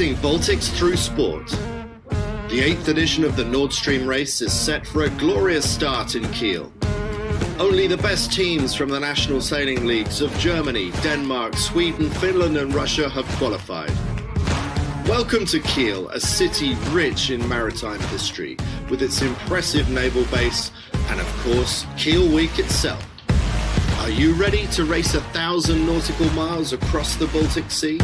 Baltics through sport. The eighth edition of the Nord Stream race is set for a glorious start in Kiel. Only the best teams from the national sailing leagues of Germany, Denmark, Sweden, Finland, and Russia have qualified. Welcome to Kiel, a city rich in maritime history, with its impressive naval base and, of course, Kiel Week itself. Are you ready to race a thousand nautical miles across the Baltic Sea?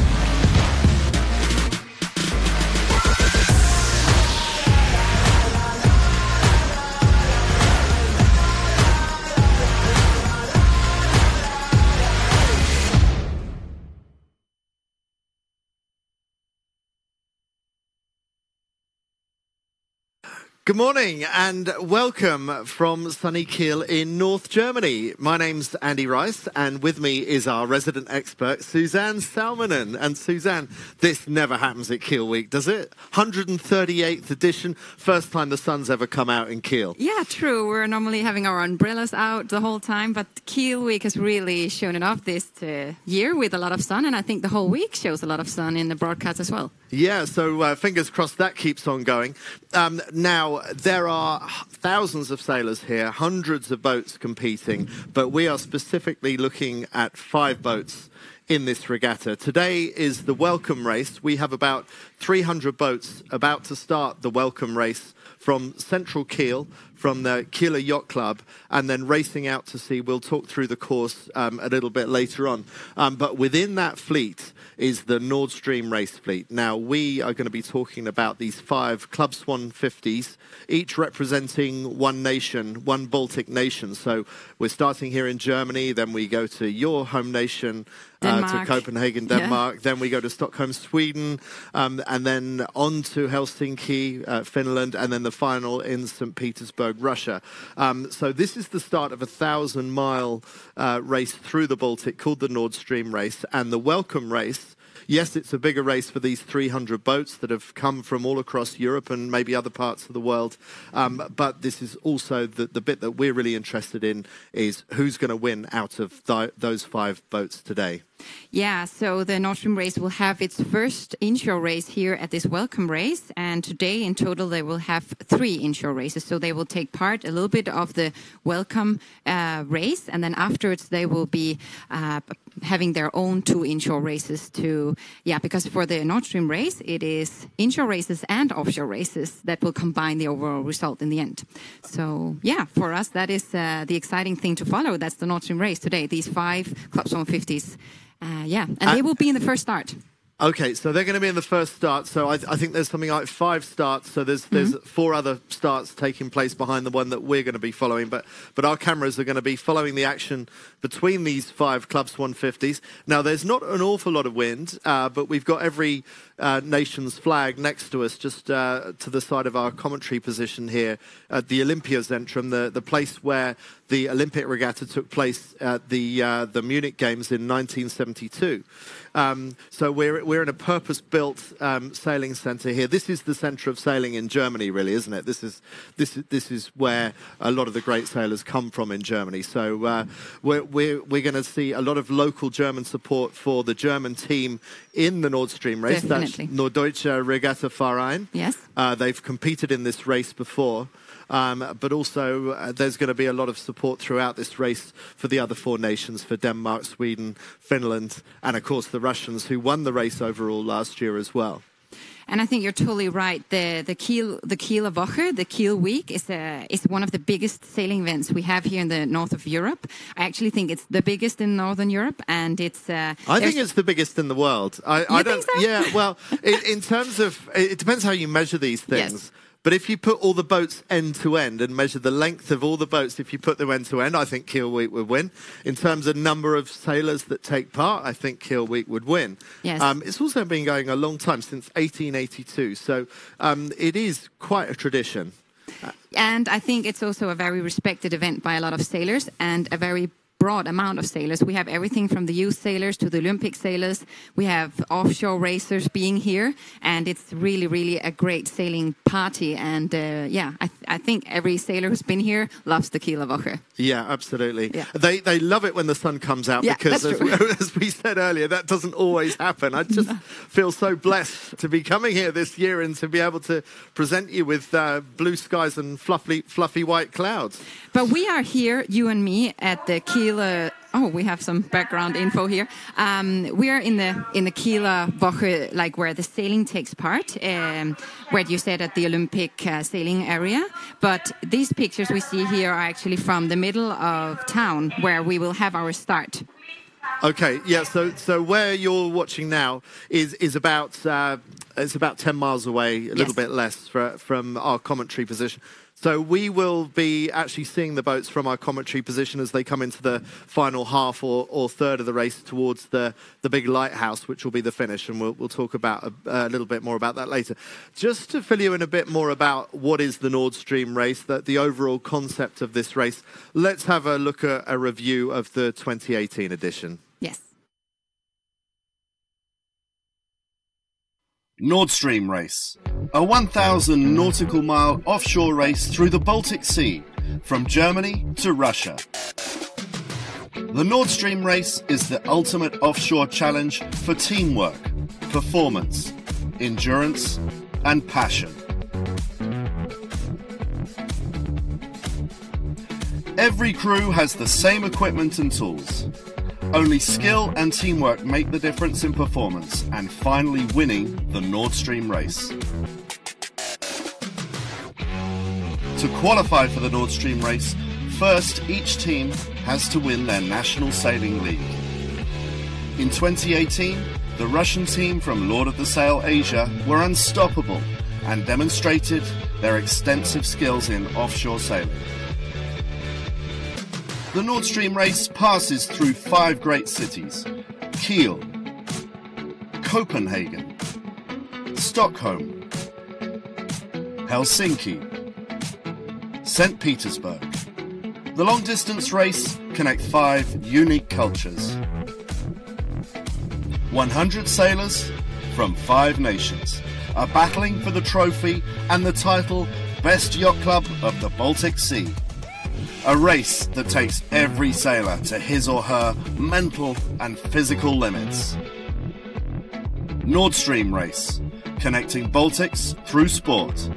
Good morning and welcome from sunny Kiel in North Germany. My name's Andy Rice and with me is our resident expert, Suzanne Salmonen. And Suzanne, this never happens at Kiel Week, does it? 138th edition, first time the sun's ever come out in Kiel. Yeah, true. We're normally having our umbrellas out the whole time, but Kiel Week has really shown it off this uh, year with a lot of sun, and I think the whole week shows a lot of sun in the broadcast as well. Yeah, so uh, fingers crossed that keeps on going. Um, now, there are thousands of sailors here, hundreds of boats competing, but we are specifically looking at five boats in this regatta. Today is the welcome race. We have about 300 boats about to start the welcome race from Central Kiel, from the Kieler Yacht Club, and then racing out to sea. We'll talk through the course um, a little bit later on. Um, but within that fleet, is the Nord Stream race fleet. Now, we are going to be talking about these five Club Swan 50s, each representing one nation, one Baltic nation. So we're starting here in Germany, then we go to your home nation, uh, to Copenhagen, Denmark. Yeah. Then we go to Stockholm, Sweden, um, and then on to Helsinki, uh, Finland, and then the final in St. Petersburg, Russia. Um, so this is the start of a thousand mile uh, race through the Baltic called the Nord Stream race, and the welcome race yes, it's a bigger race for these 300 boats that have come from all across Europe and maybe other parts of the world. Um, but this is also the, the bit that we're really interested in is who's going to win out of th- those five boats today. Yeah, so the Nord Stream race will have its first inshore race here at this welcome race. And today, in total, they will have three inshore races. So they will take part a little bit of the welcome uh, race. And then afterwards, they will be uh, having their own two inshore races to, yeah, because for the Nord Stream race, it is inshore races and offshore races that will combine the overall result in the end. So, yeah, for us, that is uh, the exciting thing to follow. That's the Nord Stream race today. These five Clubs Swan 50s uh, yeah, and uh, they will be in the first start. Okay, so they're going to be in the first start. So I, I think there's something like five starts. So there's there's mm-hmm. four other starts taking place behind the one that we're going to be following. But but our cameras are going to be following the action between these five Club Swan 50s. Now there's not an awful lot of wind, uh, but we've got every uh, nation's flag next to us, just uh, to the side of our commentary position here at the Olympiazentrum, the the place where the Olympic regatta took place at the uh, the Munich Games in 1972. Um, so we're, we're in a purpose-built um, sailing centre here. This is the centre of sailing in Germany, really, isn't it? This is, this, this is where a lot of the great sailors come from in Germany. So uh, we're, we're, we're going to see a lot of local German support for the German team in the Nord Stream race. Definitely. Norddeutscher Regatta Verein. Yes. Uh, they've competed in this race before. Um, but also, uh, there's going to be a lot of support throughout this race for the other four nations, for Denmark, Sweden, Finland, and of course the Russians, who won the race overall last year as well. And I think you're totally right. The the Kiel the Kieler Woche, the Kiel Week, is a, is one of the biggest sailing events we have here in the north of Europe. I actually think it's the biggest in northern Europe, and it's. Uh, I think it's the biggest in the world. I, you I don't. Think so? Yeah. Well, in, in, terms of, it depends how you measure these things. Yes. But if you put all the boats end to end and measure the length of all the boats, if you put them end to end, I think Kiel Week would win. In terms of number of sailors that take part, I think Kiel Week would win. Yes. Um, it's also been going a long time, since 1882. So um, it is quite a tradition. And I think it's also a very respected event by a lot of sailors and a very broad amount of sailors. We have everything from the youth sailors to the Olympic sailors. We have offshore racers being here, and it's really, really a great sailing party. And uh, yeah, I, I think every sailor who's been here loves the Kieler Woche. Yeah, absolutely. Yeah. They they love it when the sun comes out Yeah, because, as, as we said earlier, that doesn't always happen. I just feel so blessed to be coming here this year and to be able to present you with uh, blue skies and fluffy fluffy white clouds. But we are here, you and me, at the Kieler. Oh, we have some background info here. Um, we are in the in the Kieler Woche, like where the sailing takes part, um, where you said at the Olympic uh, sailing area. But these pictures we see here are actually from the middle of town, where we will have our start. Okay, yeah. So, so where you're watching now is is about uh, it's about ten miles away, a little bit less fr- from our commentary position. So we will be actually seeing the boats from our commentary position as they come into the final half or, or third of the race towards the, the big lighthouse, which will be the finish, and we'll, we'll talk about a, a little bit more about that later. Just to fill you in a bit more about what is the Nord Stream race, that the overall concept of this race, let's have a look at a review of the 2018 edition. Yes. Nord Stream Race, a 1,000 nautical mile offshore race through the Baltic Sea from Germany to Russia. The Nord Stream Race is the ultimate offshore challenge for teamwork, performance, endurance, and passion. Every crew has the same equipment and tools. Only skill and teamwork make the difference in performance and finally winning the Nord Stream race. To qualify for the Nord Stream race, first each team has to win their national sailing league. In 2018, the Russian team from Lord of the Sail Asia were unstoppable and demonstrated their extensive skills in offshore sailing. The Nord Stream race passes through five great cities Kiel, Copenhagen, Stockholm, Helsinki, St. Petersburg. The long distance race connects five unique cultures. 100 sailors from five nations are battling for the trophy and the title Best Yacht Club of the Baltic Sea. A race that takes every sailor to his or her mental and physical limits. Nord Stream Race, connecting Baltics through sport.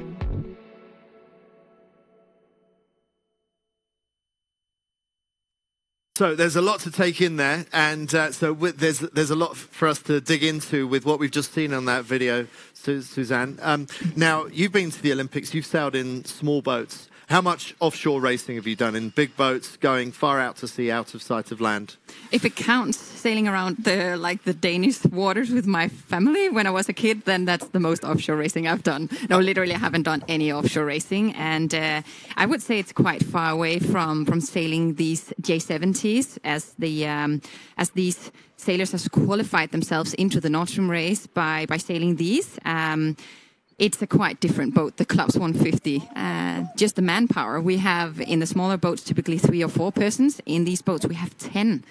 So there's a lot to take in there, and uh, so there's there's a lot for us to dig into with what we've just seen on that video, Su- Suzanne. Um, now you've been to the Olympics, you've sailed in small boats. How much offshore racing have you done in big boats, going far out to sea, out of sight of land? If it counts sailing around the like the Danish waters with my family when I was a kid, then that's the most offshore racing I've done. No, literally, I haven't done any offshore racing, and uh, I would say it's quite far away from from sailing these J70s as the um, as these sailors have qualified themselves into the Nord Stream race by by sailing these. Um, it's a quite different boat, the Club Swan 50. Uh, just the manpower we have in the smaller boats, typically three or four persons. In these boats, we have 10.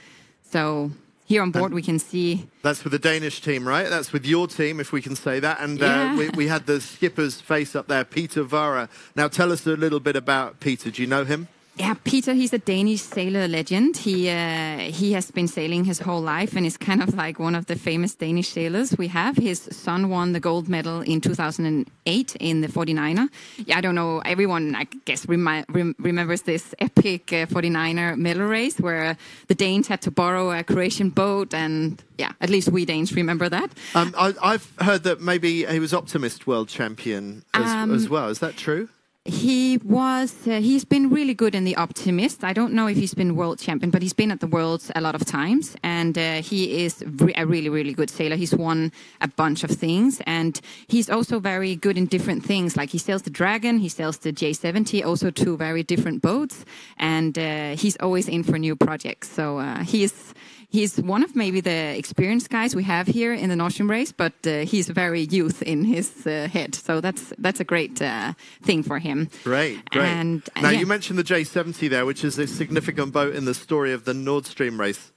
So here on board, we can see. That's with the Danish team, right? That's with your team, if we can say that. And uh, Yeah. we, we had the skipper's face up there, Peter Warrer. Now tell us a little bit about Peter. Do you know him? Yeah, Peter, he's a Danish sailor legend. He uh, he has been sailing his whole life and is kind of like one of the famous Danish sailors we have. His son won the gold medal in 2008 in the 49er. Yeah, I don't know, everyone, I guess, remi- rem- remembers this epic uh, 49er medal race where the Danes had to borrow a Croatian boat, and yeah, at least we Danes remember that. Um, I, I've heard that maybe he was Optimist World Champion as, Um, as well. Is that true? He was. Uh, he's been really good in the Optimist. I don't know if he's been world champion, but he's been at the Worlds a lot of times, and uh, he is re- a really, really good sailor. He's won a bunch of things, and he's also very good in different things. Like he sails the Dragon, he sails the J70, also two very different boats, and uh, he's always in for new projects. So uh, he's. He's one of maybe the experienced guys we have here in the Nord Stream race, but uh, he's very youth in his uh, head, so that's that's a great uh, thing for him. Great, great. And uh, now, yeah. you mentioned the J70 there, which is a significant boat in the story of the Nord Stream race.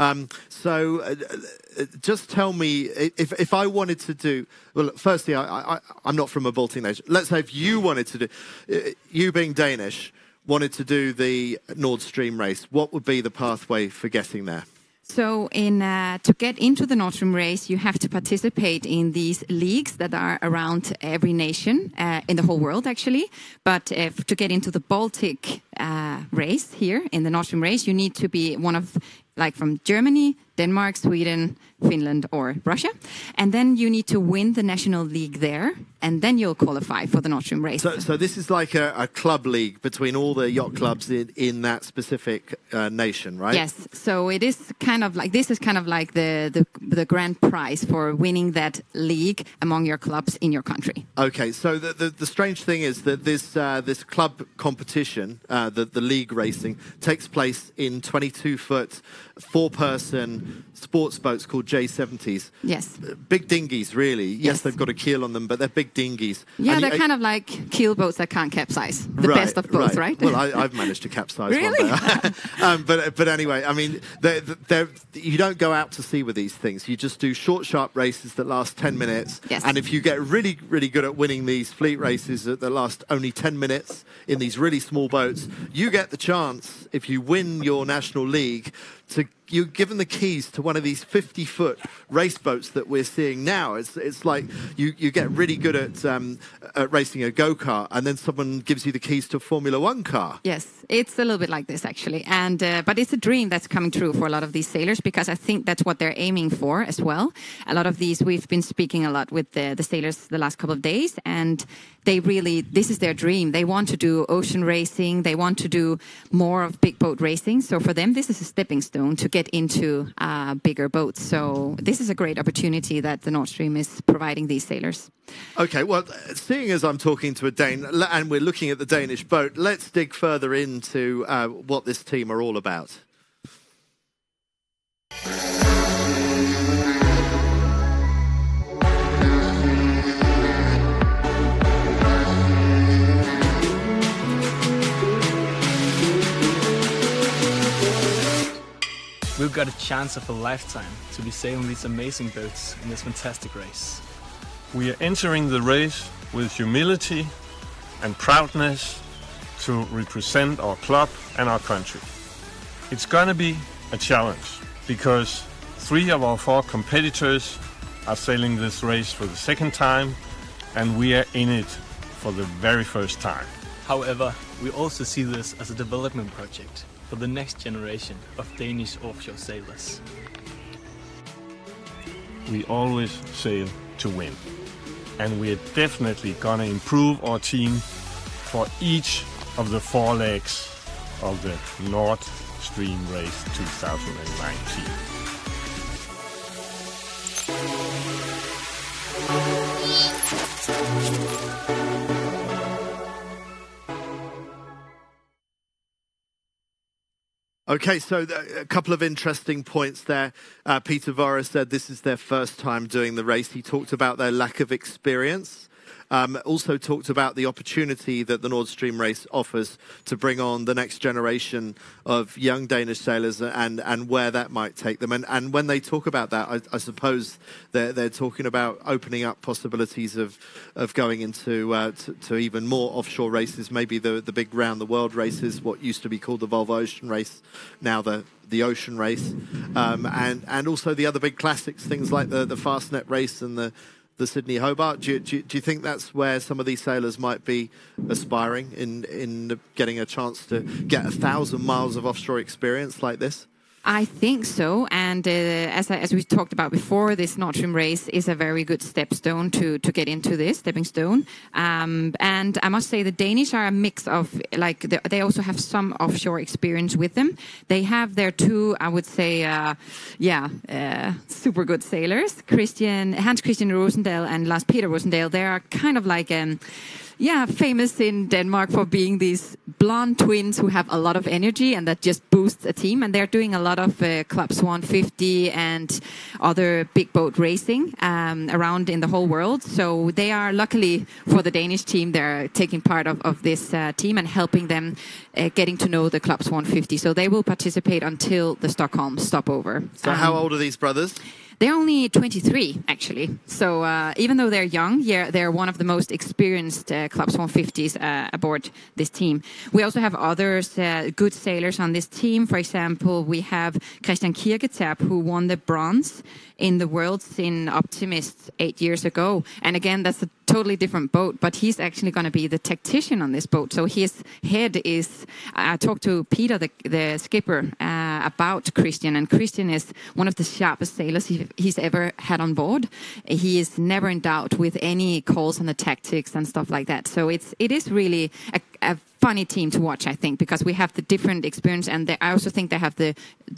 Um, so, uh, uh, just tell me if, if I wanted to do. Well, firstly, I, I, I'm not from a Baltic nation. Let's say if you wanted to do, uh, you being Danish, wanted to do the Nord Stream race, what would be the pathway for getting there? So, in uh, to get into the Nord Stream race, you have to participate in these leagues that are around every nation uh, in the whole world, actually. But if, to get into the Baltic uh, race here in the Nord Stream race, you need to be one of like from Germany, Denmark, Sweden, Finland, or Russia. And then you need to win the national league there, and then you'll qualify for the Nord Stream race. So, so this is like a, a, club league between all the yacht clubs in, in that specific uh, nation, right? Yes. So it is kind of like this is kind of like the, the the grand prize for winning that league among your clubs in your country. Okay. So the the, the strange thing is that this uh, this club competition, uh, the the league racing, takes place in 22 foot four person sports boats called J70s. Yes. Big dinghies, really. Yes, yes, they've got a keel on them, but they're big dinghies. Yeah, and they're you, kind of like keel boats that can't capsize. The right, best of both, right? right? Well, I, have managed to capsize really? one um, but, but anyway, I mean, they're, they're, you don't go out to sea with these things. You just do short, sharp races that last 10 minutes. Yes. And if you get really, really good at winning these fleet races that last only 10 minutes in these really small boats, you get the chance, if you win your national league, to you're given the keys to one of these 50 foot race boats that we're seeing now. It's, it's like you, you get really good at, um, at racing a go kart, and then someone gives you the keys to a Formula One car. Yes, it's a little bit like this actually. And, uh, but it's a dream that's coming true for a lot of these sailors because I think that's what they're aiming for as well. A lot of these, we've been speaking a lot with the, the sailors the last couple of days, and they really, this is their dream. They want to do ocean racing, they want to do more of big boat racing. So for them, this is a stepping stone to get into uh, bigger boats. So this is a great opportunity that the Nord Stream is providing these sailors. Okay, well, seeing as I'm talking to a Dane and we're looking at the Danish boat, let's dig further into uh, what this team are all about. We've got a chance of a lifetime to be sailing these amazing boats in this fantastic race. We are entering the race with humility and proudness to represent our club and our country. It's going to be a challenge because three of our four competitors are sailing this race for the second time and we are in it for the very first time. However, we also see this as a development project for the next generation of Danish offshore sailors. We always sail to win. And we're definitely gonna improve our team for each of the four legs of the Nord Stream Race 2019. Okay, so a couple of interesting points there. Uh, Peter Warrer said this is their first time doing the race. He talked about their lack of experience. Um, also talked about the opportunity that the Nord Stream race offers to bring on the next generation of young Danish sailors and, and where that might take them. And, and when they talk about that, I, I suppose they're, they're talking about opening up possibilities of, of going into uh, to, even more offshore races, maybe the, the big round the world races, what used to be called the Volvo Ocean Race, now the, the ocean race, um, and and also the other big classics, things like the the Fastnet race and the the Sydney Hobart. Do you, do, you, do you, think that's where some of these sailors might be aspiring in, in getting a chance to get a thousand miles of offshore experience like this? I think so. And uh, as, as we talked about before, this Nord Stream race is a very good stepstone to, to get into this, stepping stone. Um, and I must say the Danish are a mix of, like, the, they also have some offshore experience with them. They have their two, I would say, uh, yeah, uh, super good sailors, Christian, Hans Christian Rosendahl and Lars Peter Rosendahl. They are kind of like, um, yeah, famous in Denmark for being these blonde twins who have a lot of energy and that just boosts a team. And they're doing a lot of uh, Club Swan 50 and other big boat racing um, around in the whole world. So they are luckily for the Danish team, they're taking part of, of this uh, team and helping them uh, getting to know the Club Swan 50. So they will participate until the Stockholm stopover. So, um, how old are these brothers? They're only 23, actually. So uh, even though they're young, yeah, they're one of the most experienced uh, Club Swan 50s uh, aboard this team. We also have others, uh, good sailors on this team. For example, we have Christian Kirketerp, who won the bronze in the Worlds in Optimist eight years ago. And again, that's a totally different boat, but he's actually going to be the tactician on this boat. So his head is. I talked to Peter, the, the skipper, uh, about Christian, and Christian is one of the sharpest sailors he's ever had on board. He is never in doubt with any calls on the tactics and stuff like that. So it's it is really a, a funny team to watch, I think, because we have the different experience, and they, I also think they have the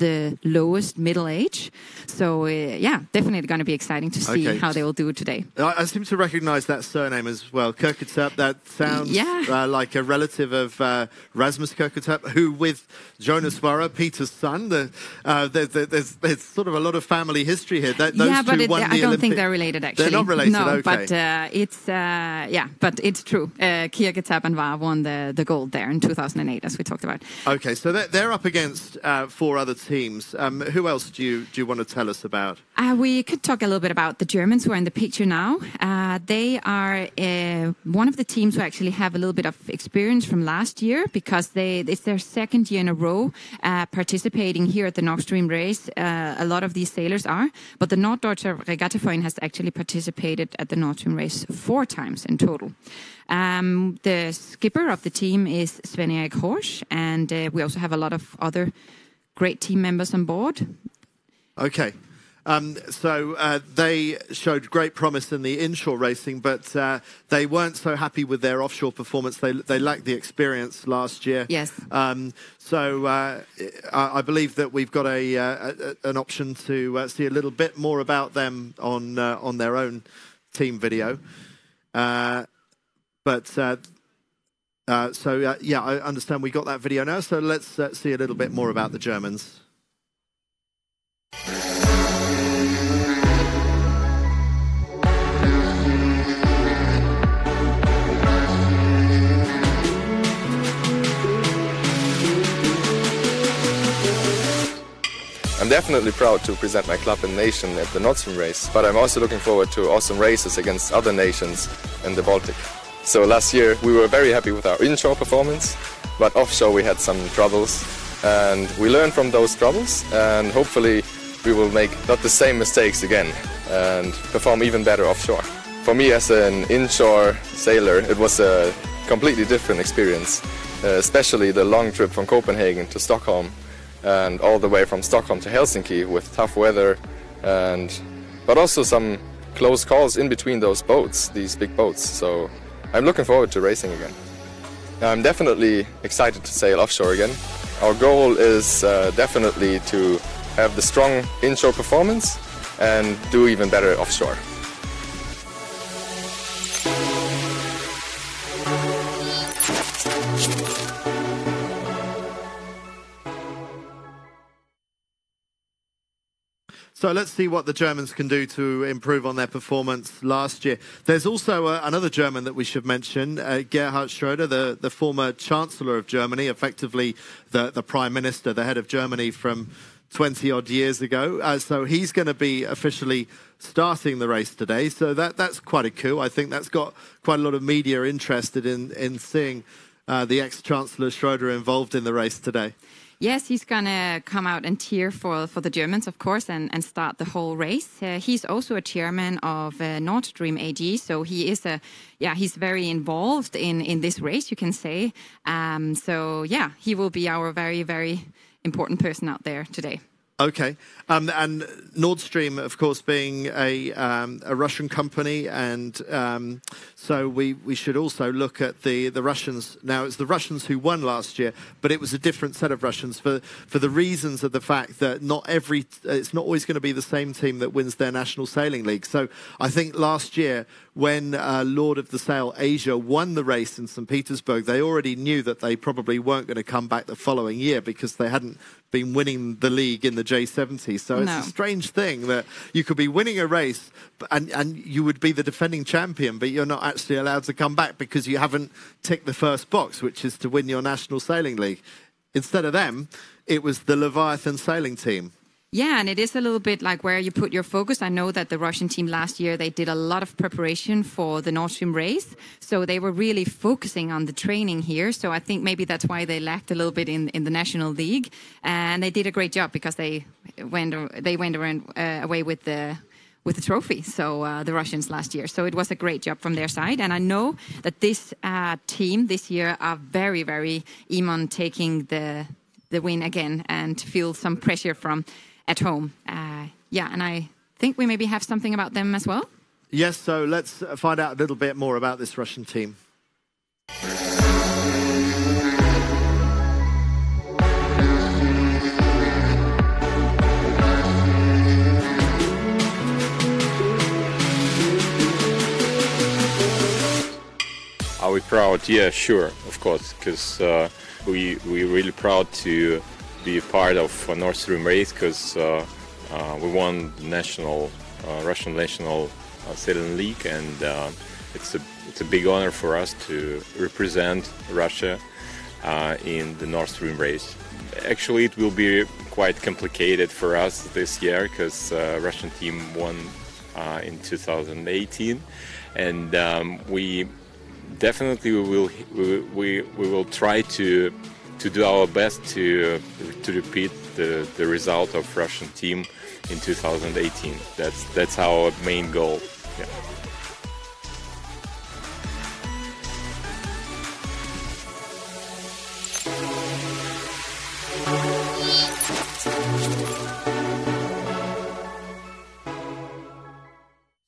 the lowest middle age. So uh, yeah, definitely going to be exciting to see okay. how they will do today. I, I seem to recognise that surname as well, Kirketerp. That sounds yeah. uh, like a relative of uh, Rasmus Kirketerp, who with Jonas Warrer, Peter's son. The, uh, there's, there's, there's, sort of a lot of family history here. That, yeah, but it, I don't think they're related. Actually, they're not related. No, okay. but uh, it's uh, yeah, but it's true. Uh, Kirketerp and Warrer won the the gold there in 2008, as we talked about. Okay, so they're, they're up against uh, four other teams. Um, who else do you do you want to tell us about? Uh, we could talk a little bit about the Germans who are in the picture now. Uh, they are uh, one of the teams who actually have a little bit of experience from last year because they it's their second year in a row uh, participating here at the Nord Stream race. Uh, a lot of these sailors are, but the Norddeutscher Regattaverein has actually participated at the Nord Stream race four times in total. Um, the skipper of the team is Sven Erik Horsch, and uh, we also have a lot of other great team members on board. Okay. Um, so uh, they showed great promise in the inshore racing, but uh, they weren't so happy with their offshore performance. They, they lacked the experience last year. Yes. Um, so uh, I, I, believe that we've got a, uh, a an option to uh, see a little bit more about them on uh, on their own team video. But uh, uh, so, uh, yeah, I understand we got that video now. So let's uh, see a little bit more about the Germans. I'm definitely proud to present my club and nation at the Nord Stream race, but I'm also looking forward to awesome races against other nations in the Baltic. So last year we were very happy with our inshore performance, but offshore we had some troubles and we learned from those troubles and hopefully we will make not the same mistakes again and perform even better offshore. For me as an inshore sailor it was a completely different experience, uh, especially the long trip from Copenhagen to Stockholm and all the way from Stockholm to Helsinki with tough weather and but also some close calls in between those boats, these big boats. So I'm looking forward to racing again. I'm definitely excited to sail offshore again. Our goal is uh, definitely to have the strong inshore performance and do even better offshore. So let's see what the Germans can do to improve on their performance last year. There's also uh, another German that we should mention, uh, Gerhard Schröder, the, the former Chancellor of Germany, effectively the, the Prime Minister, the head of Germany from 20 odd years ago. Uh, so he's going to be officially starting the race today. So that, that's quite a coup. I think that's got quite a lot of media interested in, in seeing uh, the ex Chancellor Schröder involved in the race today. Yes, he's gonna come out and cheer for for the Germans, of course, and, and start the whole race. Uh, he's also a chairman of uh, Nord Stream AG, so he is a yeah he's very involved in in this race, you can say. Um, so yeah, he will be our very very important person out there today. Okay. Um, and Nord Stream, of course, being a, um, a Russian company, and um, so we, should also look at the, Russians. Now, it's the Russians who won last year, but it was a different set of Russians for, for the reasons of the fact that not every it's not always going to be the same team that wins their national sailing league. So I think last year when uh, Lord of the Sail Asia won the race in St. Petersburg, they already knew that they probably weren't going to come back the following year because they hadn't been winning the league in the J70. So No. it's a strange thing that you could be winning a race and, and you would be the defending champion, but you're not actually allowed to come back because you haven't ticked the first box, which is to win your national sailing league. Instead of them, it was the Leviathan sailing team. Yeah, and it is a little bit like where you put your focus. I know that the Russian team last year they did a lot of preparation for the Nord Stream race, so they were really focusing on the training here. So I think maybe that's why they lacked a little bit in, in the national league, and they did a great job because they went they went around uh, away with the with the trophy. So uh, the Russians last year. So it was a great job from their side, and I know that this uh, team this year are very very on taking the the win again and feel some pressure from at home. Uh, yeah, and I think we maybe have something about them as well. Yes, so let's uh, find out a little bit more about this Russian team. Are we proud? Yeah, sure, of course, because uh, we we really proud to be a part of a Nord Stream race because uh, uh, we won the national uh, Russian national uh, sailing league, and uh, it's a it's a big honor for us to represent Russia uh, in the Nord Stream race. Actually, it will be quite complicated for us this year because uh, Russian team won uh, in 2018, and um, we definitely we will we, we, we will try to to do our best to to repeat the, the result of Russian team in 2018. That's that's our main goal. Yeah.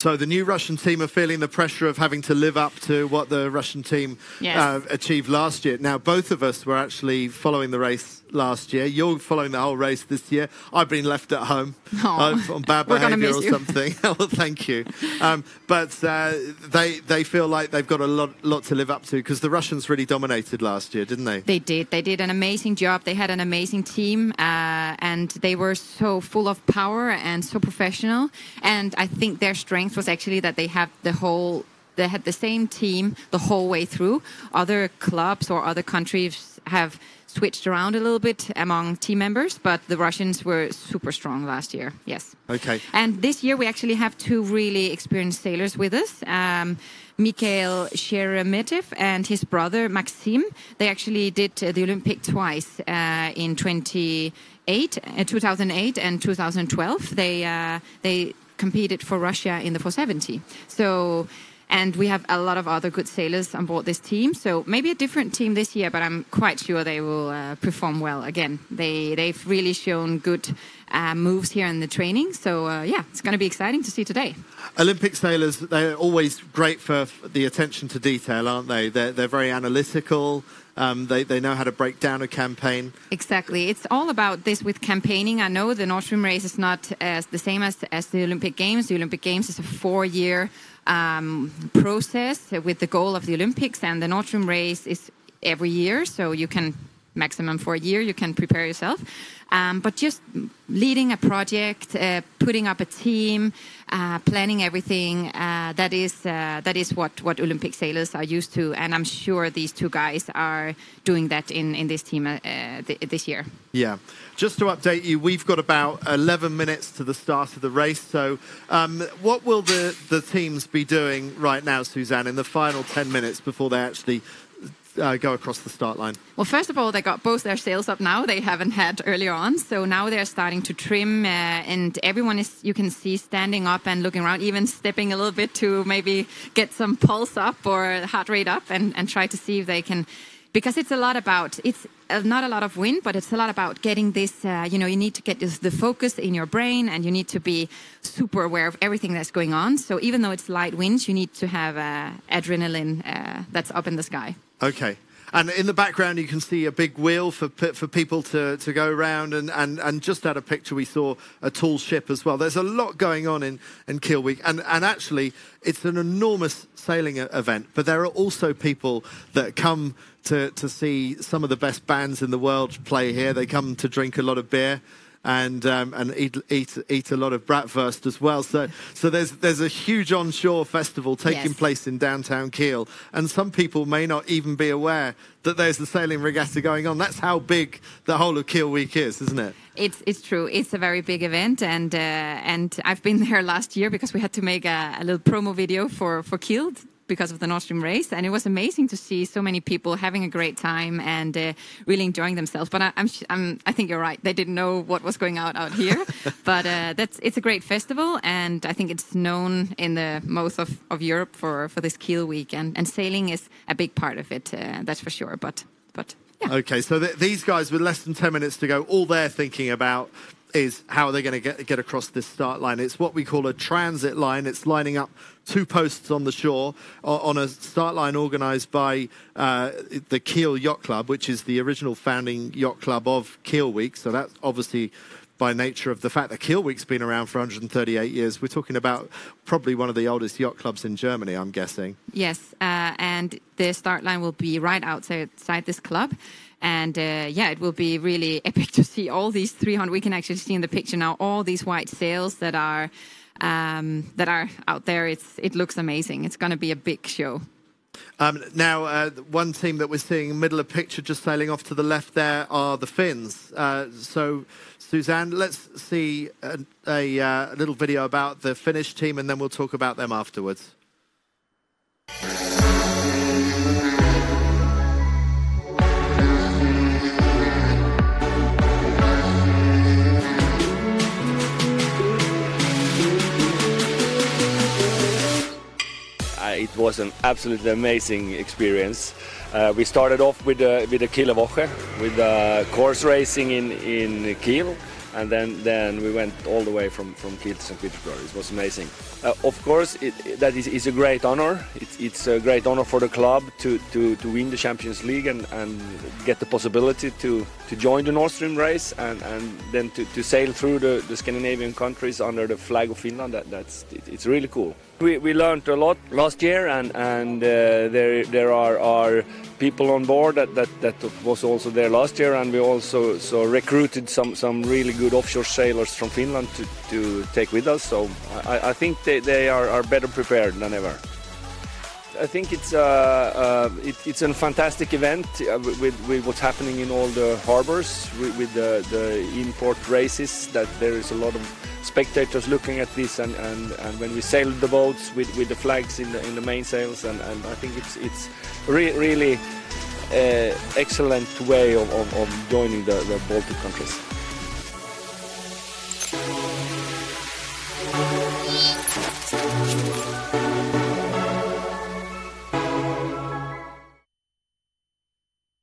So the new Russian team are feeling the pressure of having to live up to what the Russian team Yes. uh, achieved last year. Now, both of us were actually following the race last year. You're following the whole race this year. I've been left at home uh, on bad behaviour or something. well, thank you. Um, but uh, they they feel like they've got a lot lot to live up to because the Russians really dominated last year, didn't they? They did. They did an amazing job. They had an amazing team, uh, and they were so full of power and so professional. And I think their strength was actually that they have the whole. They had the same team the whole way through. Other clubs or other countries have switched around a little bit among team members, but the Russians were super strong last year. Yes. Okay. And this year we actually have two really experienced sailors with us. Um, Mikhail Sheremetev and his brother Maxim. They actually did uh, the Olympic twice uh, in 28, uh, 2008 and 2012. They uh, they competed for Russia in the 470. So. And we have a lot of other good sailors on board this team. So maybe a different team this year, but I'm quite sure they will uh, perform well again. They they've really shown good uh, moves here in the training. So uh, yeah, it's going to be exciting to see today. Olympic sailors, they're always great for the attention to detail, aren't they? They're, they're very analytical. Um, they, they know how to break down a campaign. Exactly. It's all about this with campaigning. I know the Nord Stream race is not as the same as, as the Olympic Games. The Olympic Games is a four year um, process with the goal of the Olympics, and the Nord Stream race is every year. So you can, maximum for a year, you can prepare yourself. Um, but just leading a project, uh, putting up a team, uh, planning everything, uh, that is uh, that is what, what Olympic sailors are used to, and I'm sure these two guys are doing that in, in this team uh, th- this year. Yeah. Just to update you, we've got about 11 minutes to the start of the race. So, um, what will the, the teams be doing right now, Suzanne, in the final 10 minutes before they actually uh, go across the start line? Well, first of all, they got both their sails up now. They haven't had earlier on, so now they're starting to trim, uh, and everyone is you can see standing up and looking around, even stepping a little bit to maybe get some pulse up or heart rate up, and, and try to see if they can because it's a lot about it's uh, not a lot of wind, but it's a lot about getting this. Uh, you know, you need to get this, the focus in your brain, and you need to be super aware of everything that's going on. So even though it's light winds, you need to have uh, adrenaline uh, that's up in the sky. Okay. And in the background, you can see a big wheel for for people to, to go around. And, and, and just out of picture, we saw a tall ship as well. There's a lot going on in, in Kiel Week. And, and actually, it's an enormous sailing event. But there are also people that come to, to see some of the best bands in the world play here. They come to drink a lot of beer and um, and eat, eat eat a lot of bratwurst as well. So so there's there's a huge onshore festival taking yes. place in downtown Kiel, and some people may not even be aware that there's the sailing regatta going on. That's how big the whole of Kiel Week is, isn't it? It's it's true. It's a very big event, and uh, and I've been there last year because we had to make a, a little promo video for for Kiel because of the Nord Stream race, and it was amazing to see so many people having a great time and uh, really enjoying themselves. But I, am I'm, I think you're right; they didn't know what was going out out here. but uh, that's it's a great festival, and I think it's known in the most of, of Europe for for this Kiel week, and, and sailing is a big part of it. Uh, that's for sure. But but. Yeah. Okay, so th- these guys with less than 10 minutes to go, all they're thinking about is how are they going to get, get across this start line. It's what we call a transit line. It's lining up two posts on the shore on a start line organised by uh, the Kiel Yacht Club, which is the original founding yacht club of Kiel Week. So that's obviously by nature of the fact that Kiel Week's been around for 138 years. We're talking about probably one of the oldest yacht clubs in Germany, I'm guessing. Yes, uh, and the start line will be right outside this club. And uh, yeah, it will be really epic to see all these 300. We can actually see in the picture now all these white sails that are um, that are out there. It's it looks amazing. It's going to be a big show. Um, now, uh, one team that we're seeing middle of picture, just sailing off to the left there, are the Finns. Uh, so, Suzanne, let's see a, a, uh, a little video about the Finnish team, and then we'll talk about them afterwards. It was an absolutely amazing experience. Uh, we started off with the with the Kielerwoche, with the course racing in in Kiel, and then then we went all the way from from Kiel to St. Petersburg. It was amazing. Uh, of course, it, that is, is, a great honor. It's, it's, a great honor for the club to, to, to win the Champions League and, and get the possibility to, to join the Nord Stream race and, and then to, to sail through the, the Scandinavian countries under the flag of Finland. That, that's it, it's really cool. We, we learned a lot last year, and, and uh, there, there are, are people on board that, that, that was also there last year, and we also so recruited some, some really good offshore sailors from Finland to, to take with us. So I, I think they, they are, are better prepared than ever. I think it's uh, uh, it, it's a fantastic event uh, with, with, what's happening in all the harbors with, with the, the, import races. That there is a lot of spectators looking at this, and, and, and when we sail the boats with, with the flags in the in the mainsails, and, and I think it's it's re really uh, excellent way of, of, of joining the, the Baltic countries.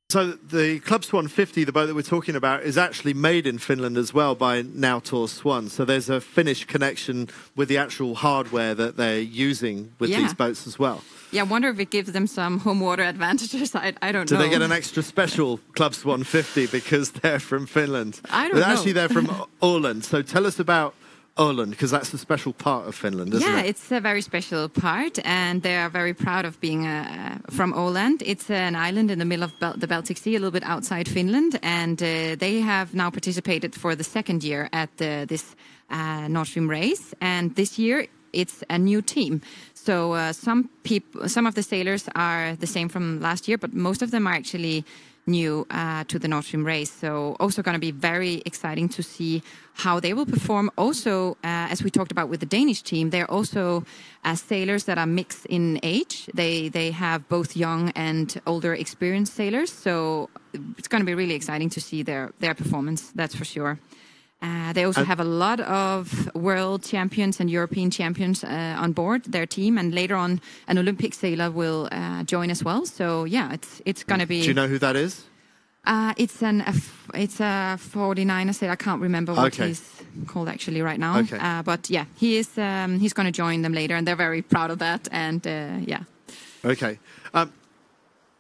So the Club Swan 50, the boat that we're talking about, is actually made in Finland as well by Nautor Swan. So there's a Finnish connection with the actual hardware that they're using with yeah. these boats as well. Yeah, I wonder if it gives them some home water advantages. I, I don't Do know. Do they get an extra special Club Swan 50 because they're from Finland? I don't but know. Actually, they're from Åland. So tell us about Åland, because that's a special part of Finland, isn't yeah, it? Yeah, it's a very special part, and they are very proud of being uh, from Åland. It's an island in the middle of Bel the Baltic Sea, a little bit outside Finland, and uh, they have now participated for the second year at the, this uh, Nord Stream race. And this year, it's a new team. So uh, some people, some of the sailors are the same from last year, but most of them are actually new uh, to the Nord Stream race. So also going to be very exciting to see how they will perform. Also, uh, as we talked about with the Danish team, they're also uh, sailors that are mixed in age. They they have both young and older experienced sailors. So it's going to be really exciting to see their their performance. That's for sure. Uh, they also have a lot of world champions and European champions uh, on board their team, and later on, an Olympic sailor will uh, join as well. So yeah, it's it's going to be. Do you know who that is? Uh, it's an it's a 49er sailor. I can't remember what Okay. he's called actually right now. Okay. Uh, but yeah, he is. Um, he's going to join them later, and they're very proud of that. And uh, yeah. Okay. Um,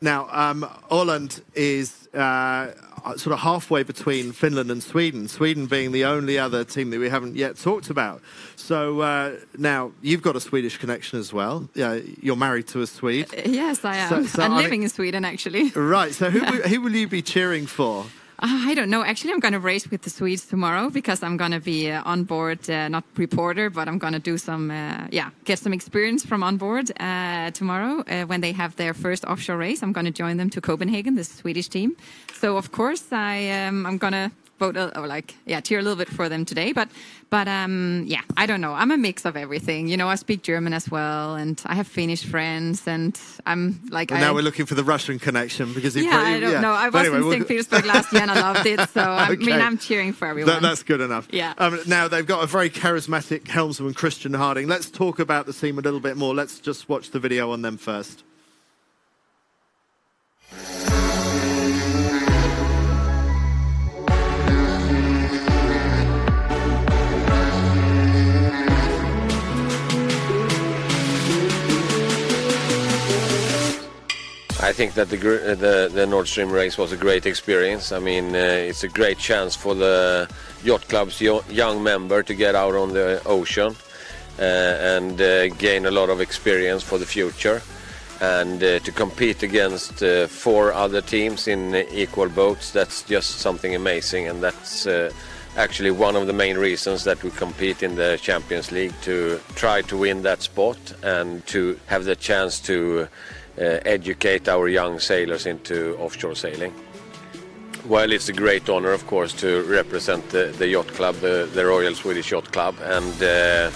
now, um, Åland is uh, sort of halfway between Finland and Sweden, Sweden being the only other team that we haven't yet talked about. So uh, now you've got a Swedish connection as well. Yeah, you're married to a Swede. Yes, I am. So- so I'm living in Sweden actually. Right. So who, who will you be cheering for? Uh, I don't know. Actually, I'm going to race with the Swedes tomorrow because I'm going to be uh, on board, uh, not reporter, but I'm going to do some, uh, yeah, get some experience from on board uh, tomorrow uh, when they have their first offshore race. I'm going to join them to Copenhagen, the Swedish team. So of course, I um, I'm going to vote or like yeah cheer a little bit for them today. But but um, yeah, I don't know. I'm a mix of everything. You know, I speak German as well, and I have Finnish friends, and I'm like Well, I, now we're looking for the Russian connection because yeah, got- I don't yeah. know. I But was anyway, in we'll- St. Petersburg last year and I loved it. So I mean, I'm cheering for everyone. That, that's good enough. Yeah. Um, now they've got a very charismatic helmsman, Christian Harding. Let's talk about the team a little bit more. Let's just watch the video on them first. I think that the, the the Nord Stream race was a great experience. I mean, uh, it's a great chance for the yacht club's young member to get out on the ocean uh, and uh, gain a lot of experience for the future, and uh, to compete against uh, four other teams in equal boats. That's just something amazing, and that's. Uh, Actually, one of the main reasons that we compete in the Champions League to try to win that spot and to have the chance to educate our young sailors into offshore sailing. Well, it's a great honor, of course, to represent the, the yacht club, the, the Royal Swedish Yacht Club, and uh,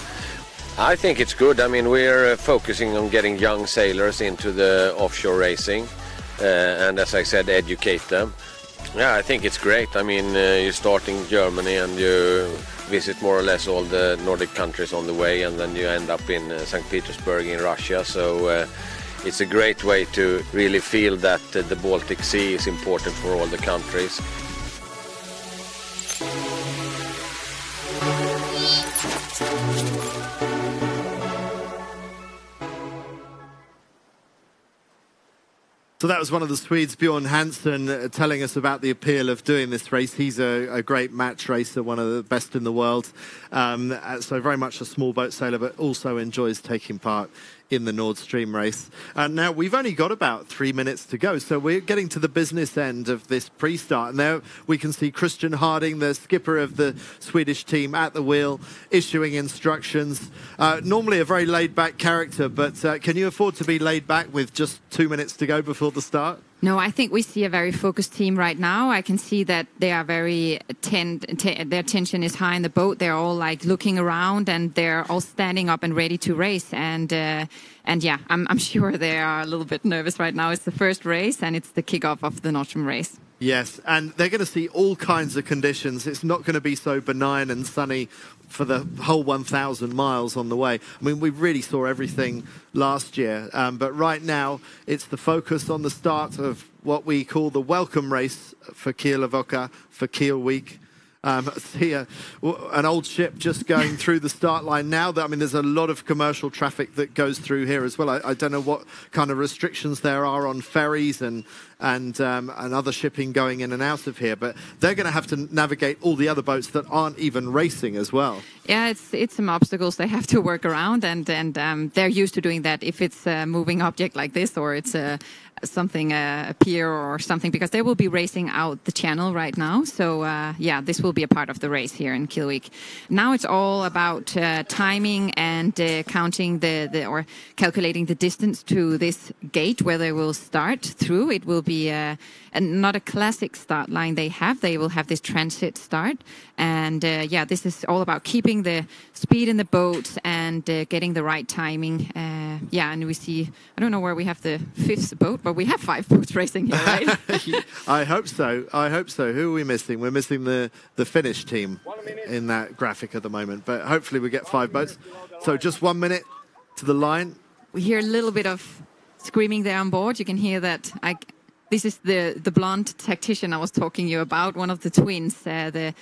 I think it's good. I mean, we're uh, focusing on getting young sailors into the offshore racing, uh, and as I said, educate them. Yeah, I think it's great. I mean, uh, you start in Germany and you visit more or less all the Nordic countries on the way, and then you end up in uh, St. Petersburg in Russia. So uh, it's a great way to really feel that uh, the Baltic Sea is important for all the countries. So that was one of the Swedes, Bjorn Hansen, uh, telling us about the appeal of doing this race. He's a, a great match racer, one of the best in the world. Um, uh, so very much a small boat sailor, but also enjoys taking part in the Nord Stream race. And now we've only got about three minutes to go, so we're getting to the business end of this pre-start. And there we can see Christian Harding, the skipper of the Swedish team, at the wheel, issuing instructions. Uh, normally a very laid-back character, but uh, can you afford to be laid back with just two minutes to go before the start? No, I think we see a very focused team right now. I can see that they are very ten, te- their tension is high in the boat. They're all like looking around and they're all standing up and ready to race. And uh, and yeah, I'm, I'm sure they are a little bit nervous right now. It's the first race and it's the kickoff of the Nord Stream race. Yes, and they're going to see all kinds of conditions. It's not going to be so benign and sunny for the whole 1,000 miles on the way. I mean, we really saw everything last year, um, but right now it's the focus on the start of what we call the welcome race for Kieler Woche, for Kiel Week. Um, see a, w- an old ship just going through the start line now. That I mean, there's a lot of commercial traffic that goes through here as well. I, I don't know what kind of restrictions there are on ferries and and um, and other shipping going in and out of here, but they're going to have to navigate all the other boats that aren't even racing as well. Yeah, it's it's some obstacles they have to work around, and and um, they're used to doing that. If it's a moving object like this, or it's a something uh, or something, because they will be racing out the channel right now. So uh, yeah, this will be a part of the race here in Kiel Week. Now it's all about uh, timing and uh, counting the, the or calculating the distance to this gate where they will start through. It will be uh, and not a classic start line they have. They will have this transit start, and uh, yeah, this is all about keeping the speed in the boats and uh, getting the right timing. Uh, yeah, and we see. I don't know where we have the fifth boat, but we have five boats racing here, right? I hope so. I hope so. Who are we missing? We're missing the the Finnish team in that graphic at the moment, but hopefully we get five boats. So just one minute to the line. we hear a little bit of screaming there on board. You can hear that. I, this is the the blonde tactician I was talking you about, one of the twins. Uh, the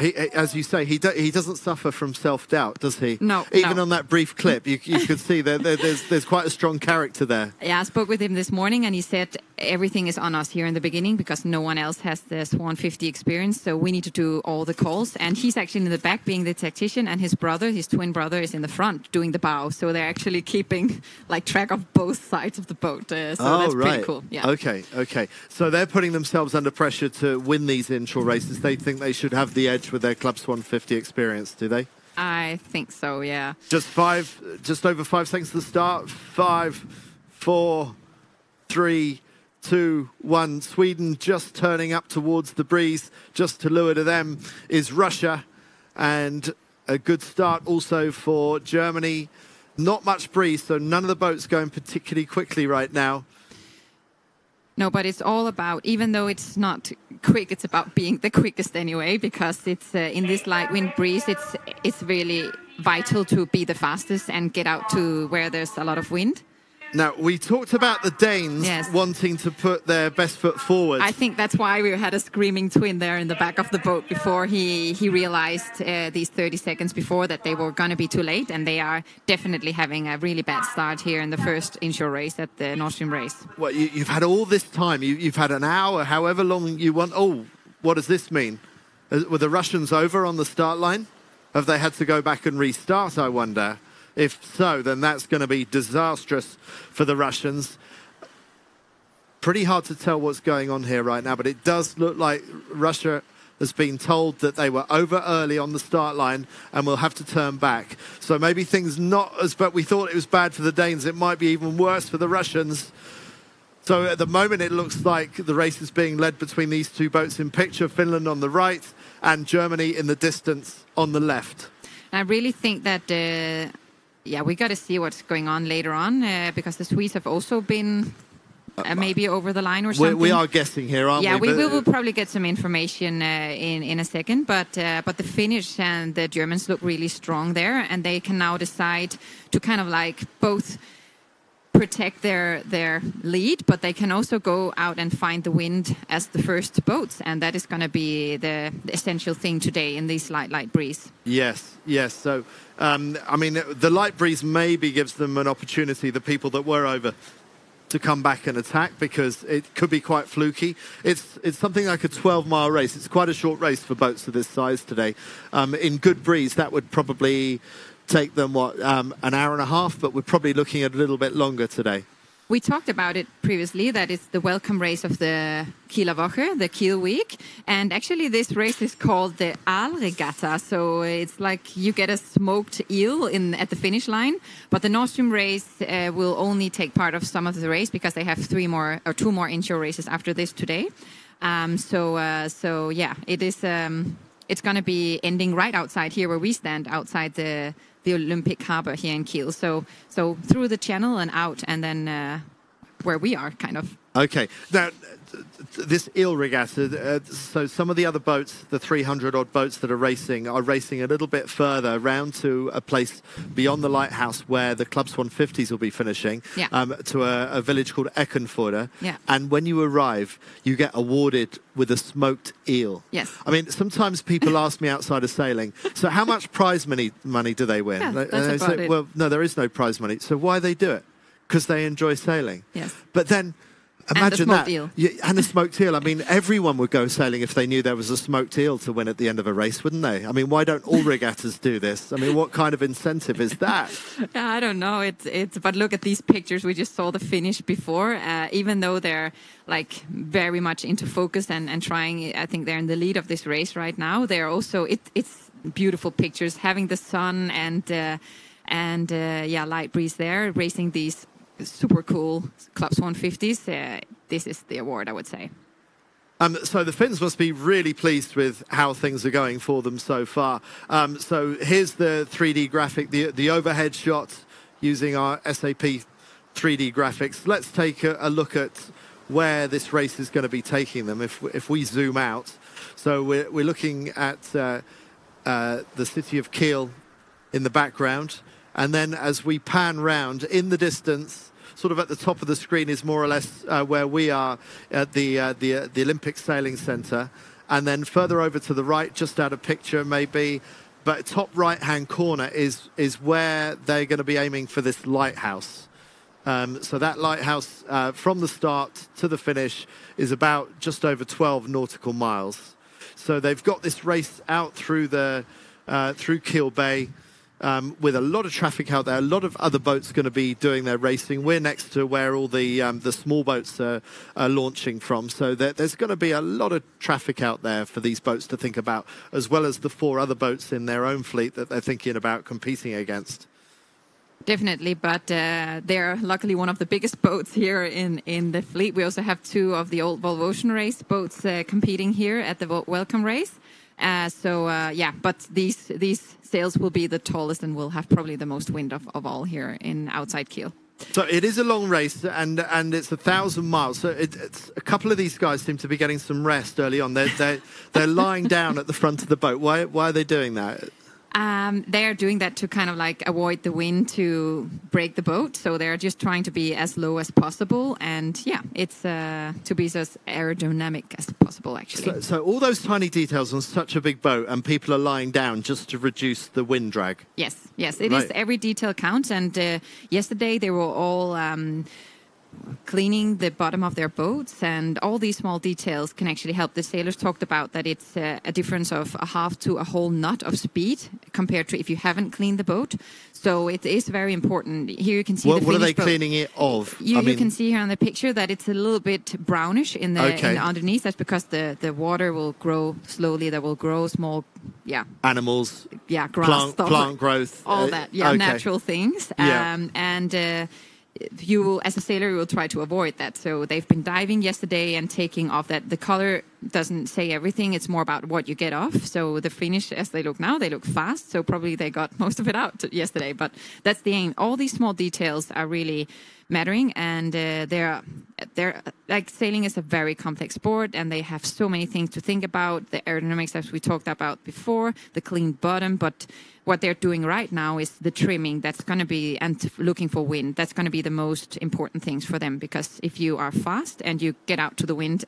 He, as you say, he do, he doesn't suffer from self doubt, does he? No, Even no. on that brief clip, you, you could see that there, there's there's quite a strong character there. yeah, I spoke with him this morning, and he said everything is on us here in the beginning because no one else has the Swan 50 experience, so we need to do all the calls. And he's actually in the back being the tactician, and his brother, his twin brother, is in the front doing the bow. So they're actually keeping like track of both sides of the boat. Uh, so oh, that's right. pretty cool. Yeah. Okay, okay. So they're putting themselves under pressure to win these inshore races. They think they should have the edge with their Club Swan 50 experience, do they? I think so. Yeah. Just five, just over five seconds to the start. Five, four, three, two, one. Sweden just turning up towards the breeze. Just to lure to them is Russia, and a good start also for Germany. Not much breeze, so none of the boats going particularly quickly right now. No, but it's all about, even though it's not quick, it's about being the quickest anyway, because it's uh, in this light wind breeze, it's, it's really vital to be the fastest and get out to where there's a lot of wind. Now, we talked about the Danes Yes. wanting to put their best foot forward. I think that's why we had a screaming twin there in the back of the boat before he, he realized uh, these 30 seconds before that they were going to be too late, and they are definitely having a really bad start here in the first inshore race at the Nord Stream race. Well, you, you've had all this time. You, you've had an hour, however long you want. Oh, what does this mean? Uh, Were the Russians over on the start line? Have they had to go back and restart, I wonder? If so, then that's going to be disastrous for the Russians. Pretty hard to tell what's going on here right now, but it does look like Russia has been told that they were over early on the start line and will have to turn back. So maybe things not as but we thought it was bad for the Danes. It might be even worse for the Russians. So at the moment, it looks like the race is being led between these two boats in picture Finland on the right and Germany in the distance on the left. I really think that, uh, yeah, we got to see what's going on later on uh, because the Swedes have also been uh, maybe over the line or something. we are guessing here, aren't yeah, we? we, we will probably get some information uh, in in a second, but uh, but the Finnish and the Germans look really strong there, and they can now decide to kind of like both protect their their lead, but they can also go out and find the wind as the first boats, and that is going to be the essential thing today in this light light breeze. Yes, yes. So, um, I mean, the light breeze maybe gives them an opportunity, the people that were over, to come back and attack because it could be quite fluky. It's it's something like a 12 mile race. It's quite a short race for boats of this size today. Um, in good breeze, that would probably take them what um, an hour and a half, but we're probably looking at a little bit longer today. We talked about it previously that it's the welcome race of the Kieler Woche, the Kiel Week. And actually, this race is called the Aalregatta. So it's like you get a smoked eel in at the finish line. But the Nord Stream race uh, will only take part of some of the race because they have three more or two more inshore races after this today. Um, so, uh, so yeah, it is. Um, it's going to be ending right outside here where we stand outside the the Olympic harbor here in Kiel. So so through the channel and out, and then uh, where we are, kind of. Okay. Now, th- th- this eel regatta, uh, so some of the other boats, the 300 odd boats that are racing, are racing a little bit further round to a place beyond the lighthouse where the Club Swan 50s will be finishing, Yeah. um, to a, a village called Eckernförde. Yeah. And when you arrive, you get awarded with a smoked eel. Yes. I mean, sometimes people ask me outside of sailing, so how much prize money, money do they win? Yeah, And that's I about say, it. Well, no, there is no prize money. So why they do it? Because they enjoy sailing. Yes. But then imagine smoked that. eel. Yeah, and a smoked eel. I mean, everyone would go sailing if they knew there was a smoked eel to win at the end of a race, wouldn't they? I mean, why don't all regattas do this? I mean, what kind of incentive is that? I don't know. It's it's. But look at these pictures. We just saw the finish before. Uh, even though they're like very much into focus and and trying, I think they're in the lead of this race right now. They're also it, it's beautiful pictures, having the sun and uh, and uh, yeah, light breeze there, racing these super cool Club Swan 50s, uh, this is the award, I would say. Um, so the Finns must be really pleased with how things are going for them so far. Um, so here's the 3D graphic, the, the overhead shot using our SAP 3D graphics. Let's take a, a look at where this race is going to be taking them if, if we zoom out. So we're, we're looking at uh, uh, the city of Kiel in the background. And then as we pan round in the distance, sort of at the top of the screen is more or less uh, where we are at the, uh, the, uh, the Olympic Sailing Centre. And then further over to the right, just out of picture maybe, but top right-hand corner is, is where they're going to be aiming for this lighthouse. Um, so that lighthouse uh, from the start to the finish is about just over 12 nautical miles. So they've got this race out through the uh, through Kiel Bay um, with a lot of traffic out there. A lot of other boats going to be doing their racing. We're next to where all the um, the small boats are, are launching from. So there, there's going to be a lot of traffic out there for these boats to think about, as well as the four other boats in their own fleet that they're thinking about competing against. Definitely, but uh, they're luckily one of the biggest boats here in, in the fleet. We also have two of the old Volvo Ocean Race boats uh, competing here at the Welcome Race. Uh, so uh, yeah, but these these sails will be the tallest and will have probably the most wind of, all here in outside Kiel. So it is a long race, and and it's a thousand miles. So it, it's a couple of these guys seem to be getting some rest early on. They're they're, they're lying down at the front of the boat. Why why are they doing that? Um, they are doing that to kind of like avoid the wind to break the boat. So they're just trying to be as low as possible. And yeah, it's uh, to be as aerodynamic as possible, actually. So, so, all those tiny details on such a big boat, and people are lying down just to reduce the wind drag. Yes, yes, it right. is. Every detail counts. And uh, yesterday they were all. Um, cleaning the bottom of their boats and all these small details can actually help the sailors talked about that it's a, a, difference of a half to a whole knot of speed compared to if you haven't cleaned the boat so it is very important here you can see what, the what are they boat. cleaning it of you, you can see here on the picture that it's a little bit brownish in the, okay. in the underneath that's because the, the water will grow slowly there will grow small yeah animals yeah grass plant, plant growth all uh, that yeah okay. natural things yeah. Um, and uh, you will, as a sailor, you will try to avoid that. So they've been diving yesterday and taking off that. The color doesn't say everything. It's more about what you get off. So the finish, as they look now, they look fast. So probably they got most of it out yesterday. But that's the aim. All these small details are really mattering, and uh, they're they're like sailing is a very complex sport, and they have so many things to think about. The aerodynamics, as we talked about before, the clean bottom, but what they're doing right now is the trimming. That's going to be and looking for wind. That's going to be the most important things for them because if you are fast and you get out to the wind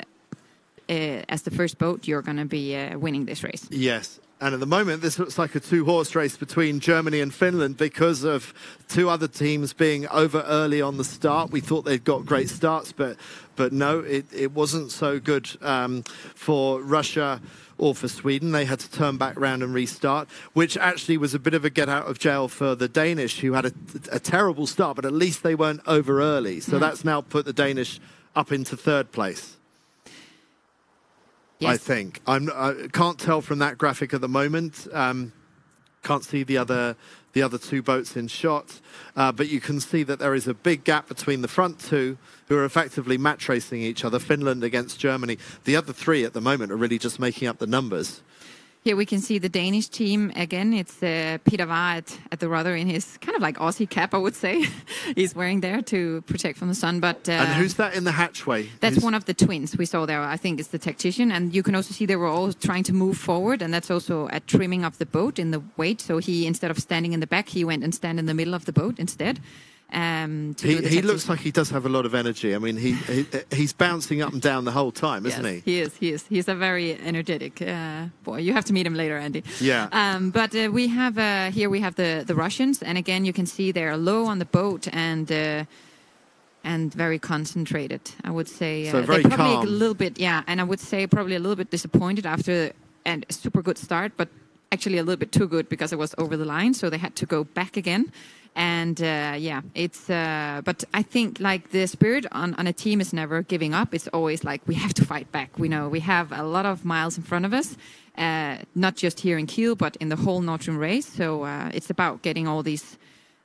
uh, as the first boat you're going to be uh, winning this race. Yes and at the moment, this looks like a two horse race between Germany and Finland because of two other teams being over early on the start. We thought they'd got great starts, but, but no, it, it wasn't so good um, for Russia or for Sweden. They had to turn back round and restart, which actually was a bit of a get out of jail for the Danish, who had a, a terrible start, but at least they weren't over early. So mm. that's now put the Danish up into third place. Yes. I think. I'm, I can't tell from that graphic at the moment. Um, can't see the other the other two boats in shot, uh, but you can see that there is a big gap between the front two, who are effectively match racing each other. Finland against Germany. The other three at the moment are really just making up the numbers. Here we can see the Danish team again. It's uh, Peter Warrer at, at, the rudder in his kind of like Aussie cap, I would say. He's wearing there to protect from the sun. But uh, and who's that in the hatchway? That's who's... one of the twins we saw there. I think it's the tactician, and you can also see they were all trying to move forward, and that's also a trimming of the boat in the weight. So he, instead of standing in the back, he went and stand in the middle of the boat instead. Um, he, he looks like he does have a lot of energy. I mean, he, he he's bouncing up and down the whole time, isn't yes, he? He is. He is. He's a very energetic uh, boy. You have to meet him later, Andy. Yeah. Um, but uh, we have uh, here we have the the Russians, and again you can see they're low on the boat and uh, and very concentrated. I would say so uh, very probably calm. a little bit, yeah. And I would say probably a little bit disappointed after and a super good start, but actually a little bit too good because it was over the line, so they had to go back again and uh, yeah it's uh, but i think like the spirit on, on a team is never giving up. It's always like we have to fight back. We know we have a lot of miles in front of us uh, not just here in kiel but in the whole Nord Stream race. So uh, it's about getting all these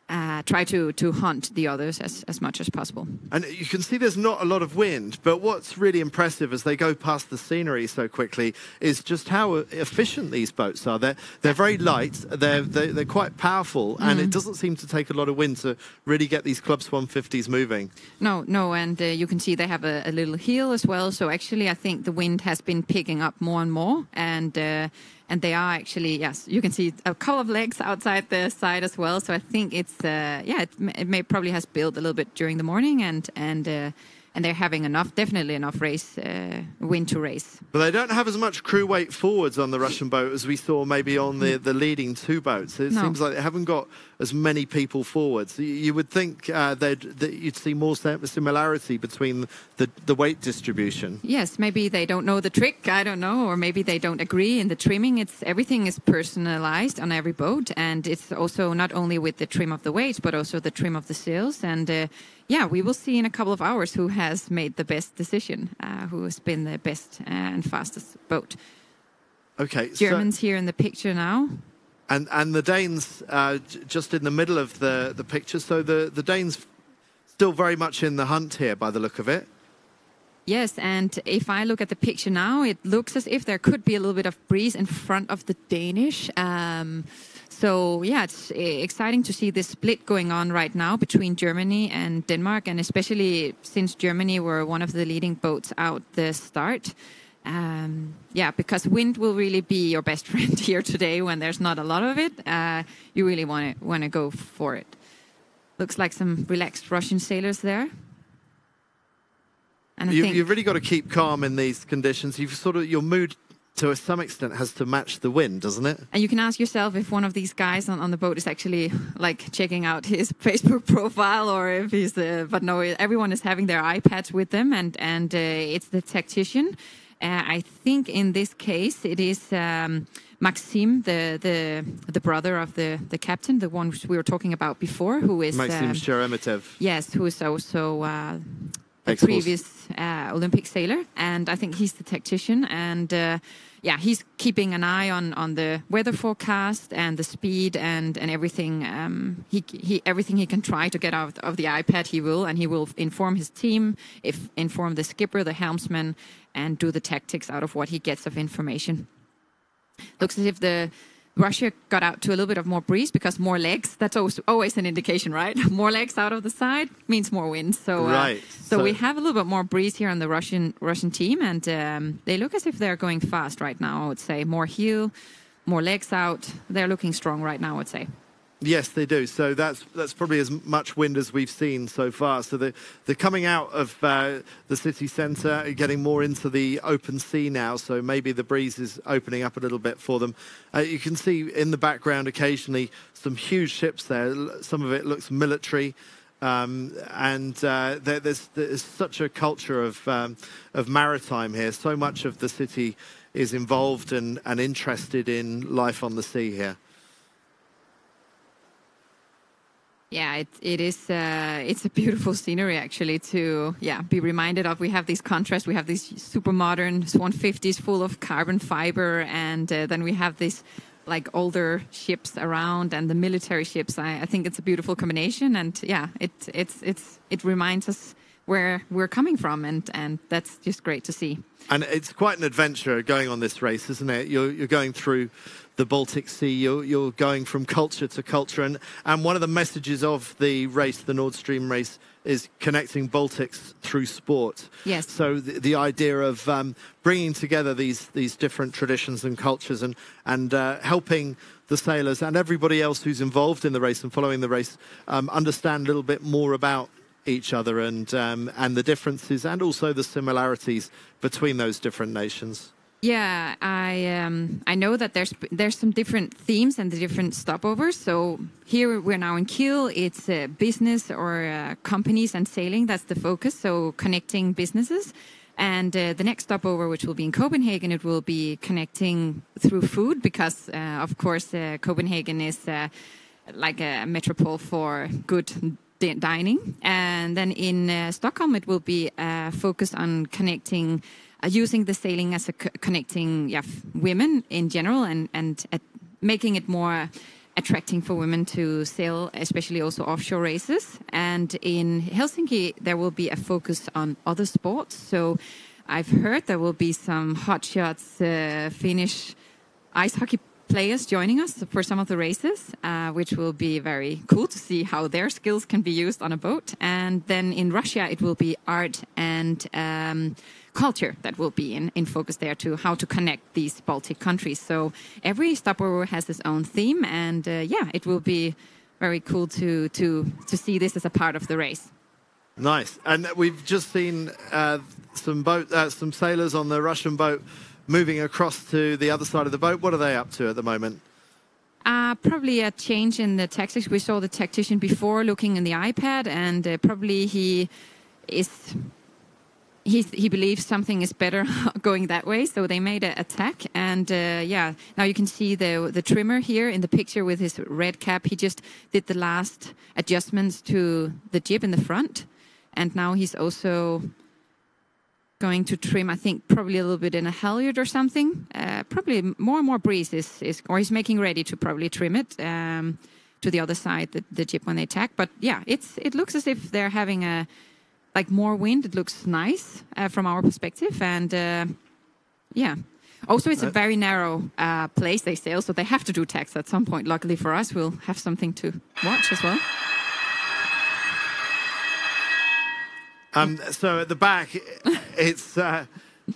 uh, try to, to hunt the others as, as much as possible. And you can see there's not a lot of wind, but what's really impressive as they go past the scenery so quickly is just how efficient these boats are. They're, they're very light, they're, they're, they're quite powerful, and it doesn't seem to take a lot of wind to really get these Club Swan 50s moving. No, no, and uh, you can see they have a, a little heel as well. So actually, I think the wind has been picking up more and more, and uh, and they are actually yes, you can see a couple of legs outside the side as well. So I think it's uh, yeah, it, may- it may probably has built a little bit during the morning, and and uh, and they're having enough, definitely enough race uh, wind to race. But they don't have as much crew weight forwards on the Russian boat as we saw maybe on the, the leading two boats. It No. seems like they haven't got as many people forwards. You, you would think uh, that you'd see more similarity between the, the weight distribution. Yes, maybe they don't know the trick. I don't know, or maybe they don't agree in the trimming. It's everything is personalized on every boat, and it's also not only with the trim of the weights, but also the trim of the sails. And uh, yeah, we will see in a couple of hours who has made the best decision, uh, who has been the best and fastest boat. Okay, so- Germans here in the picture now. and and the Danes uh, j- just in the middle of the, the picture. So the, the Danes still very much in the hunt here by the look of it. Yes, and if I look at the picture now, it looks as if there could be a little bit of breeze in front of the Danish. Um, so yeah, it's uh, exciting to see this split going on right now between Germany and Denmark, and especially since Germany were one of the leading boats out the start. Um, yeah, because wind will really be your best friend here today when there's not a lot of it. Uh, you really want to want to go for it. Looks like some relaxed Russian sailors there. And I think you've really got to keep calm in these conditions. You've sort of your mood to some extent has to match the wind, doesn't it? And you can ask yourself if one of these guys on, on the boat is actually like checking out his Facebook profile or if he's uh, but no, everyone is having their iPads with them and, and uh, it's the tactician. Uh, I think in this case it is um, Maxim, the, the the brother of the, the captain, the one we were talking about before, who is Maxim um, Sheremetev. Yes, who is also uh, a Ex-force. previous uh, Olympic sailor, and I think he's the tactician. And uh, yeah, he's keeping an eye on, on the weather forecast and the speed and and everything. Um, he he everything he can try to get out of the iPad, he will, and he will inform his team, if inform the skipper, the helmsman, and do the tactics out of what he gets of information looks as if the Russia got out to a little bit of more breeze because more legs. That's always, always an indication, right? more legs out of the side means more wind. So, uh, Right. so, So- we have a little bit more breeze here on the Russian Russian team, and um, they look as if they're going fast right now. I would say more heel, more legs out. They're looking strong right now. I would say. Yes, they do. So that's that's probably as much wind as we've seen so far. So they're, they're coming out of uh, the city centre, getting more into the open sea now. So maybe the breeze is opening up a little bit for them. Uh, you can see in the background occasionally some huge ships there. Some of it looks military. Um, and uh, there, there's, there's such a culture of, um, of maritime here. So much of the city is involved and, and interested in life on the sea here. Yeah, it, it is. Uh, it's a beautiful scenery actually to yeah be reminded of. We have these contrasts. We have these super modern Swan 50s full of carbon fiber, and uh, then we have these like older ships around and the military ships. I, I think it's a beautiful combination, and yeah, it it's it's it reminds us where we're coming from, and and that's just great to see. And it's quite an adventure going on this race, isn't it? You're, you're going through the Baltic Sea, you're, you're going from culture to culture. And, and one of the messages of the race, the Nord Stream race, is connecting Baltics through sport. Yes. So the, the idea of um, bringing together these, these different traditions and cultures and, and uh, helping the sailors and everybody else who's involved in the race and following the race um, understand a little bit more about each other and um, and the differences and also the similarities between those different nations. Yeah, I um, I know that there's there's some different themes and the different stopovers. So here we're now in Kiel. It's uh, business or uh, companies and sailing. That's the focus. So connecting businesses. And uh, the next stopover, which will be in Copenhagen, it will be connecting through food because, uh, of course, uh, Copenhagen is uh, like a metropole for good dining. And then in Stockholm, it will be focused on connecting, using the sailing as a co- connecting yeah, women in general and, and uh, making it more attracting for women to sail, especially also offshore races. And in Helsinki, there will be a focus on other sports. So I've heard there will be some hotshots uh, Finnish ice hockey players joining us for some of the races, uh, which will be very cool to see how their skills can be used on a boat. And then in Russia, it will be art and um, culture that will be in, in focus there to how to connect these Baltic countries. So every stopover has its own theme, and uh, yeah, it will be very cool to to to see this as a part of the race. Nice, and we've just seen uh, some boat, uh, some sailors on the Russian boat moving across to the other side of the boat. What are they up to at the moment? Uh, probably a change in the tactics. We saw the tactician before looking in the iPad, and uh, probably he is he he believes something is better going that way. So they made an attack, and uh, yeah, now you can see the the trimmer here in the picture with his red cap. He just did the last adjustments to the jib in the front, and now he's also going to trim. I think probably a little bit in a halyard or something. Uh, probably more and more breeze is is, or he's making ready to probably trim it. Um, to the other side, the, the jib when they attack, but yeah, it's it looks as if they're having a like more wind. It looks nice uh, from our perspective, and uh, yeah. Also, it's a very narrow uh, place they sail, so they have to do tacks at some point. Luckily for us, we'll have something to watch as well. Um, so at the back, it's uh,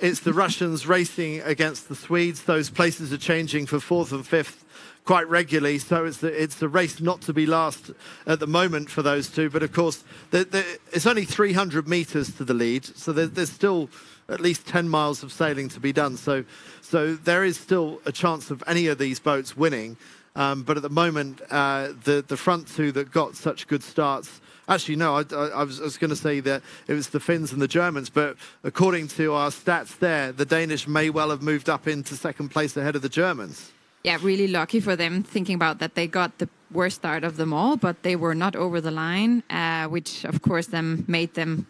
it's the Russians racing against the Swedes. Those places are changing for fourth and fifth quite regularly. So it's the, it's the race not to be last at the moment for those two. But of course, the, the, it's only 300 meters to the lead, so there, there's still at least 10 miles of sailing to be done. So, so there is still a chance of any of these boats winning. Um, but at the moment, uh, the the front two that got such good starts. Actually, no, I, I, I was, was going to say that it was the Finns and the Germans, but according to our stats there, the Danish may well have moved up into second place ahead of the Germans yeah, really lucky for them. Thinking about that, they got the worst start of them all, but they were not over the line, uh, which of course then made them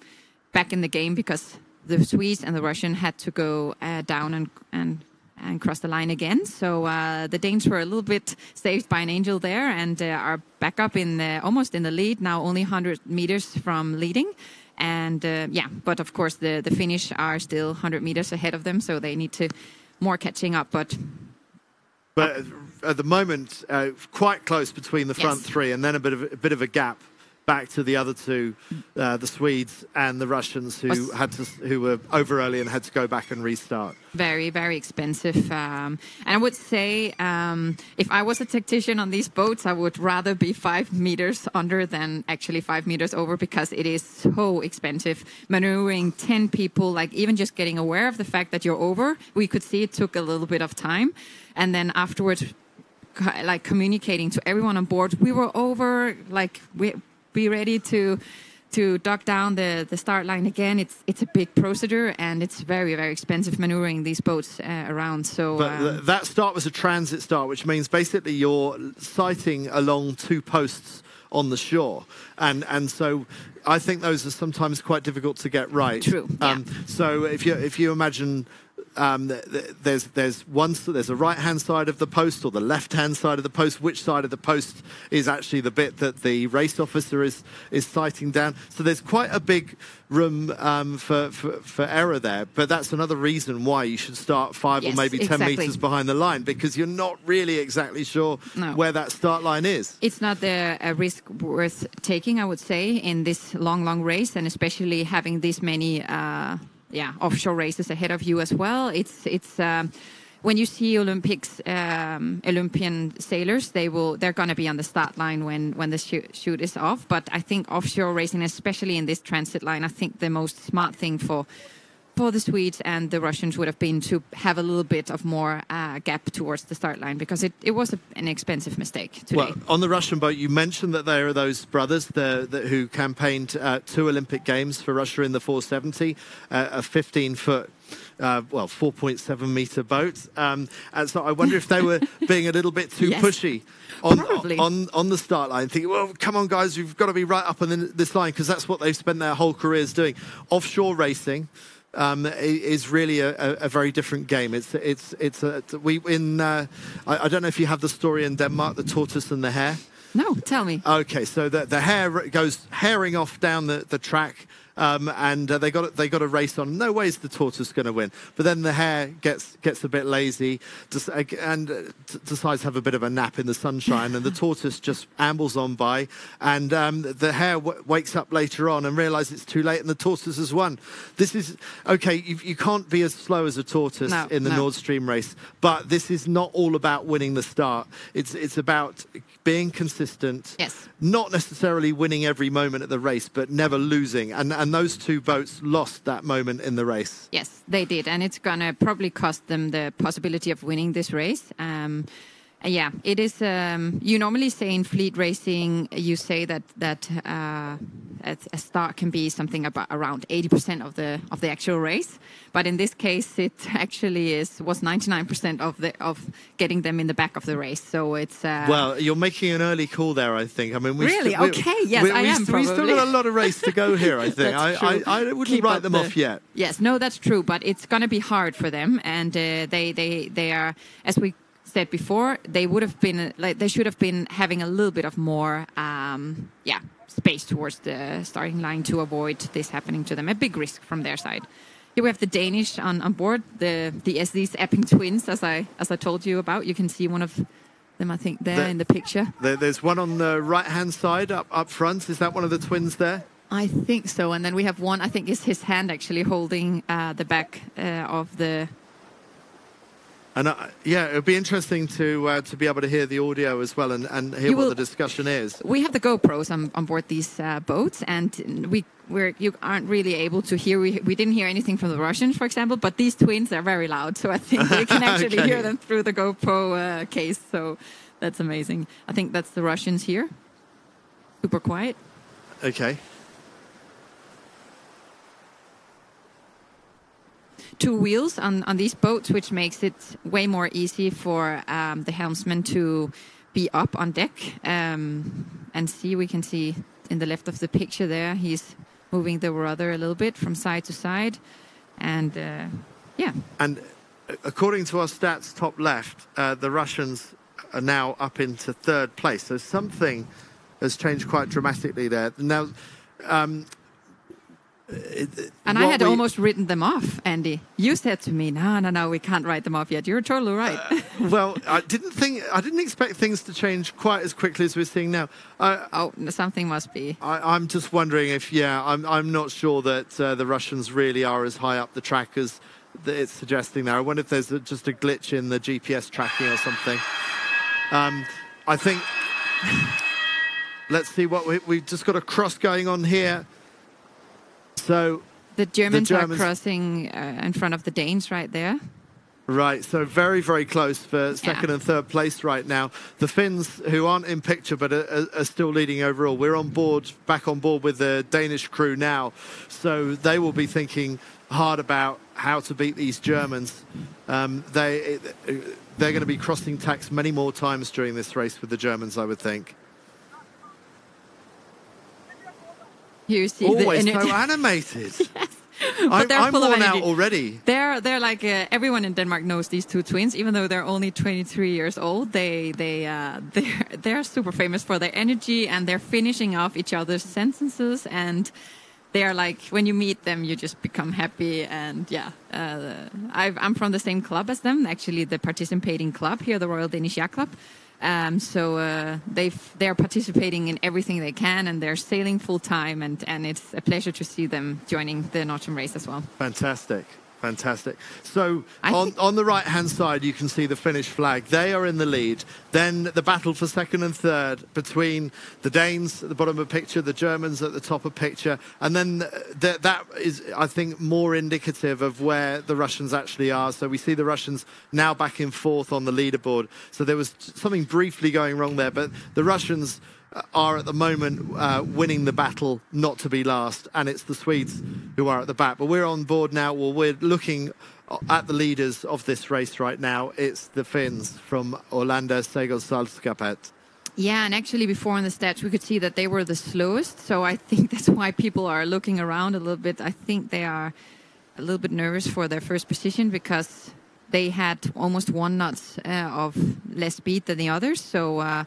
back in the game because the Swedes and the Russian had to go uh, down and and and cross the line again. So uh, the Danes were a little bit saved by an angel there and uh, are back up in the, almost in the lead now, only 100 meters from leading. And uh, yeah, but of course the the Finnish are still 100 meters ahead of them, so they need to more catching up. But but at the moment, uh, quite close between the front yes. three, and then a bit of a bit of a gap back to the other two, uh, the Swedes and the Russians, who had to, who were over early and had to go back and restart. Very, very expensive. Um, and I would say, um, if I was a tactician on these boats, I would rather be five meters under than actually five meters over because it is so expensive. Maneuvering ten people, like even just getting aware of the fact that you're over, we could see it took a little bit of time, and then afterwards like communicating to everyone on board we were over like we be ready to to dock down the, the start line again. It's it's a big procedure and it's very very expensive maneuvering these boats uh, around. So, but um, that start was a transit start, which means basically you're sighting along two posts on the shore, and and so I think those are sometimes quite difficult to get right. True. Um, yeah. So if you if you imagine um, there's there's one there's a right hand side of the post or the left hand side of the post. Which side of the post is actually the bit that the race officer is is sighting down? So there's quite a big room um, for, for, for error there. But that's another reason why you should start five yes, or maybe ten exactly. meters behind the line because you're not really exactly sure no. where that start line is. It's not the, a risk worth taking, I would say, in this long long race, and especially having this many. Uh, yeah offshore races ahead of you as well. It's it's. Um, when you see Olympics um, Olympian sailors, they will they're going to be on the start line when when the shoot, shoot is off. But I think offshore racing, especially in this transit line, I think the most smart thing for for the Swedes and the Russians would have been to have a little bit of more uh, gap towards the start line because it, it was a, an expensive mistake today. Well, on the Russian boat, you mentioned that there are those brothers the, the, who campaigned uh, two Olympic Games for Russia in the 470, uh, a 15 foot. Uh, well, 4.7 meter boat. Um, and so I wonder if they were being a little bit too yes, pushy on, on, on the start line, thinking, well, come on, guys, we've got to be right up on the, this line because that's what they've spent their whole careers doing. Offshore racing, um, is really a, a, a very different game. It's it's it's a, we in uh, I, I don't know if you have the story in Denmark, the tortoise and the hare. No, tell me. Okay, so the the hare goes haring off down the, the track, um, and uh, they got they got a race on. No way is the tortoise going to win. But then the hare gets gets a bit lazy, just, and uh, decides to have a bit of a nap in the sunshine, and the tortoise just ambles on by, and um, the hare wakes up later on and realizes it's too late, and the tortoise has won. This is okay. You, you can't be as slow as a tortoise No, in the no. Nord Stream race, but this is not all about winning the start. It's it's about being consistent. Yes. Not necessarily winning every moment at the race, but never losing. And and those two boats lost that moment in the race. Yes, they did, and it's gonna probably cost them the possibility of winning this race. Um, yeah, it is. Um, you normally say in fleet racing, you say that that uh, a, a start can be something about around eighty percent of the of the actual race, but in this case, it actually is was ninety nine percent of the of getting them in the back of the race. So it's uh, Well, you're making an early call there, I think. I mean, we Really? we- Okay, yes, we, I we am st- We still got a lot of race to go here, I think. I, I, I wouldn't Keep write them the- off yet. Yes, no, that's true, but it's going to be hard for them, and uh, they they they are as we said before, they would have been like they should have been having a little bit of more, um, yeah, space towards the starting line to avoid this happening to them. A big risk from their side. Here we have the Danish on, on board, the the these Epping twins, as I as I told you about. You can see one of them, I think, there The- in the picture. There, there's one on the right hand side up, up front. Is that one of the twins there? I think so. And then we have one, I think is his hand actually holding uh, the back uh, of the. And uh, yeah, it would be interesting to uh, to be able to hear the audio as well and, and hear You what will- the discussion is. We have the GoPros on, on board these uh, boats, and we we're, you aren't really able to hear. We, we didn't hear anything from the Russians, for example, but these twins are very loud, so I think we can actually Okay. hear them through the GoPro uh, case. So that's amazing. I think that's the Russians here. Super quiet. Okay. Two wheels on, on these boats, which makes it way more easy for um, the helmsman to be up on deck. Um, and see, we can see in the left of the picture there, he's moving the rudder a little bit from side to side. And uh, yeah, And uh, according to our stats, top left, uh, the Russians are now up into third place. So something has changed quite dramatically there. Now, um, it- and I had we- almost written them off, Andy. You said to me, no, no, no, we can't write them off yet. You're totally right. Well, I didn't think I didn't expect things to change quite as quickly as we're seeing now. I, oh, something must be. I, I'm just wondering if, yeah, I'm I'm not sure that uh, the Russians really are as high up the track as it's suggesting there. I wonder if there's a, just a glitch in the GPS tracking or something. Um, I think. Let's see what we, we've just got a cross going on here. So The Germans, Germans- are crossing uh, in front of the Danes right there. Right, so very, very close for second Yeah. and third place right now. The Finns, who aren't in picture but are, are- still leading overall, we're on board, back on board with the Danish crew now. So they will be thinking hard about how to beat these Germans. Um, they, they're going to be crossing tacks many more times during this race with the Germans, I would think. Here you see Always the so energy. animated. I'm, they're I'm full of worn out energy. already. They're they're like uh, everyone in Denmark knows these two twins, even though they're only 23 years old. They they uh, they're they're super famous for their energy and they're finishing off each other's sentences and they're like when you meet them you just become happy and yeah uh, I've, I'm from the same club as them actually the participating club here the Royal Danish Yacht Club um, so uh, they they're participating in everything they can and they're sailing full time and, and it's a pleasure to see them joining the Nord Stream race as well. Fantastic. Fantastic. So on, on the right hand side, you can see the Finnish flag. They are in the lead. Then the battle for second and third between the Danes at the bottom of the picture, the Germans at the top of picture. And then th- that is, I think, more indicative of where the Russians actually are. So we see the Russians now back in fourth on the leaderboard. So there was something briefly going wrong there, but the Russians are at the moment uh, winning the battle not to be last, and it's the Swedes who are at the back. But we're on board now. Well, we're looking at the leaders of this race right now. It's the Finns from Åländska Segelsällskapet. Yeah, and actually, before in the stats, we could see that they were the slowest. So I think that's why people are looking around a little bit. I think they are a little bit nervous for their first position because they had almost one knots uh, of less speed than the others. So uh,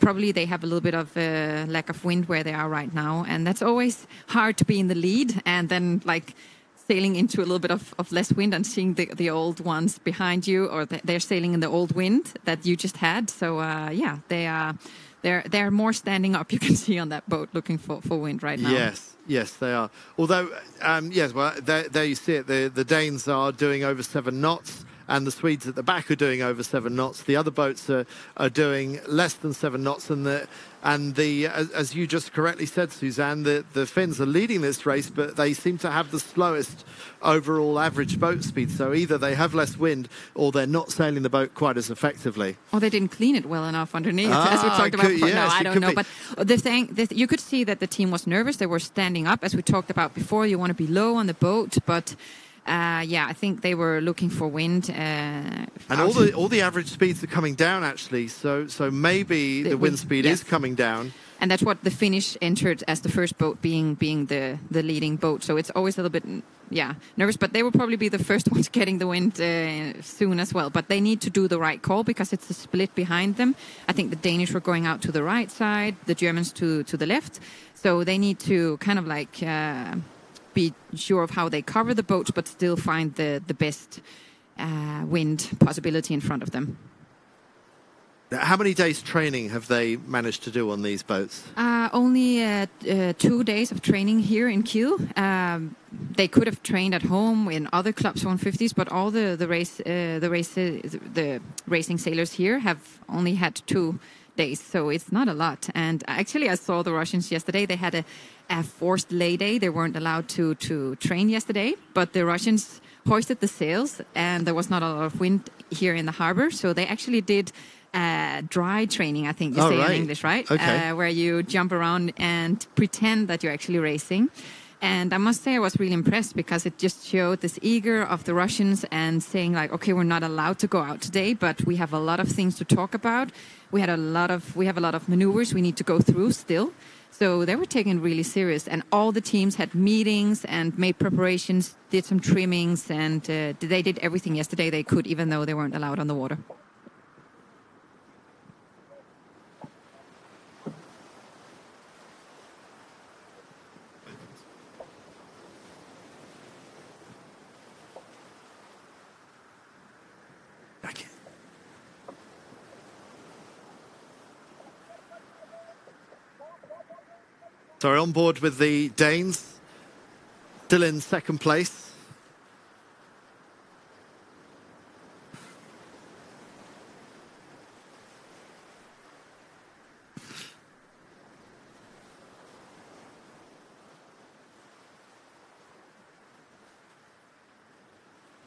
probably they have a little bit of uh, lack of wind where they are right now, and that's always hard to be in the lead and then like sailing into a little bit of, of less wind and seeing the, the old ones behind you, or the, they're sailing in the old wind that you just had. So uh, yeah, they are they're they're more standing up. You can see on that boat looking for, for wind right now. Yes, yes, they are. Although, um, yes, well, there, there you see it. The the Danes are doing over seven knots and the Swedes at the back are doing over seven knots. The other boats are, are doing less than seven knots, and the and the as, as you just correctly said, Suzanne, the, the Finns are leading this race, but they seem to have the slowest overall average boat speed. So either they have less wind, or they're not sailing the boat quite as effectively. Or they didn't clean it well enough underneath, ah, as we talked about. Could, yes, no, I don't know, be. but the thing the, you could see that the team was nervous. They were standing up, as we talked about before. You want to be low on the boat, but uh, yeah, I think they were looking for wind. Uh, and all the all the average speeds are coming down actually. So so maybe the, the wind speed yes. is coming down. And that's what the Finnish entered as the first boat, being being the the leading boat. So it's always a little bit yeah nervous, but they will probably be the first ones getting the wind uh, soon as well. But they need to do the right call because it's a split behind them. I think the Danish were going out to the right side, the Germans to to the left. So they need to kind of like uh, be sure of how they cover the boat, but still find the the best uh, wind possibility in front of them. How many days training have they managed to do on these boats? Uh, only uh, uh, two days of training here in Kiel. Um, they could have trained at home in other Club Swan 50s, but all the the race uh, the race the racing sailors here have only had two days, so it's not a lot. And actually, I saw the Russians yesterday. They had a, a forced lay day. They weren't allowed to to train yesterday, but the Russians hoisted the sails, and there was not a lot of wind here in the harbor, so they actually did. Uh, dry training, I think you say right. in English, right? Okay. Uh, where you jump around and pretend that you're actually racing. And I must say, I was really impressed because it just showed this eager of the Russians and saying like, okay, we're not allowed to go out today, but we have a lot of things to talk about. We had a lot of we have a lot of maneuvers we need to go through still. So they were taken really serious, and all the teams had meetings and made preparations, did some trimmings, and uh, they did everything yesterday they could, even though they weren't allowed on the water. So on board with the Danes, still in second place.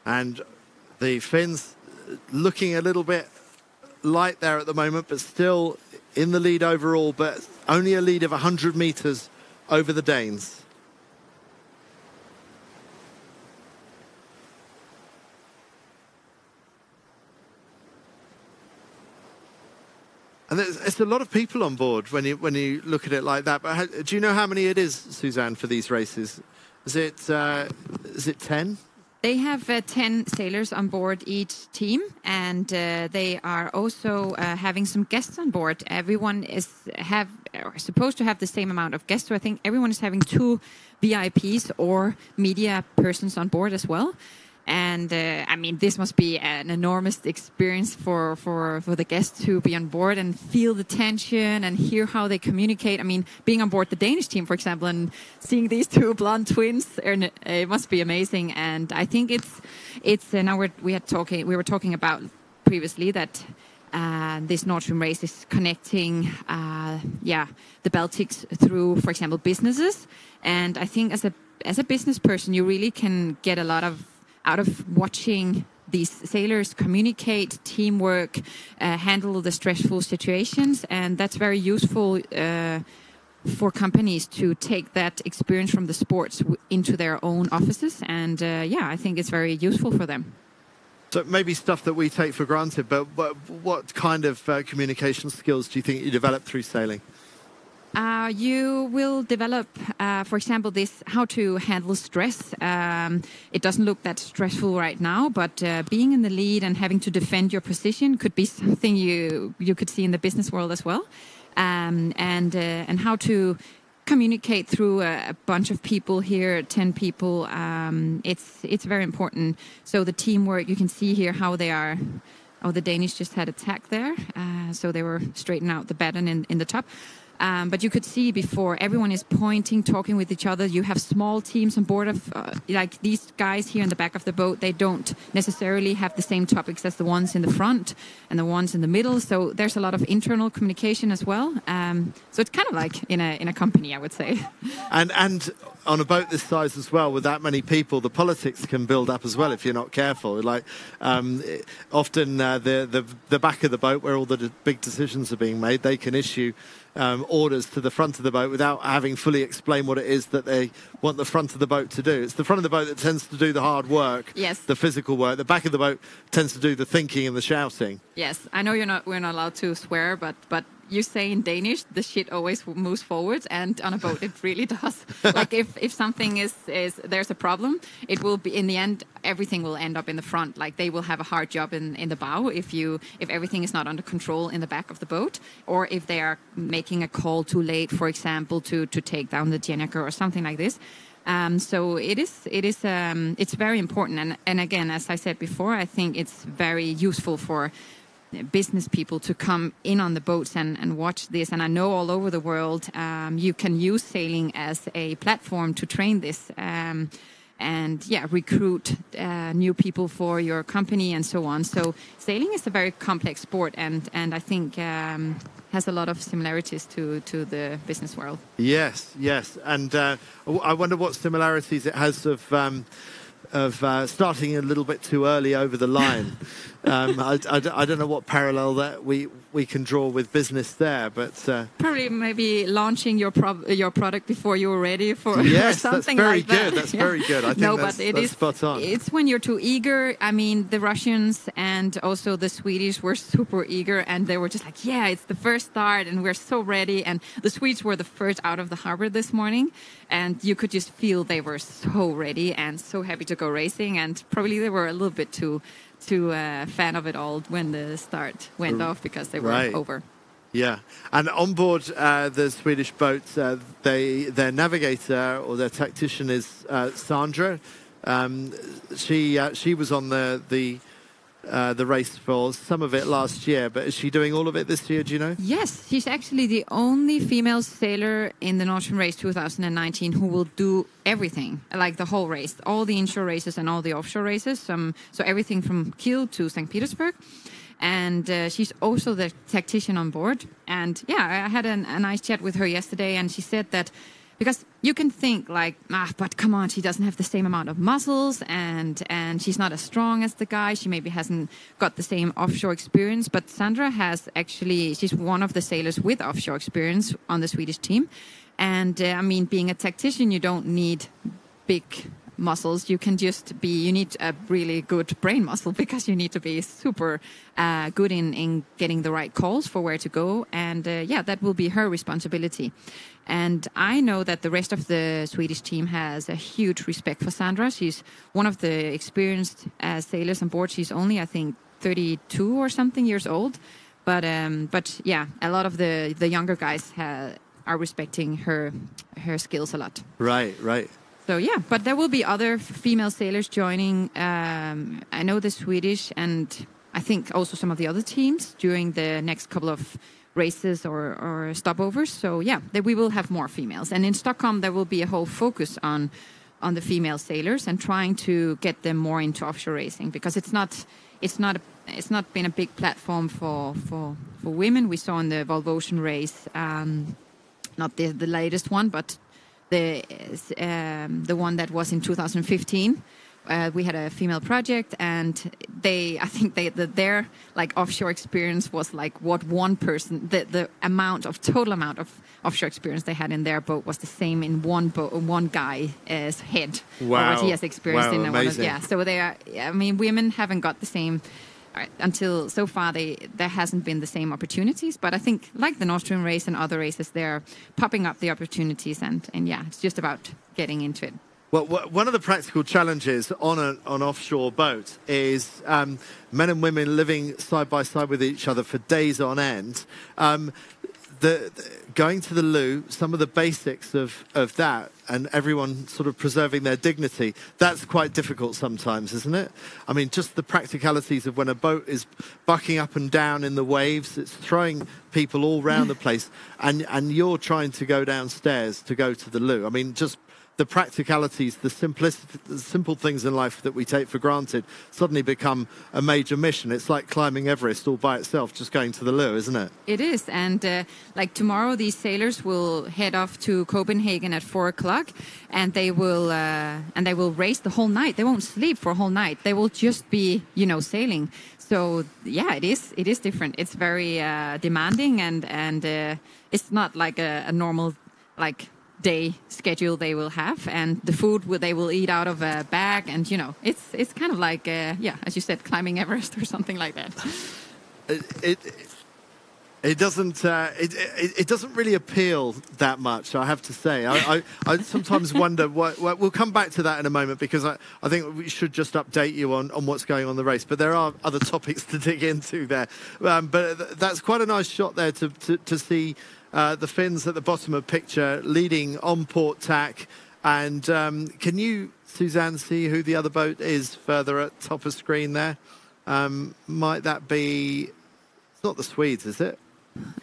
And the Finns looking a little bit light there at the moment, but still in the lead overall, but only a lead of 100 metres over the Danes. And it's a lot of people on board when you when you look at it like that. But how, do you know how many it is, Suzanne, for these races? Is it uh, is it ten? They have uh, 10 sailors on board each team, and uh, they are also uh, having some guests on board. Everyone is have supposed to have the same amount of guests, so I think everyone is having two VIPs or media persons on board as well and uh, I mean this must be an enormous experience for, for for the guests to be on board and feel the tension and hear how they communicate. I mean, being on board the Danish team, for example, and seeing these two blonde twins, it must be amazing. And I think it's it's uh, now we're, we had talking we were talking about previously that. Uh, this Nord Stream race is connecting, uh, yeah, the Baltics through, for example, businesses. And I think as a as a business person, you really can get a lot of out of watching these sailors communicate, teamwork, uh, handle the stressful situations, and that's very useful uh, for companies to take that experience from the sports into their own offices. And uh, yeah, I think it's very useful for them. So maybe stuff that we take for granted, but what, what kind of uh, communication skills do you think you develop through sailing? Uh, you will develop, uh, for example, this how to handle stress. Um, it doesn't look that stressful right now, but uh, being in the lead and having to defend your position could be something you you could see in the business world as well. Um, and uh, and how to communicate through a, a, bunch of people here, ten people. Um, it's it's very important. So the teamwork, you can see here how they are. Oh, the Danish just had attack there, uh, so they were straightening out the batten in, in the top. Um, but you could see before everyone is pointing, talking with each other. You have small teams on board of uh, like these guys here in the back of the boat. They don't necessarily have the same topics as the ones in the front and the ones in the middle. So there's a lot of internal communication as well. Um, so it's kind of like in a in a company, I would say. And and on a boat this size as well, with that many people, the politics can build up as well if you're not careful. Like um, often uh, the, the the back of the boat where all the big decisions are being made, they can issue um, orders to the front of the boat without having fully explained what it is that they want the front of the boat to do. It's the front of the boat that tends to do the hard work, yes. the physical work. The back of the boat tends to do the thinking and the shouting. Yes, I know you're not. We're not allowed to swear, but but you say in Danish, the shit always moves forward, and on a boat, it really does. like if, if something is is there's a problem, it will be in the end everything will end up in the front. Like they will have a hard job in in the bow if you if everything is not under control in the back of the boat, or if they are making a call too late, for example, to to take down the gennaker or something like this. Um, so it is it is um, it's very important and and again as I said before I think it's very useful for business people to come in on the boats and, and watch this. And I know all over the world um, you can use sailing as a platform to train this. Um, and yeah, recruit uh, new people for your company and so on. So sailing is a very complex sport, and and I think um, has a lot of similarities to to the business world. Yes, yes, and uh, I wonder what similarities it has of. Of uh, starting a little bit too early over the line. um, I, I, I, don't know what parallel that we we can draw with business there, but uh, probably maybe launching your pro- your product before you're ready for yes, something that's very like good. That. That's very good. I think no, that's, but it that's is, spot on. It's when you're too eager. I mean, the Russians and also the Swedish were super eager, and they were just like, "Yeah, it's the first start, and we're so ready." And the Swedes were the first out of the harbor this morning, and you could just feel they were so ready and so happy to go racing, and probably they were a little bit too too uh, fan of it all when the start went off because they were right. over. Yeah, and on board uh, the Swedish boat, uh, they their navigator or their tactician is uh, Sandra. Um, she uh, she was on the the uh, the race for some of it last year, but is she doing all of it this year? Do you know? Yes, she's actually the only female sailor in the Nord Stream Race 2019 who will do everything, like the whole race, all the inshore races and all the offshore races. Um, so everything from Kiel to St. Petersburg. And uh, she's also the tactician on board. And yeah, I had an, a nice chat with her yesterday, and she said that because you can think like ah but come on she doesn't have the same amount of muscles and and she's not as strong as the guy. She maybe hasn't got the same offshore experience. But sandra has actually she's one of the sailors with offshore experience on the swedish team. And uh, i mean being a tactician you don't need big muscles you can just be you need a really good brain muscle because you need to be super uh, good in in getting the right calls for where to go and uh, yeah that will be her responsibility and I know that the rest of the Swedish team has a huge respect for Sandra. She's one of the experienced uh, sailors on board. She's only, I think, 32 or something years old. But um, but yeah, a lot of the the younger guys are respecting her her skills a lot. Right, right. So yeah, but there will be other female sailors joining. Um, I know the Swedish and I think also some of the other teams during the next couple of races or, or stopovers. So yeah, that we will have more females. And in Stockholm, there will be a whole focus on on the female sailors and trying to get them more into offshore racing because it's not it's not a, it's not been a big platform for for for women. We saw in the Volvo Ocean race, um, not the the latest one, but the um, the one that was in 2015 uh, we had a female project and they i think they the, their like offshore experience was like what one person the, the amount of total amount of offshore experience they had in their boat was the same in one boat one guy's head. Wow. or what he has experienced wow, in one of, yeah. So they are i mean women haven't got the same until so far they there hasn't been the same opportunities but i think like the nord stream race and other races they're popping up the opportunities and and yeah it's just about getting into it well, one of the practical challenges on an offshore boat is um, men and women living side by side with each other for days on end. Um, the, the, going to the loo, some of the basics of, of that, and everyone sort of preserving their dignity, that's quite difficult sometimes, isn't it? I mean, just the practicalities of when a boat is bucking up and down in the waves, it's throwing people all around the place, and, and you're trying to go downstairs to go to the loo. I mean, just the practicalities, the, the simple things in life that we take for granted suddenly become a major mission. It's like climbing Everest all by itself, just going to the loo, isn't it? It is. And uh, like tomorrow, these sailors will head off to Copenhagen at four o'clock, and they will uh, and they will race the whole night. They won't sleep for a whole night. They will just be, you know, sailing. So yeah, it is. It is different. It's very uh, demanding, and and uh, it's not like a, a normal like day schedule they will have and the food they will eat out of a bag and you know it's it's kind of like uh, yeah as you said climbing everest or something like that it, it, it doesn't. Uh, it, it, it, doesn't really appeal that much. I have to say. I, I, I sometimes wonder. What, what, we'll come back to that in a moment because I, I think we should just update you on, on what's going on in the race. But there are other topics to dig into there. Um, but that's quite a nice shot there to to, to see uh, the Finns at the bottom of picture, leading on port tack. And um, can you, Suzanne, see who the other boat is further at top of screen there? Um, might that be? It's not the Swedes, is it?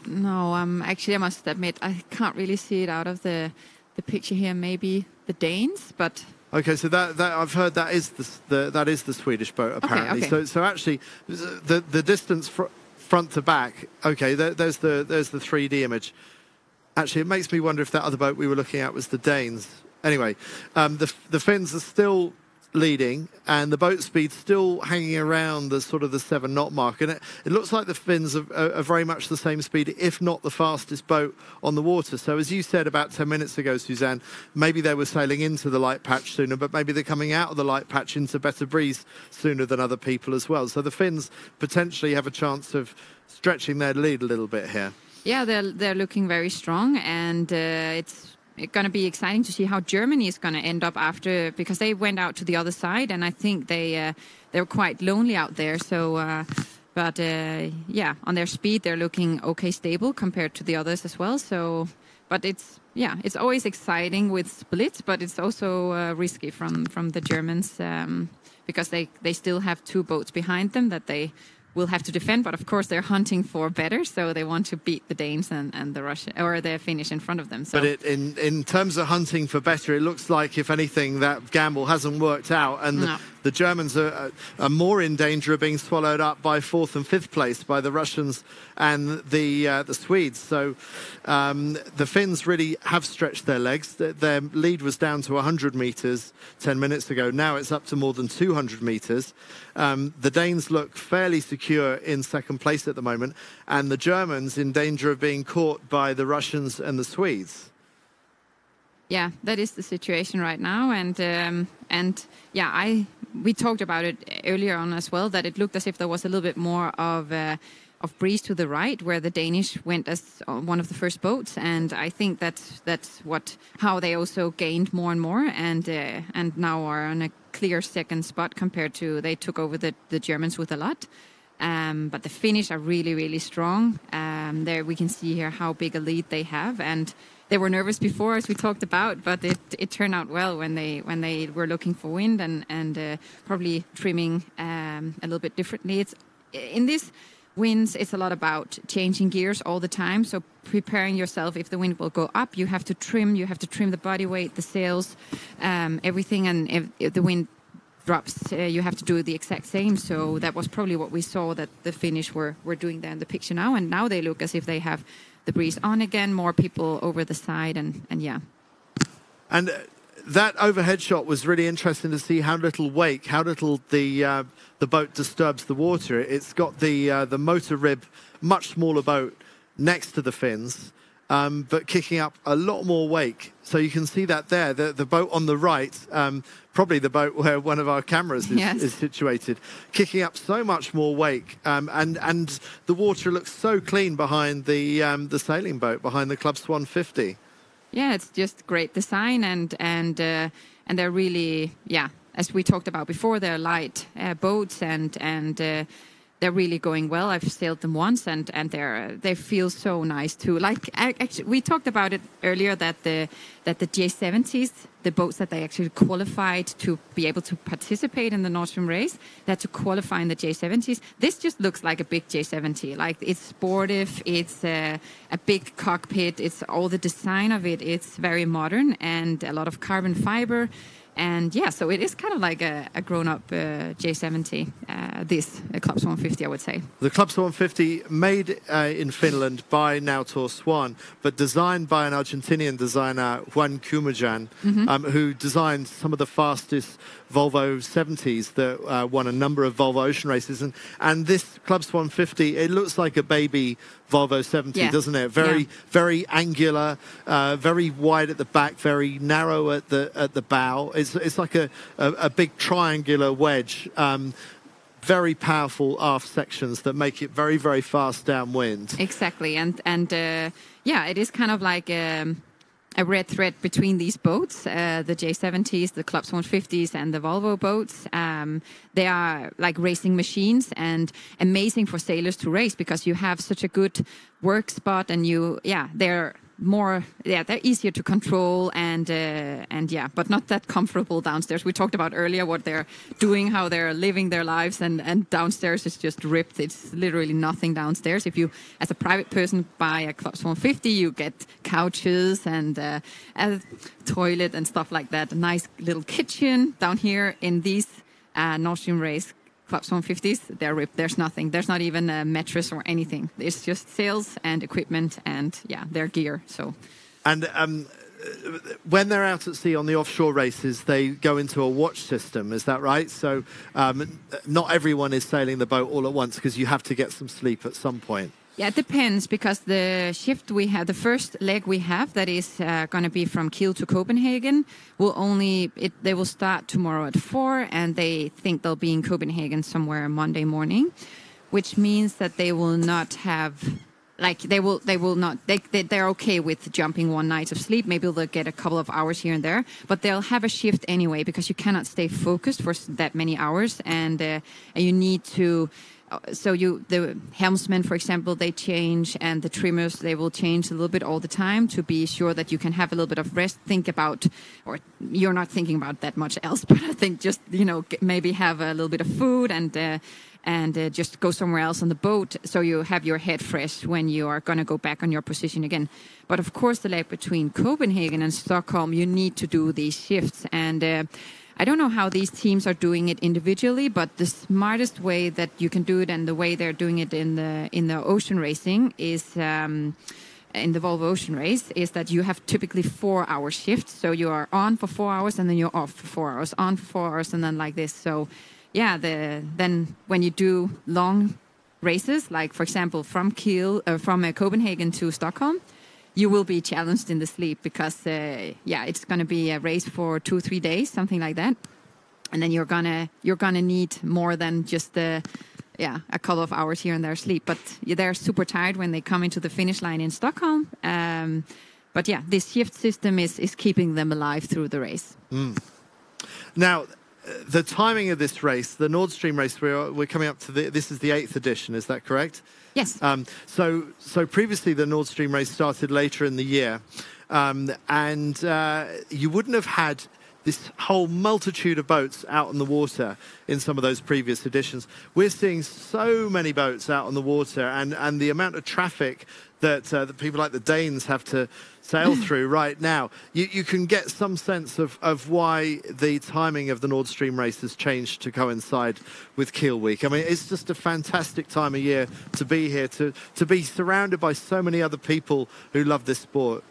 No, um, actually, I must admit I can't really see it out of the the picture here. Maybe the Danes, but Okay, so that, that I've heard that is the, the that is the Swedish boat apparently. Okay, okay. So so actually, the the distance fr- front to back. Okay, there, there's the there's the 3D image. Actually, it makes me wonder if that other boat we were looking at was the Danes. Anyway, um, the the Finns are still leading, and the boat speed still hanging around the sort of the seven knot mark. And it, it looks like the Finns are, are, are, very much the same speed, if not the fastest boat on the water. So, as you said about 10 minutes ago, Suzanne, maybe they were sailing into the light patch sooner, but maybe they're coming out of the light patch into better breeze sooner than other people as well. So, the Finns potentially have a chance of stretching their lead a little bit here. Yeah, they're they're looking very strong, and uh, it's going to be exciting to see how Germany is going to end up after because they went out to the other side, and I think they uh, they're quite lonely out there. So, uh, but uh, yeah, on their speed, they're looking okay, stable compared to the others as well. So, but it's yeah, it's always exciting with splits, but it's also uh, risky from from the Germans um, because they they still have two boats behind them that they will have to defend, but of course they're hunting for better, so they want to beat the Danes and, and the Russian or the Finnish in front of them. So. But it, in in terms of hunting for better, it looks like if anything that gamble hasn't worked out, and no. the, the, Germans are, are, more in danger of being swallowed up by fourth and fifth place by the Russians and the uh, the Swedes. So um, the Finns really have stretched their legs. Their, their lead was down to 100 meters 10 minutes ago. Now it's up to more than 200 meters. Um, the Danes look fairly secure in second place at the moment, and the Germans in danger of being caught by the Russians and the Swedes. Yeah, that is the situation right now, and um, and yeah, I we talked about it earlier on as well that it looked as if there was a little bit more of. Uh, of breeze to the right, where the Danish went as one of the first boats, and I think that's that's what how they also gained more and more, and uh, and now are on a clear second spot compared to they took over the, the Germans with a lot. Um, but the Finnish are really, really strong. Um, there we can see here how big a lead they have, and they were nervous before, as we talked about, but it, it turned out well when they when they were looking for wind and and uh, probably trimming um, a little bit differently. It's in this winds it's a lot about changing gears all the time so preparing yourself if the wind will go up you have to trim you have to trim the body weight the sails um, everything and if, if, the wind drops uh, you have to do the exact same so that was probably what we saw that the finnish were, were doing there in the picture now and now they look as if they have the breeze on again more people over the side and, and yeah and uh, that overhead shot was really interesting to see how little wake, how little the uh, the boat disturbs the water. It's got the uh, the motor rib, much smaller boat next to the Finns. Um, but kicking up a lot more wake. So you can see that there. The, the boat on the right, um, probably the boat where one of our cameras is, Yes. is situated, kicking up so much more wake, um, and and the water looks so clean behind the um, the sailing boat, behind the Club Swan 50. Yeah, it's just great design and and uh, and they're really yeah. As we talked about before, they're light uh, boats and and uh, they're really going well. I've sailed them once and and they're they feel so nice too. Like ac- actually, we talked about it earlier that the that the J70s, the boats that they actually qualified to be able to participate in the Nord Stream race, that to qualify in the J70s. This just looks like a big J70. Like it's sportive, it's a, a big cockpit, it's all the design of it. It's very modern and a lot of carbon fiber. And yeah, so it is kind of like a, a grown-up uh, J70. Uh, this uh, Club Swan 50, I would say. The Club Swan 50 made uh, in Finland by Nautor Swan, but designed by an Argentinian designer, Juan Kouyoumdjian, um, who designed some of the fastest Volvo 70s that uh, won a number of Volvo Ocean races. And, and this Club Swan 50, it looks like a baby Volvo 70, Yeah. doesn't it? Very, Yeah. very angular, uh, very wide at the back, very narrow at the at the bow. It's it's like a a, a big triangular wedge. Um, very powerful aft sections that make it very very fast downwind. Exactly, and and uh, yeah, it is kind of like um, a red thread between these boats, uh, the J70s, the Club Swan 50s, and the Volvo boats. Um, they are like racing machines and amazing for sailors to race because you have such a good work spot, and you yeah they're more yeah they're easier to control and uh, and yeah but not that comfortable downstairs. We talked about earlier what they're doing how they're living their lives and and downstairs is just ripped. It's literally nothing downstairs. If you as a private person buy a Club Swan 50 you get couches and uh, a toilet and stuff like that. A nice little kitchen down here in these uh, Nord Stream race Club Swan 50s, they're ripped. There's nothing. There's not even a mattress or anything. It's just sails and equipment and yeah, their gear. So And um, when they're out at sea on the offshore races, they go into a watch system. Is that right? So um, not everyone is sailing the boat all at once because you have to get some sleep at some point. Yeah, it depends because the shift we have, the first leg we have that is uh, going to be from Kiel to Copenhagen, will only it they will start tomorrow at four, and they think they'll be in Copenhagen somewhere Monday morning, which means that they will not have like they will they will not they, they they're okay with jumping one night of sleep. Maybe they'll get a couple of hours here and there but they'll have a shift anyway because you cannot stay focused for that many hours and uh, and you need to so you the helmsmen for example they change and the trimmers they will change a little bit all the time to be sure that you can have a little bit of rest think about or you're not thinking about that much else but i think just you know maybe have a little bit of food and uh, and uh, just go somewhere else on the boat so you have your head fresh when you are going to go back on your position again. But of course, the leg between Copenhagen and Stockholm, you need to do these shifts. And uh, I don't know how these teams are doing it individually, but the smartest way that you can do it and the way they're doing it in the in the ocean racing is. Um, in the Volvo Ocean Race is that you have typically four hour shifts. So you are on for four hours and then you're off for four hours, on for four hours, and then like this. So yeah, the then when you do long races, like for example from Kiel, uh, from uh, Copenhagen to Stockholm, you will be challenged in the sleep because uh, yeah, it's going to be a race for two three days, something like that, and then you're gonna you're gonna need more than just the yeah a couple of hours here and there sleep. But they're super tired when they come into the finish line in Stockholm. Um, but yeah, this shift system is is keeping them alive through the race. Now, uh, the timing of this race, the Nord Stream race, we're, we're coming up to the, this is the eighth edition, is that correct? Yes. Um, so, so previously the Nord Stream race started later in the year, um, and uh, you wouldn't have had this whole multitude of boats out on the water in some of those previous editions. We're seeing so many boats out on the water, and, and the amount of traffic that, uh, that people like the Danes have to sail through right now, you, you can get some sense of, of why the timing of the Nord Stream race has changed to coincide with Kiel Week. I mean, it's just a fantastic time of year to be here, to, to be surrounded by so many other people who love this sport.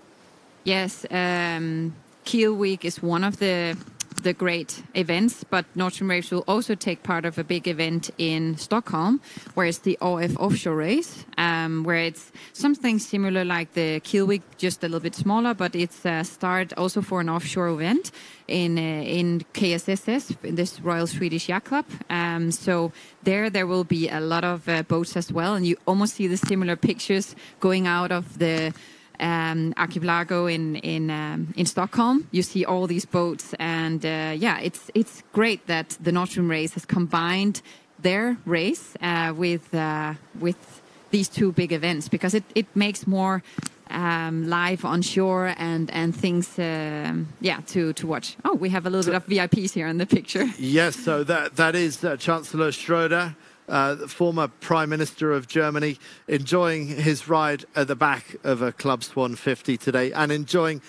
Yes, um, Kiel Week is one of the the great events, but Nord Stream Race will also take part of a big event in Stockholm, where it's the ÅF Offshore Race, um, where it's something similar like the Kiel Week, just a little bit smaller, but it's a start also for an offshore event in uh, in KSSS, in this Royal Swedish Yacht Club. Um, so there, there will be a lot of uh, boats as well, and you almost see the similar pictures going out of the um, Archipelago in in um, in Stockholm. You see all these boats, and uh, yeah, it's it's great that the Nord Stream race has combined their race uh, with uh, with these two big events because it, it makes more um, live on shore and and things um, yeah to to watch. Oh, we have a little bit of VIPs here in the picture. Yes, so that that is uh, Chancellor Schroeder. Uh, the former Prime Minister of Germany, enjoying his ride at the back of a Club Swan 50 today and enjoying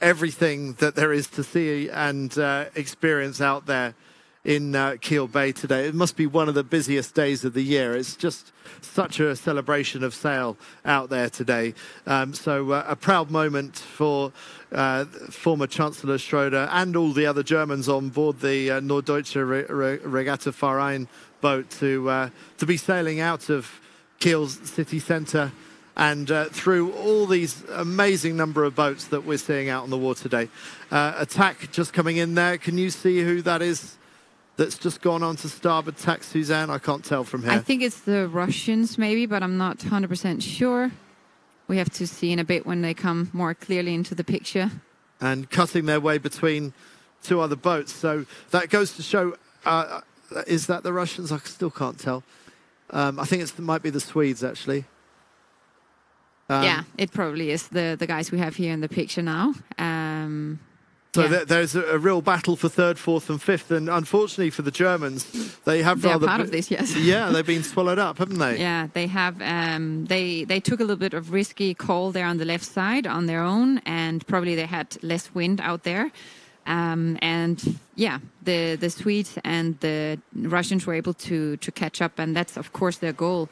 everything that there is to see and uh, experience out there in uh, Kiel Bay today. It must be one of the busiest days of the year. It's just such a celebration of sail out there today. Um, so uh, a proud moment for uh, former Chancellor Schroeder and all the other Germans on board the uh, Norddeutsche Re- Re- Regatta Verein boat to uh, to be sailing out of Kiel's city centre and uh, through all these amazing number of boats that we're seeing out on the water today. Uh, attack just coming in there. Can you see who that is? That's just gone on to starboard tack, Suzanne. I can't tell from here. I think it's the Russians, maybe, but I'm not 100% sure. We have to see in a bit when they come more clearly into the picture. and cutting their way between two other boats. So that goes to show uh, is that the Russians? I still can't tell. Um, I think it's, it might be the Swedes, actually. Um, yeah, it probably is the the guys we have here in the picture now. Um, So yeah. there, there's a, a real battle for third, fourth, and fifth. And unfortunately for the Germans, they have They're rather. part of this, yes. yeah, they've been swallowed up, haven't they? Yeah, they have. Um, they they took a little bit of risky call there on the left side on their own, and probably they had less wind out there. Um, and yeah, the the Swedes and the Russians were able to to catch up, and that's of course their goal.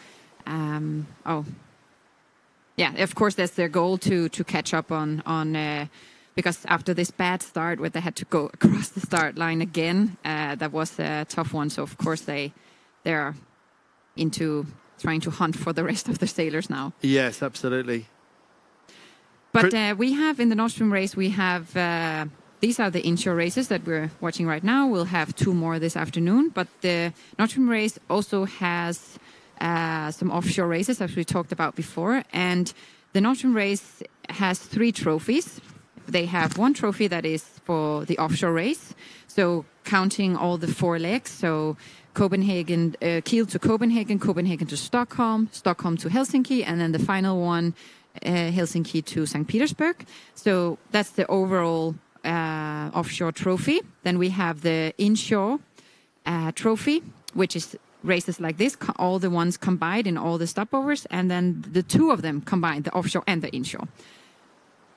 Um, oh, yeah, of course that's their goal to to catch up on on. Uh, because after this bad start, where they had to go across the start line again, uh, that was a tough one. So of course they they're into trying to hunt for the rest of the sailors now. Yes, absolutely. But uh, we have in the Nord Stream race, we have uh, these are the inshore races that we're watching right now. We'll have two more this afternoon. But the Nord Stream race also has uh, some offshore races, as we talked about before. And the Nord Stream race has three trophies. They have one trophy that is for the offshore race. So counting all the four legs. So Copenhagen, uh, Kiel to Copenhagen, Copenhagen to Stockholm, Stockholm to Helsinki, and then the final one, uh, Helsinki to St. Petersburg. So that's the overall uh, offshore trophy. Then we have the inshore uh, trophy, which is races like this, all the ones combined in all the stopovers, and then the two of them combined, the offshore and the inshore.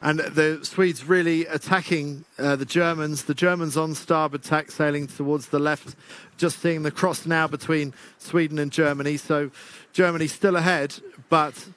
And the Swedes really attacking uh, the Germans. The Germans on starboard tack sailing towards the left. Just seeing the cross now between Sweden and Germany. So Germany still ahead, but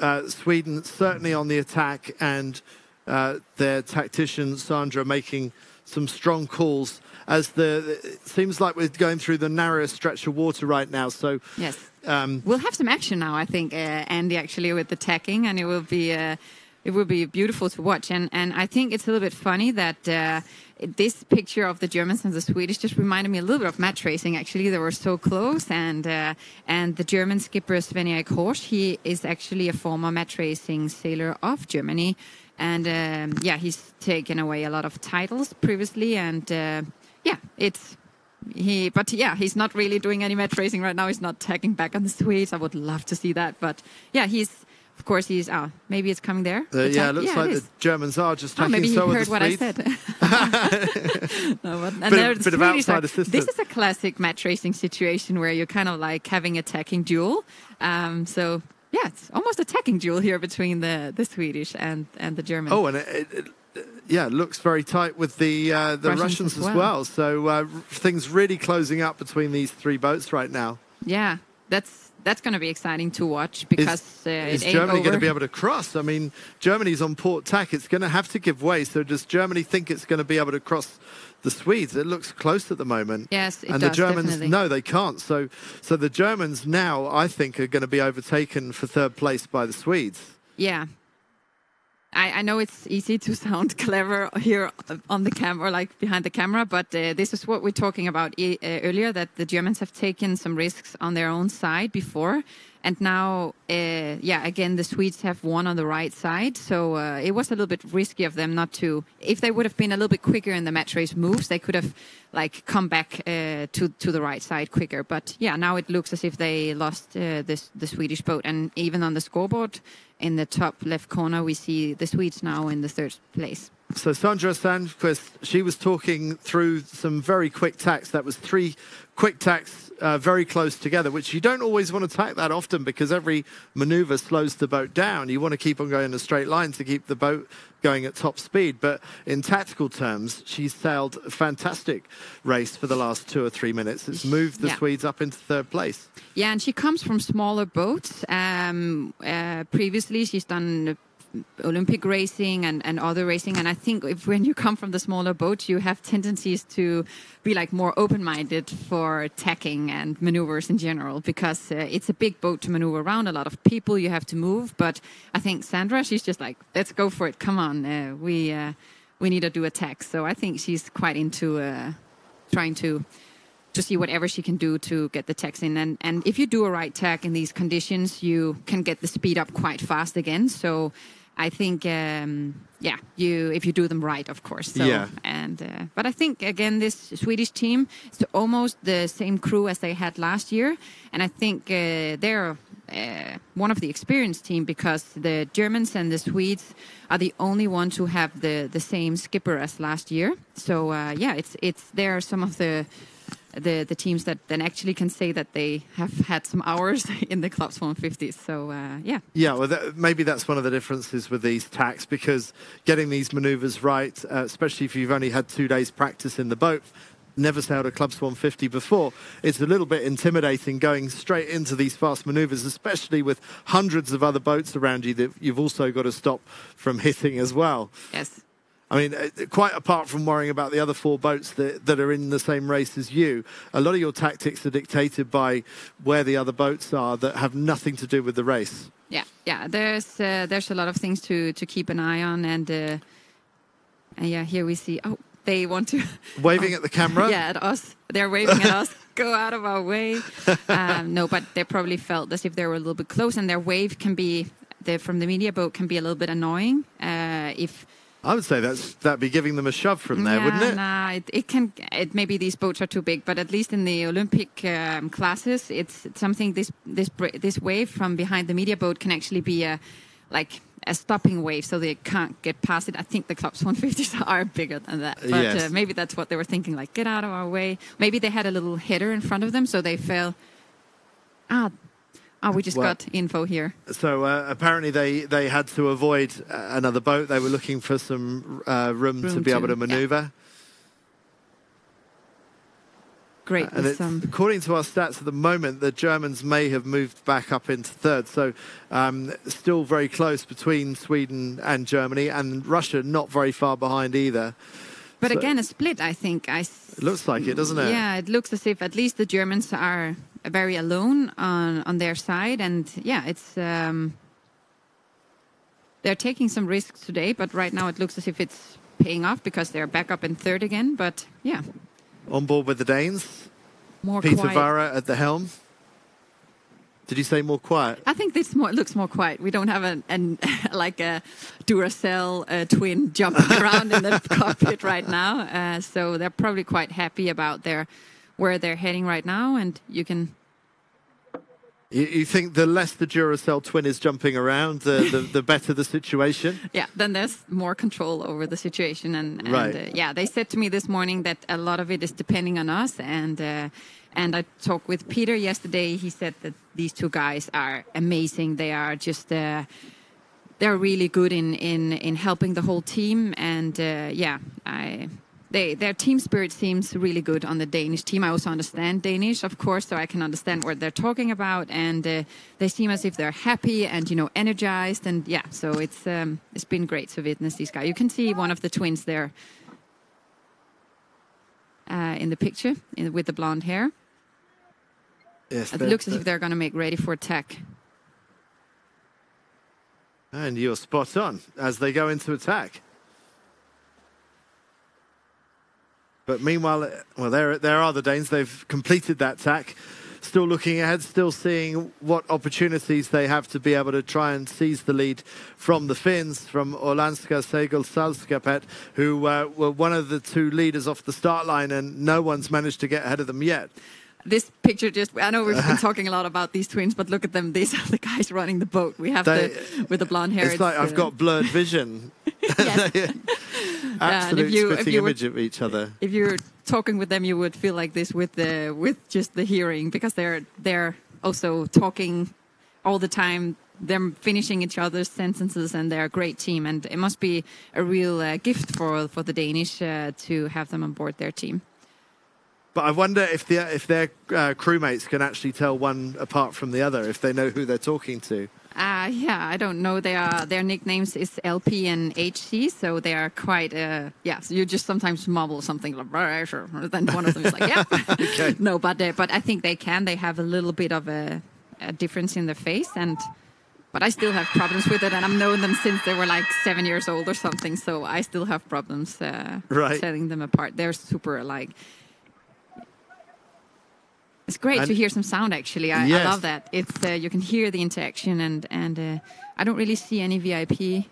uh, Sweden certainly on the attack, and their tactician Sandra making some strong calls. As the it seems like we're going through the narrowest stretch of water right now. So Yes. um, We'll have some action now, I think, uh, Andy, actually, with the tacking, and it will be uh, it will be beautiful to watch. And and I think it's a little bit funny that uh, this picture of the Germans and the Swedish just reminded me a little bit of match racing. Actually, they were so close, and uh, and the German skipper Sven Erik Horsch, he is actually a former match racing sailor of Germany. And um, yeah, he's taken away a lot of titles previously, and uh, yeah, it's he, but yeah, he's not really doing any match racing right now. He's not tagging back on the Swedes. I would love to see that, but yeah, he's of course he's. Oh, maybe it's coming there. uh, The yeah, it looks it like the. Germans are just Oh, tacking. maybe he so heard what I said. no, but, and Bit of- there the bit of outside assistance. This is a classic match racing situation where you're kind of like having a tagging duel. Um, so yeah, it's almost a tacking duel here between the, the Swedish and, and the German. Oh, and it, it, it yeah, it looks very tight with the uh, the Russians Russians, as well. well. So uh, things really closing up between these three boats right now. yeah, that's that's going to be exciting to watch because is, uh, is Germany going to be able to cross? I mean, Germany's on port tack. It's going to have to give way. So does Germany think it's going to be able to cross the Swedes. It looks close at the moment. Yes, and the Germans, definitely. no, they can't. So, so the Germans now, I think, are going to be overtaken for third place by the Swedes. Yeah. I, I know it's easy to sound clever here on the camera, like behind the camera, but uh, this is what we're talking about e- uh, earlier that the Germans have taken some risks on their own side before. And now, uh, yeah, again, the Swedes have won on the right side. So uh, it was a little bit risky of them not to. If they would have been a little bit quicker in the match race moves, they could have like come back uh, to to the right side quicker. But yeah, now it looks as if they lost uh, this the Swedish boat. And even on the scoreboard, in the top left corner, we see the Swedes now in the third place. So Sandra Sandquist, she was talking through some very quick tacks. That was three quick tacks uh, very close together, which you don't always want to tack that often because every maneuver slows the boat down. You want to keep on going in a straight line to keep the boat going at top speed. But in tactical terms, she's sailed a fantastic race for the last two or three minutes. It's moved the Yeah. Swedes up into third place. Yeah, and she comes from smaller boats. Um, uh, previously, she's done Olympic racing and, and other racing. And I think if when you come from the smaller boat, you have tendencies to be like more open-minded for tacking and maneuvers in general because uh, it's a big boat to maneuver around. A lot of people you have to move. But I think Sandra, she's just like, let's go for it. Come on, uh, we uh, we need to do a tack. So I think she's quite into uh, trying to to see whatever she can do to get the tax in. And and if you do a right tack in these conditions, you can get the speed up quite fast again. So I think, um, yeah, you if you do them right, of course. So, Yeah. And uh, but I think again, this Swedish team is almost the same crew as they had last year, and I think uh, they're. Uh, one of the experienced team because the Germans and the Swedes are the only ones who have the, the same skipper as last year. So uh, yeah, it's it's there are some of the the the teams that then actually can say that they have had some hours in the Club Swan 50s. So uh, yeah, Yeah, well, that, maybe that's one of the differences with these tacks because getting these maneuvers right, uh, especially if you've only had two days practice in the boat, never sailed a Club Swan 50 before, it's a little bit intimidating going straight into these fast maneuvers, especially with hundreds of other boats around you that you've also got to stop from hitting as well. yes. I mean, uh, quite apart from worrying about the other four boats that, that are in the same race as you, a lot of your tactics are dictated by where the other boats are that have nothing to do with the race. Yeah, yeah. There's uh, there's a lot of things to to keep an eye on, and uh, and yeah, here we see. Oh, they want to Waving at the camera. yeah at us. They're waving at us. Go out of our way. Um, no, but they probably felt as if they were a little bit close, and their wave can be the from the media boat can be a little bit annoying uh, if I would say that's that'd be giving them a shove from there, yeah, wouldn't it? Nah, it, it can. It maybe these boats are too big, but at least in the Olympic um, classes, it's it's something. This this this wave from behind the media boat can actually be a like a stopping wave, so they can't get past it. I think the clubs 150s are bigger than that, but Yes. uh, maybe that's what they were thinking. Like, get out of our way. Maybe they had a little header in front of them, so they fell. Ah, ah, we just Well- got info here. So uh, apparently they, they had to avoid uh, another boat. They were looking for some uh, room, to be to- able to yeah. manoeuvre. Great. It's, some- according to our stats at the moment, the Germans may have moved back up into third. So um, still very close between Sweden and Germany, and Russia not very far behind either. but so- again, a split. I think. I s- It looks like it, doesn't it? Yeah, it looks as if at least the Germans are very alone on on their side, and yeah, it's um, they're taking some risks today, but right now it looks as if it's paying off because they're back up in third again. But yeah, On board with the Danes, more Peter quiet. Vara at the helm. Did you say more quiet? I think this more looks more quiet. We don't have an, an like a Duracell uh, twin jumping around in the cockpit right now, uh, so they're probably quite happy about their where they're heading right now, and you can You, think the less the Duracell twin is jumping around, the, the, the better the situation? yeah, then there's more control over the situation. And, and Right. uh, yeah, they said to me this morning that a lot of it is depending on us. And uh, and I talked with Peter yesterday. He said that these two guys are amazing. They are just. Uh, they're really good in, in, in helping the whole team, and uh, yeah, I they their team spirit seems really good on the Danish team. I also understand Danish, of course, so I can understand what they're talking about, and uh, they seem as if they're happy and you know energized, and yeah, so it's um, it's been great to witness these guys. You can see one of the twins there. uh, in the picture in, with the blonde hair. Yes, It looks as if they're going to make ready for attack. And you're spot on as they go into attack. But meanwhile, well, there, there are the Danes. They've completed that tack. Still looking ahead, still seeing what opportunities they have to be able to try and seize the lead from the Finns, from Åländska Segelsällskapet, who uh, were one of the two leaders off the start line, and no one's managed to get ahead of them yet. This picture just, I know we've been talking a lot about these twins, but look at them. These are the guys running the boat. We have They- the, with the blonde hair. It's like I've uh, got blurred vision. Absolute if you- if spitting you were- of each other. if you're talking with them, you would feel like this with the with just the hearing because they're they're also talking all the time. They're finishing each other's sentences, and they're a great team. And it must be a real uh, gift for for the Danish uh, to have them on board their team. But I wonder if the if their uh, crewmates can actually tell one apart from the other if they know who they're talking to. Uh, yeah, I don't know. They are their nicknames is LP and HC, so they are quite. Uh, yeah, so you just sometimes mumble something like, "Right, sure," then one of them is like, "Yeah." no, but uh, but I think they can. They have a little bit of a, a difference in the face, and but I still have problems with it, and I've known them since they were like seven years old or something. So I still have problems uh, Right. telling them apart. They're super alike. It's great And- to hear some sound. Actually, I, I love that. It's uh, you can hear the interaction, and and uh, I don't really see any VIP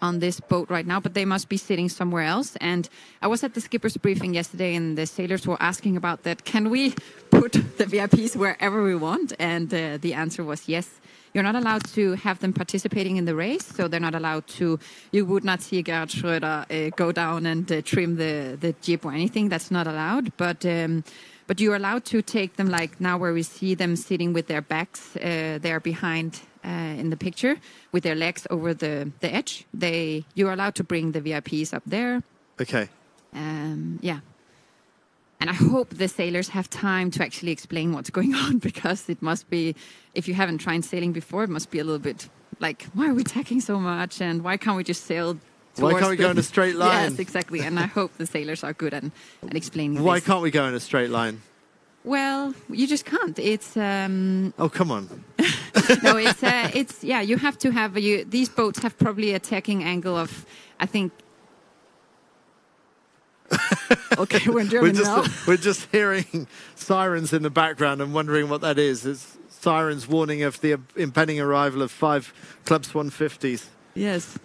on this boat right now, but they must be sitting somewhere else. And I was at the skipper's briefing yesterday, and the sailors were asking about that. Can we put the VIPs wherever we want? And uh, the answer was yes. You're not allowed to have them participating in the race, so they're not allowed to. You would not see Gerd Schröder uh, go down and uh, trim the the jib or anything. That's not allowed. But um, but you're allowed to take them like now where we see them sitting with their backs uh, there behind uh, in the picture with their legs over the the edge. They you're allowed to bring the VIPs up there. Okay. Um, yeah. And I hope the sailors have time to actually explain what's going on because it must be, if you haven't tried sailing before, it must be a little bit like, why are we tacking so much and why can't we just sail? Why can't we go in a straight line? Yes, exactly. And I hope the sailors are good at, at explaining Why this. can't we go in a straight line? Well, you just can't. It's um, Oh, come on. no, it's uh, it's yeah. You have to have you. These boats have probably a tacking angle of, I think. okay, we're in We're German now. just, we're just hearing sirens in the background and wondering what that is. It's sirens warning of the impending arrival of five Club Swan 50s. Yes.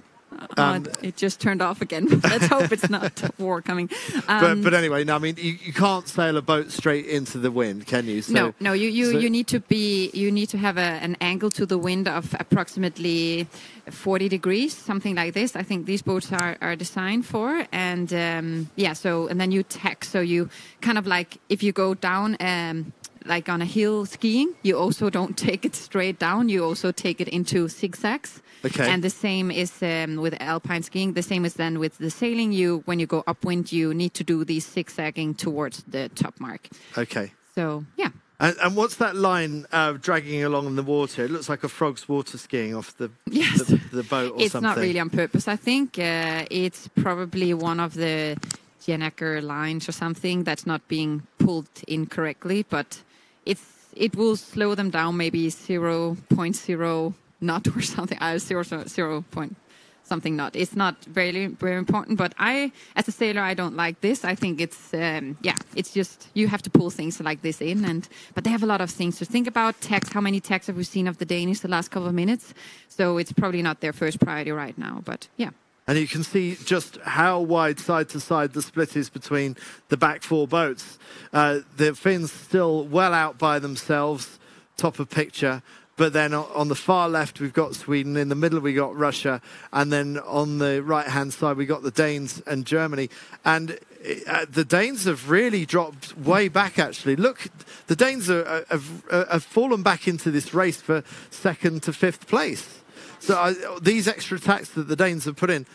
Um, it, it just turned off again. Let's hope it's not war coming. But, Um, but anyway, no, I mean, you, you can't sail a boat straight into the wind, can you? So, no, no. You you, so- you need to be you need to have a, an angle to the wind of approximately 40 degrees, something like this. I think these boats are, are designed for, and um, yeah. So and then you tack. So you kind of like if you go down. Um, like on a hill skiing, you also don't take it straight down. You also take it into zigzags. Okay. And the same is um, with alpine skiing. The same is then with the sailing. You when you go upwind, you need to do these zigzagging towards the top mark. Okay. So yeah. And, and what's that line uh, dragging along in the water? It looks like a frog's water skiing off the, Yes. the, the boat or it's something. It's not really on purpose. I think uh, it's probably one of the gennaker lines or something that's not being pulled in correctly, but it's it will slow them down maybe 0.0 knot or something. Uh, zero, zero, zero point something knot. It's not very very important, but I, as a sailor, I don't like this. I think it's um, yeah, it's just you have to pull things like this in, and but they have a lot of things to think about. Tacks, how many tacks have we seen of the Danish the last couple of minutes? So it's probably not their first priority right now, but yeah. And you can see just how wide side to side the split is between the back four boats. Uh, the Finns still well out by themselves, top of picture. But then on the far left, we've got Sweden. In the middle, we got Russia. And then on the right hand side, we got the Danes and Germany. And uh, the Danes have really dropped way back, actually. Look, the Danes are, have fallen back into this race for second to fifth place. So I, these extra attacks that the Danes have put in,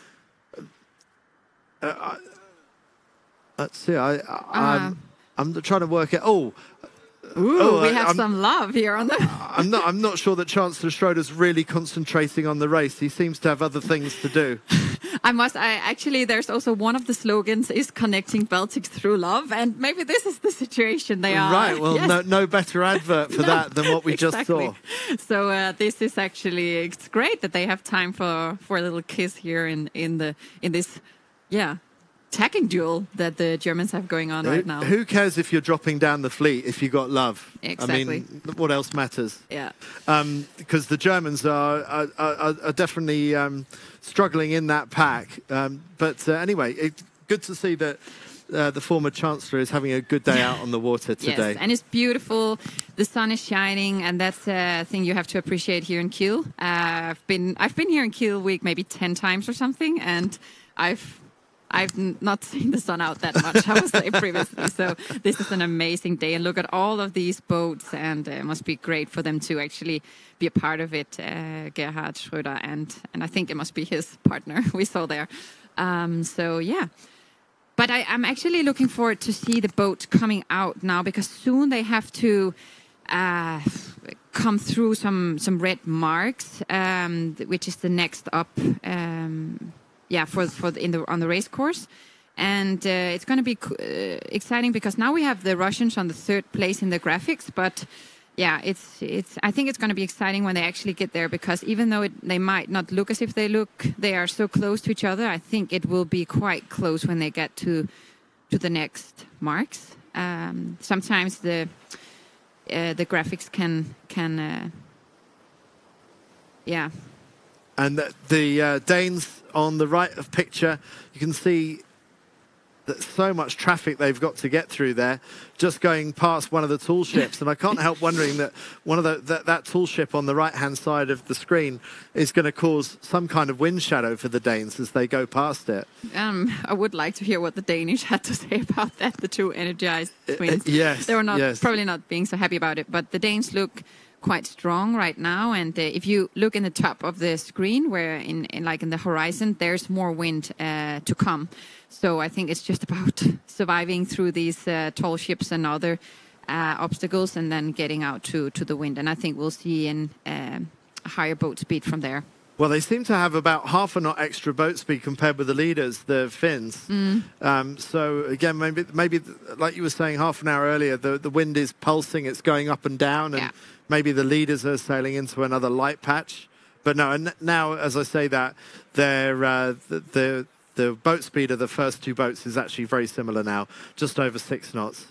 uh, I, let's see. I, I, I'm, I'm trying to work it. Oh, Ooh, Oh, we have I'm- some love here on the. I'm not. I'm not sure that Chancellor Schroeder's really concentrating on the race. He seems to have other things to do. I must. I actually, there's also one of the slogans is connecting Baltic through love, and maybe this is the situation they are. Right. Well, Yes. no, no better advert for No, that than what we exactly. just saw. So uh, this is actually it's great that they have time for for a little kiss here in in the in this yeah tacking duel that the Germans have going on right now. Who cares if you're dropping down the fleet if you got love? I Exactly. mean, what else matters? yeah. because the Germans are are, are, are definitely um, struggling in that pack. Um, but uh, anyway, it's good to see that uh, the former chancellor is having a good day out on the water today. Yes, and it's beautiful. The sun is shining, and that's a thing you have to appreciate here in Kiel. Uh, I've been I've been here in Kiel week maybe ten times or something, and I've I've not seen the sun out that much. I would say previously. So this is an amazing day, and look at all of these boats, and uh, it must be great for them to actually be a part of it. Uh, Gerhard Schröder and and I think it must be his partner we saw there. Um, so yeah. But I, I'm actually looking forward to see the boat coming out now because soon they have to uh, come through some some red marks, um, which is the next up. Um, yeah, for for the, in the on the race course, and uh, it's going to be uh, exciting because now we have the Russians on the third place in the graphics, but. Yeah, it's it's. I think it's going to be exciting when they actually get there because even though it, they might not look as if they look, they are so close to each other. I think it will be quite close when they get to to the next marks. Um, sometimes the uh, the graphics can can uh, yeah And the, the uh, Danes on the right of picture, you can see that so much traffic they've got to get through there, just going past one of the tool ships. And I can't help wondering that one of the, that, that tool ship on the right hand side of the screen is going to cause some kind of wind shadow for the Danes as they go past it. Um, I would like to hear what the Danish had to say about that. The two energized twins. yes, they were not yes. probably not being so happy about it. But the Danes look quite strong right now. And uh, if you look in the top of the screen, where in, in like in the horizon, there's more wind uh, to come. So I think it's just about surviving through these uh, tall ships and other uh, obstacles, and then getting out to to the wind. And I think we'll see in um, a higher boat speed from there. Well, they seem to have about half a knot extra boat speed compared with the leaders, the Finns. Um, so again, maybe maybe like you were saying half an hour earlier, the the wind is pulsing, it's going up and down, and Yeah. maybe the leaders are sailing into another light patch. But no, and now as I say that, they're, uh, the, the the boat speed of the first two boats is actually very similar now, just over six knots.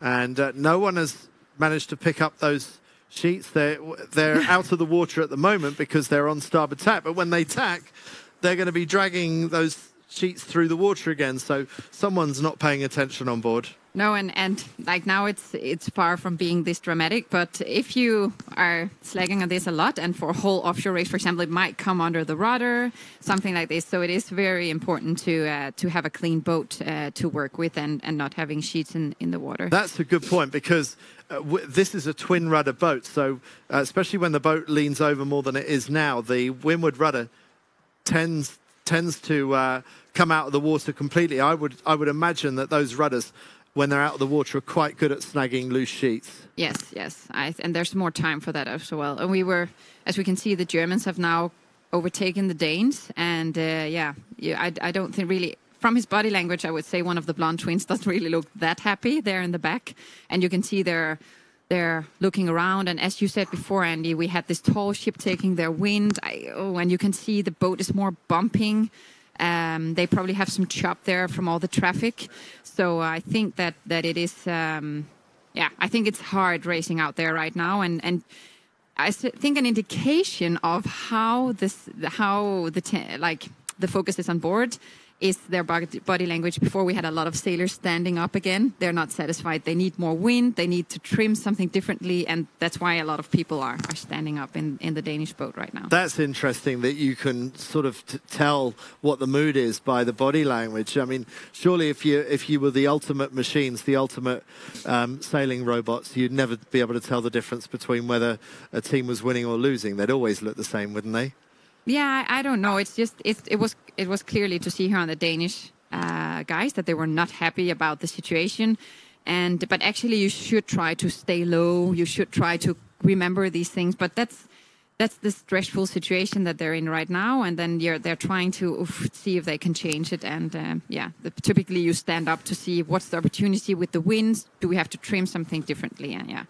and uh, no one has managed to pick up those sheets. They're they're out of the water at the moment because they're on starboard tack. But when they tack, they're going to be dragging those sheets through the water again. So someone's not paying attention on board. No, and, and like now it's it's far from being this dramatic. But if you are slagging on this a lot, and for a whole offshore race, for example, it might come under the rudder, something like this. So it is very important to uh, to have a clean boat uh, to work with, and, and not having sheets in, in the water. That's a good point because uh, this is a twin rudder boat. So uh, especially when the boat leans over more than it is now, the windward rudder tends tends to uh, come out of the water completely. I would I would imagine that those rudders, when they're out of the water, are quite good at snagging loose sheets. Yes, yes, I, and there's more time for that as well. And we were, as we can see, the Germans have now overtaken the Danes, and uh, yeah, I, I don't think really. From his body language, I would say one of the blonde twins doesn't really look that happy there in the back, and you can see they're they're looking around. And as you said before, Andy, we had this tall ship taking their wind. I, oh, and you can see the boat is more bumping. Um, they probably have some chop there from all the traffic. So I think that that it is. Um, yeah, I think it's hard racing out there right now, and and I think an indication of how this how the like the focus is on board is their body, language. Before we had a lot of sailors standing up again. They're not satisfied. They need more wind. They need to trim something differently, and that's why a lot of people are are standing up in in the Danish boat right now. That's interesting that you can sort of tell what the mood is by the body language. I mean, surely if you if you were the ultimate machines, the ultimate um, sailing robots, you'd never be able to tell the difference between whether a team was winning or losing. They'd always look the same, wouldn't they? Yeah, I, I don't know. It's just it, it was it was clearly to see here on the Danish uh, guys that they were not happy about the situation, and but actually you should try to stay low. You should try to remember these things. But that's that's the stressful situation that they're in right now, and then they're trying to oof, see if they can change it. And um, yeah, the, typically you stand up to see what's the opportunity with the winds. Do we have to trim something differently? And yeah.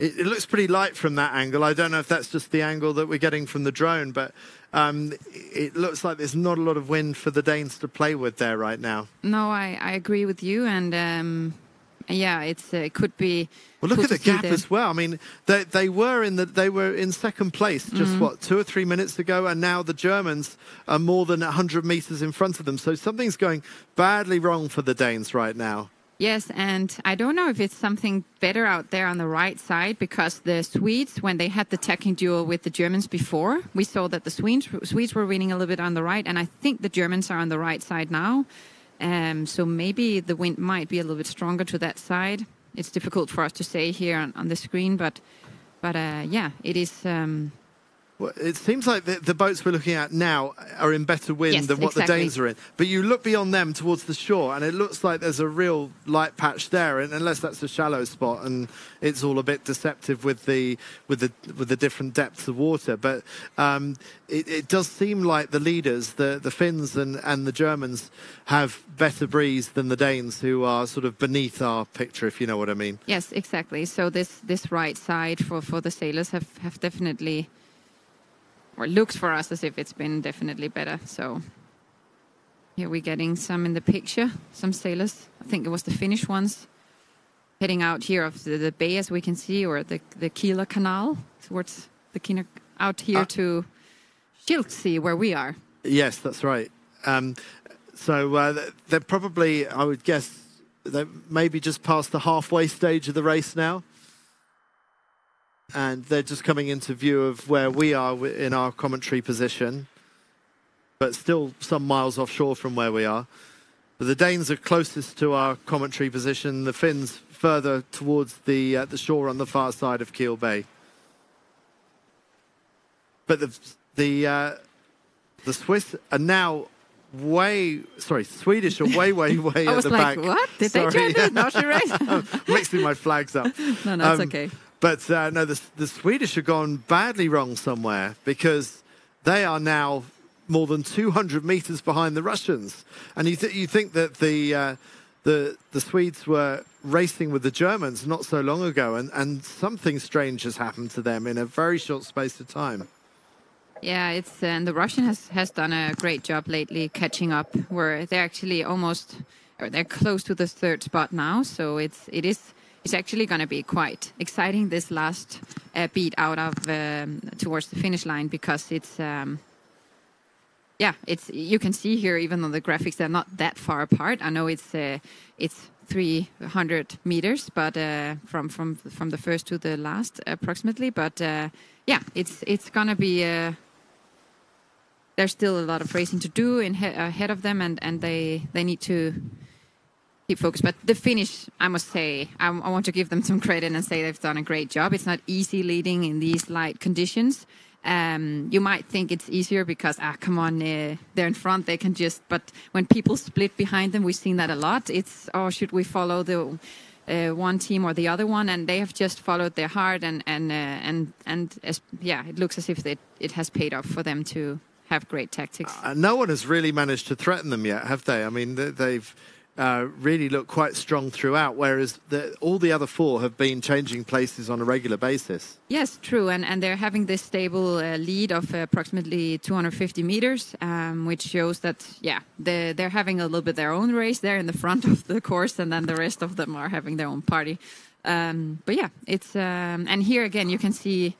It, it, looks pretty light from that angle. I don't know if that's just the angle that we're getting from the drone, but um, it looks like there's not a lot of wind for the Danes to play with there right now. No, I, I agree with you, and um, yeah, it's uh, it could be. Well, look at the gap as well. I mean, they they were in the they were in second place just mm-hmm. what two or three minutes ago, and now the Germans are more than hundred meters in front of them. So something's going badly wrong for the Danes right now. Yes, and I don't know if it's something better out there on the right side because the Swedes, when they had the tacking duel with the Germans before, we saw that the Swedes, Swedes were winning a little bit on the right, and I think the Germans are on the right side now. Um, so maybe the wind might be a little bit stronger to that side. It's difficult for us to say here on, on the screen, but but uh, yeah, it is. Um, well, it seems like the, the, boats we're looking at now are in better wind yes, than what exactly. the Danes are in. But you look beyond them towards the shore, and it looks like there's a real light patch there, and, unless that's a shallow spot, and it's all a bit deceptive with the with the with the different depths of water. But um, it, it, does seem like the leaders, the the Finns and and the Germans, have better breeze than the Danes, who are sort of beneath our picture, if you know what I mean. Yes, exactly. So this this right side for for the sailors have have definitely or looks for us as if it's been definitely better. So here we're getting some in the picture, some sailors. I think it was the Finnish ones heading out here of the, the bay, as we can see, or the the Kieler Canal towards the Kieler out here uh, to Schilksee, where we are. Yes, that's right. Um, so uh, they're probably, I would guess, they're maybe just past the halfway stage of the race now and they're just coming into view of where we are in our commentary position, but still some miles offshore from where we are. But the Danes are closest to our commentary position, the Finns further towards the, uh, the shore on the far side of Kiel Bay. But the, the, uh, the Swiss are now way sorry swedish are way way way I at was the like, back what did sorry. they join the Norwegian race mixing my flags up no no um, it's okay but uh, no, the, the Swedish have gone badly wrong somewhere because they are now more than 200 meters behind the Russians. And you, th- you think that the, uh, the, the Swedes were racing with the Germans not so long ago, and, and something strange has happened to them in a very short space of time. Yeah, it's and the Russian has has done a great job lately catching up. Where they're actually almost, or they're close to the third spot now. So it's it is it's actually going to be quite exciting this last uh, beat out of um, towards the finish line because it's um, yeah it's you can see here even though the graphics they're not that far apart. I know it's uh, it's 300 meters but uh, from from from the first to the last approximately. But uh, yeah it's it's gonna be uh, there's still a lot of racing to do in he ahead of them and and they they need to keep focused. But the Finnish, I must say, I, I, want to give them some credit and say they've done a great job. It's not easy leading in these light conditions. Um, you might think it's easier because ah, come on, uh, they're in front, they can just. But when people split behind them, we've seen that a lot. It's oh, should we follow the uh, one team or the other one? And they have just followed their heart, and and uh, and and as, yeah, it looks as if it it has paid off for them to have great tactics. Uh, no one has really managed to threaten them yet, have they? I mean, they've uh, really look quite strong throughout, whereas the, all the other four have been changing places on a regular basis. Yes, true, and and they're having this stable uh, lead of approximately 250 meters, um, which shows that yeah, they're, they're having a little bit their own race. They're in the front of the course, and then the rest of them are having their own party. Um, but yeah, it's um, and here again you can see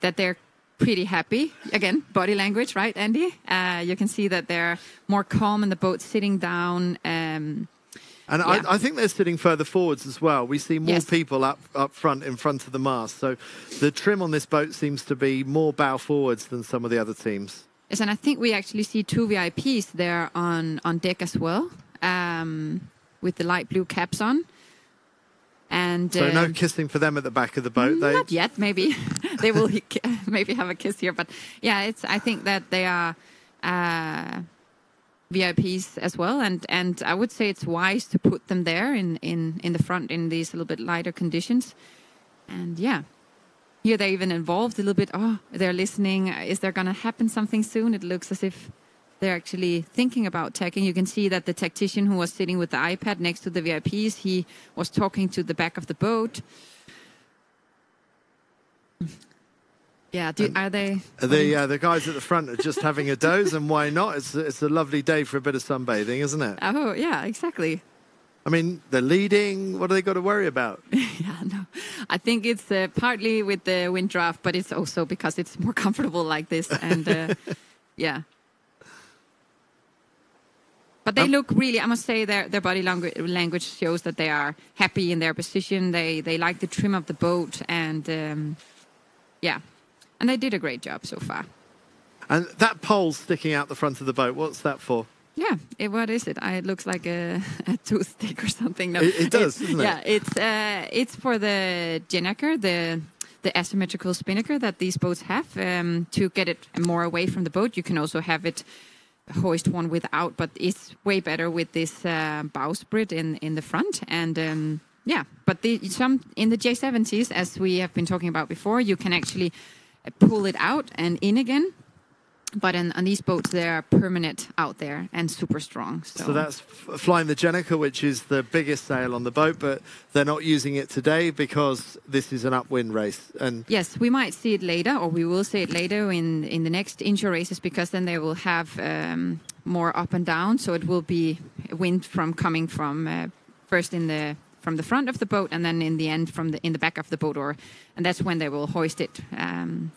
that they're pretty happy. Again, body language, right, Andy? Uh, you can see that they're more calm in the boat, sitting down. Um, and yeah. I, I, think they're sitting further forwards as well. We see more yes. people up up front, in front of the mast. So the trim on this boat seems to be more bow forwards than some of the other teams. Yes, and I think we actually see two VIPs there on on deck as well, um, with the light blue caps on. And so, no um, kissing for them at the back of the boat. Not they... yet. Maybe they will maybe have a kiss here, but yeah, it's. I think that they are uh, VIPs as well, and and I would say it's wise to put them there in in in the front in these little bit lighter conditions, and yeah. here they're even involved a little bit. Oh, they're listening. Is there going to happen something soon? It looks as if they're actually thinking about tacking. You can see that the tactician who was sitting with the iPad next to the VIPs, he was talking to the back of the boat. Yeah, do, are they? The uh, the guys at the front are just having a doze, and why not? It's it's a lovely day for a bit of sunbathing, isn't it? Oh yeah, exactly. I mean, they're leading. What do they got to worry about? yeah, no. I think it's uh, partly with the wind draft, but it's also because it's more comfortable like this. And uh, yeah. But they um, look really, I must say, their, their body language shows that they are happy in their position. They, they like the trim of the boat. And um, yeah, and they did a great job so far. And that pole sticking out the front of the boat, what's that for? Yeah, it, what is it? I, it looks like a, a toothpick or something. No, it, it does, it, doesn't it? Yeah, it's uh, it's for the Gennaker, the the asymmetrical spinnaker that these boats have um, to get it more away from the boat. You can also have it hoist one without, but it's way better with this uh, bowsprit in in the front. And um, yeah, but the, some in the J70s, as we have been talking about before, you can actually pull it out and in again but in, on these boats, they are permanent out there and super strong. So, so that's flying the Gennaker, which is the biggest sail on the boat, but they're not using it today because this is an upwind race. And yes, we might see it later, or we will see it later in in the next inshore races, because then they will have um, more up and down. So it will be wind from coming from uh, first in the from the front of the boat and then in the end from the in the back of the boat or and that's when they will hoist it um,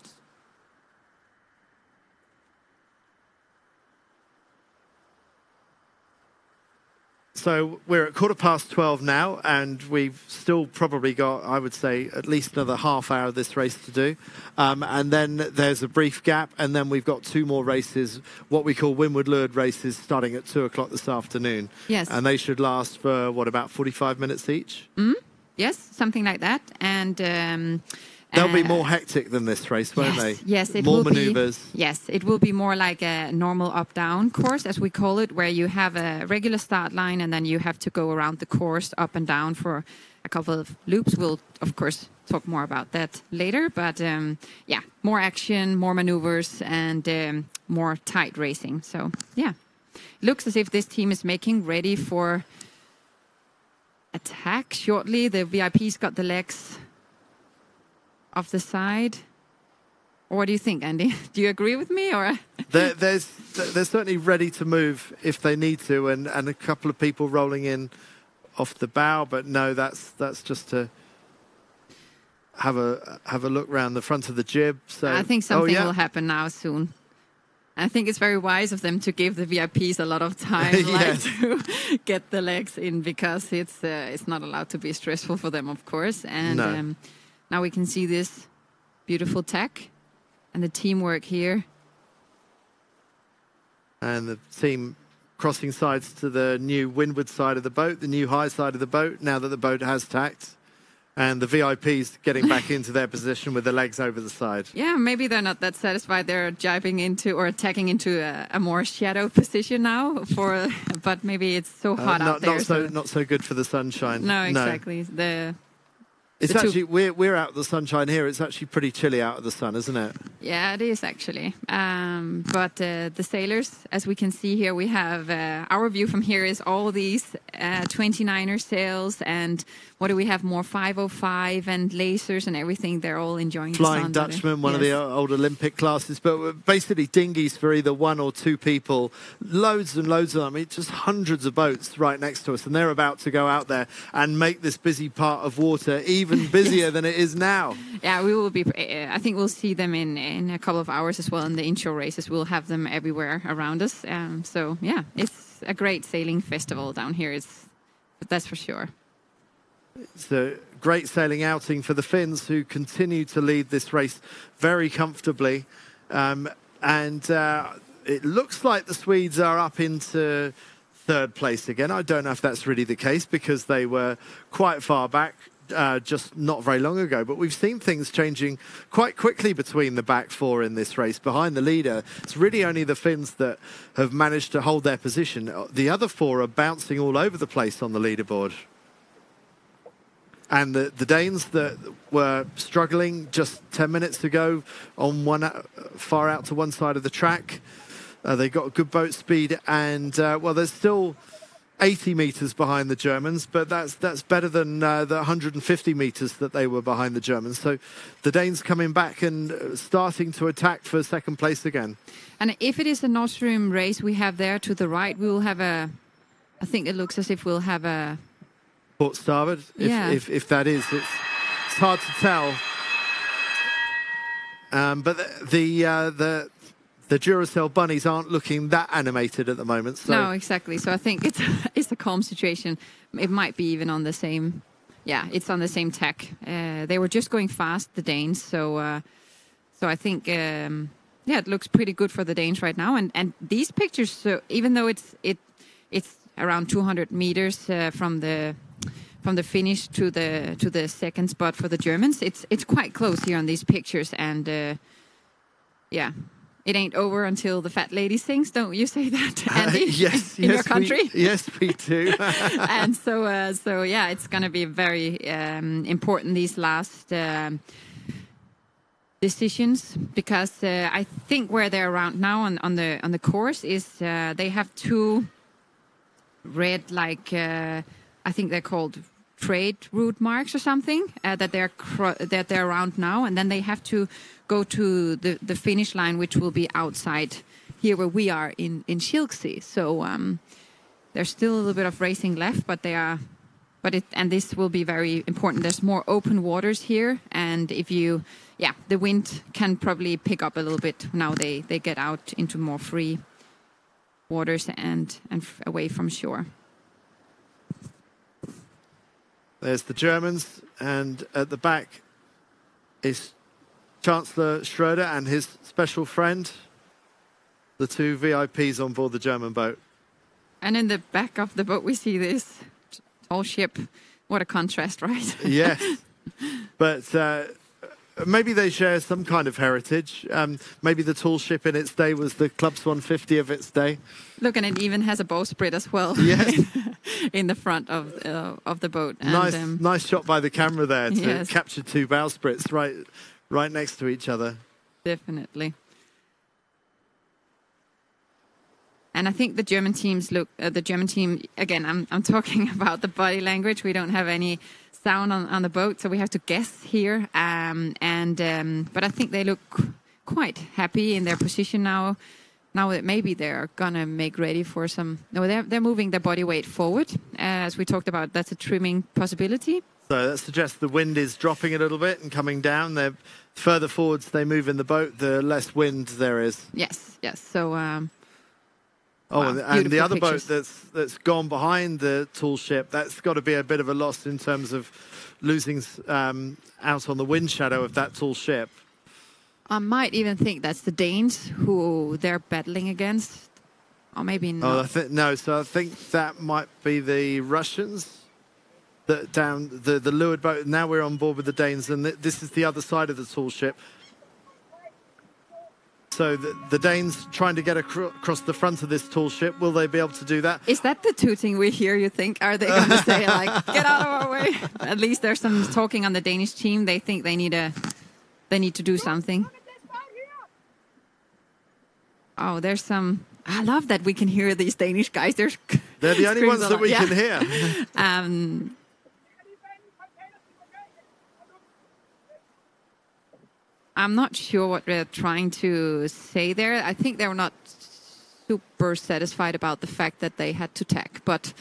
So we're at quarter past 12 now, and we've still probably got, I would say, at least another half hour of this race to do. Um, and then there's a brief gap, and then we've got two more races, what we call Windward Leeward races, starting at 2 o'clock this afternoon. Yes. And they should last for, what, about 45 minutes each? Mm-hmm. Yes, something like that. And. Um, They'll be uh, more hectic than this race, won't yes, they? Yes, it more will maneuvers. Be, yes, it will be more like a normal up-down course, as we call it, where you have a regular start line and then you have to go around the course up and down for a couple of loops. We'll, of course, talk more about that later. But um, yeah, more action, more maneuvers, and um, more tight racing. So yeah, looks as if this team is making ready for attack shortly. The VIP's got the legs off the side. Or what do you think, Andy? Do you agree with me, or they're, there's they're certainly ready to move if they need to, and, and a couple of people rolling in off the bow. But no, that's that's just to have a have a look round the front of the jib. So I think oh, something oh, yeah. will happen now soon. I think it's very wise of them to give the VIPs a lot of time yes. like, to get the legs in because it's uh, it's not allowed to be stressful for them, of course. And no. um, now we can see this beautiful tack and the teamwork here. And the team crossing sides to the new windward side of the boat, the new high side of the boat, now that the boat has tacked and the VIPs getting back into their position with the legs over the side. Yeah, maybe they're not that satisfied. They're jibing into or attacking into a, a more shadow position now. For but maybe it's so hot uh, not, out there. Not so, so, not so good for the sunshine. No, exactly. No. The it's actually we're we're out of the sunshine here. It's actually pretty chilly out of the sun, isn't it? Yeah, it is actually. Um, but uh, the sailors, as we can see here, we have uh, our view from here is all these uh, 29er sails and what do we have more 505 and lasers and everything. They're all enjoying Flying Dutchman, one yes. of the old Olympic classes, but basically dinghies for either one or two people. Loads and loads of them. I mean, just hundreds of boats right next to us, and they're about to go out there and make this busy part of water even busier yes. than it is now. Yeah, we will be. I think we'll see them in in a couple of hours as well in the inshore races. We'll have them everywhere around us. Um, so yeah, it's a great sailing festival down here. It's that's for sure. It's a great sailing outing for the Finns, who continue to lead this race very comfortably. Um, and uh, it looks like the Swedes are up into third place again. I don't know if that's really the case because they were quite far back uh, just not very long ago. But we've seen things changing quite quickly between the back four in this race. Behind the leader, it's really only the Finns that have managed to hold their position. The other four are bouncing all over the place on the leaderboard. and the, the Danes that were struggling just 10 minutes ago on one far out to one side of the track. Uh, they got good boat speed, and uh, well, there's still 80 meters behind the Germans, but that's that's better than uh, the 150 meters that they were behind the Germans. So the Danes coming back and uh, starting to attack for second place again. And if it is a Nord Stream race we have there to the right, we will have a. I think it looks as if we'll have a. Port starboard, if, Yeah. if, if that is, it's, it's hard to tell. Um, but the the, uh, the the Duracell bunnies aren't looking that animated at the moment. So No, exactly. So I think it's it's a calm situation. It might be even on the same. Yeah, it's on the same tack. Uh, they were just going fast, the Danes. So, uh, so I think um, yeah, it looks pretty good for the Danes right now. And and these pictures, so even though it's it it's around 200 meters uh, from the from the finish to the to the second spot for the Germans, it's it's quite close here on these pictures. And uh, yeah, it ain't over until the fat lady sings. Don't you say that, Andy? yes, in yes, your country. We, yes, we do. and so, uh, so yeah, it's going to be very um, important these last um, decisions because uh, I think where they're around now on, on the on the course is uh, they have two red like uh, I think they're called trade route marks or something uh, that they're that they're around now, and then they have to go to the the finish line, which will be outside here where we are in in Schilksee. So. Um, there's still a little bit of racing left, but they are, but it and this will be very important. There's more open waters here, and if you, yeah, the wind can probably pick up a little bit now. They they get out into more free waters and and away from shore. There's the Germans, and at the back is Chancellor Schroeder and his special friend, the two VIPs on board the German boat. And in the back of the boat, we see this tall ship. What a contrast, right? Yes, but uh, maybe they share some kind of heritage. Um, maybe the tall ship in its day was the Club Swan 50 of its day. Look, and it even has a bowsprit as well. Yes. in the front of uh, of the boat. And, nice, um, nice shot by the camera there to Yes. capture two bowsprits right, right next to each other. Definitely. And I think the German teams look. Uh, the German team again. I'm I'm talking about the body language. We don't have any sound on, on the boat, so we have to guess here. Um, and um, but I think they look quite happy in their position now. Now that maybe they're gonna make ready for some. No, they're they're moving their body weight forward, as we talked about. That's a trimming possibility. So that suggests the wind is dropping a little bit and coming down. They're further forwards they move in the boat, the less wind there is. Yes, yes. So. Um, Oh, Wow, and, and the other pictures. boat that's that's gone behind the tall ship, that's got to be a bit of a loss in terms of losing um, out on the wind shadow of that tall ship. I might even think that's the Danes who they're battling against, or maybe Oh, not. I think no. So I think that might be the Russians. That down the the leeward boat. Now we're on board with the Danes, and th- this is the other side of the tall ship. So the, the Danes trying to get acro- across the front of this tall ship. Will they be able to do that? Is that the tooting we hear? You think? Are they going to say like, "Get out of our way"? At least there's some talking on the Danish team. They think they need a, they need to do something. Oh, there's some. I love that we can hear these Danish guys. They're They're the only ones that we Yeah. can hear. Um, I'm not sure what they're trying to say there. I think they were not super satisfied about the fact that they had to tack, but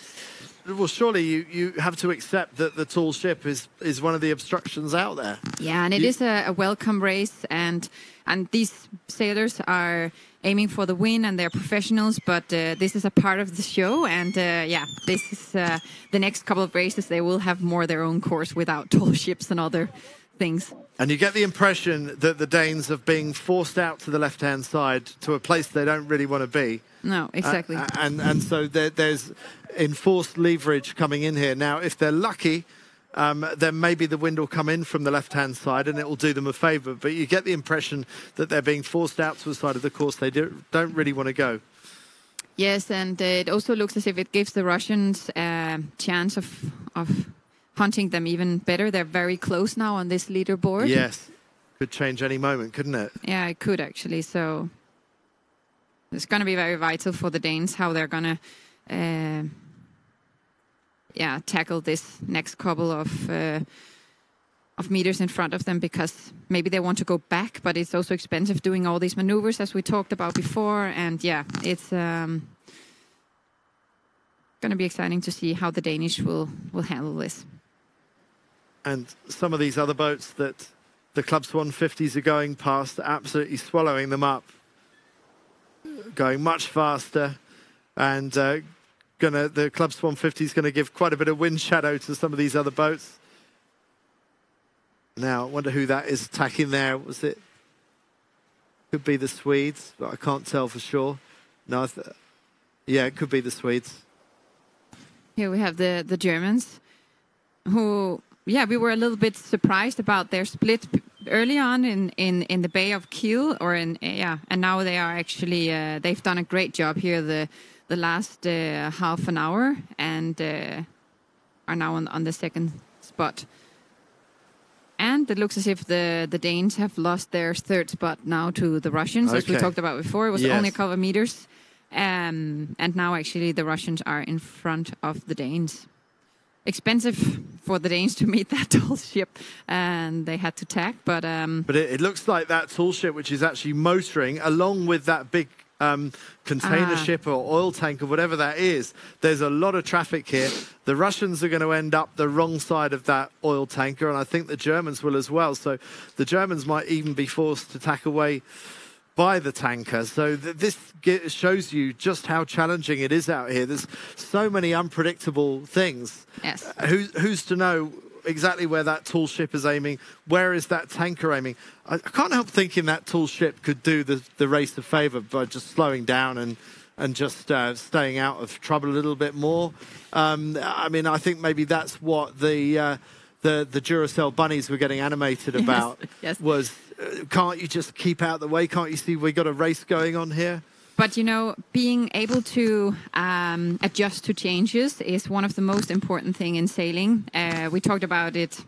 Well, surely you, you have to accept that the tall ship is, is one of the obstructions out there. yeah, and it You- is a, a welcome race, and and these sailors are aiming for the win, and they're professionals. But uh, this is a part of the show, and uh, yeah, this is uh, the next couple of races. They will have more their own course without tall ships and other things. And you get the impression that the Danes are being forced out to the left-hand side to a place they don't really want to be. No, exactly. Uh, and and so there, there's enforced leverage coming in here. Now, if they're lucky, um, then maybe the wind will come in from the left-hand side and it will do them a favour. But you get the impression that they're being forced out to the side of the course they do, don't really want to go. Yes, and uh, it also looks as if it gives the Russians a chance of of hunting them even better. They're very close now on this leaderboard. Yes. Could change any moment, couldn't it? Yeah, it could actually. So it's going to be very vital for the Danes how they're going to, uh, yeah, tackle this next couple of uh, of meters in front of them because maybe they want to go back, but it's also expensive doing all these maneuvers as we talked about before. And yeah, it's um, going to be exciting to see how the Danish will will handle this. And some of these other boats that the Club Swan 50s are going past, absolutely swallowing them up, going much faster, and uh, gonna the Club Swan 50 is going to give quite a bit of wind shadow to some of these other boats. Now, I wonder who that is attacking there. Was it? Could be the Swedes, but I can't tell for sure. No, yeah, it could be the Swedes. Here we have the the Germans, who yeah we were a little bit surprised about their split early on in in in the Bay of Kiel or in yeah, and now they are actually uh, they've done a great job here the the last uh, half an hour and uh, are now on on the second spot. And it looks as if the, the Danes have lost their third spot now to the Russians, as we talked about before. It was Yes. only a couple of meters. Um, and now actually the Russians are in front of the Danes. Expensive for the Danes to meet that tall ship, and they had to tack. But um, But it, it looks like that tall ship, which is actually motoring, along with that big um, container Ah. ship or oil tank or whatever that is. There's a lot of traffic here. The Russians are going to end up the wrong side of that oil tanker, and I think the Germans will as well. So the Germans might even be forced to tack away by the tanker. So th- this shows you just how challenging it is out here. There's so many unpredictable things. yes, Who's, who's to know exactly where that tall ship is aiming? Where is that tanker aiming? I, I can't help thinking that tall ship could do the, the race a favour by just slowing down and and just uh, staying out of trouble a little bit more. Um, I mean, I think maybe that's what the uh, the the Duracell bunnies were getting animated about. yes. Was uh, can't you just keep out the way? Can't you see we got a race going on here? But you know, being able to um, adjust to changes is one of the most important thing in sailing. Uh, we talked about it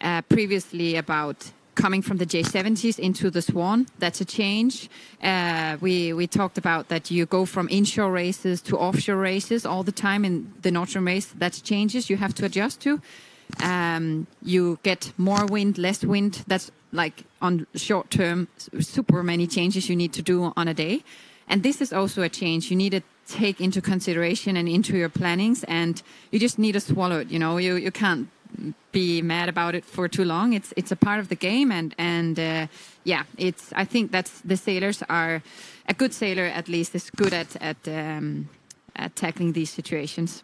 uh, previously about coming from the J70s into the Swan. That's a change. Uh, we we talked about that you go from inshore races to offshore races all the time in the Nord Stream race. That's changes you have to adjust to. Um, you get more wind, less wind. That's like on short term, super many changes you need to do on a day. And this is also a change you need to take into consideration and into your plannings. And you just need to swallow it. You know, you, you can't be mad about it for too long. It's it's a part of the game, and and uh, yeah, it's. I think that's the sailors are a good sailor at least is good at at um, at tackling these situations.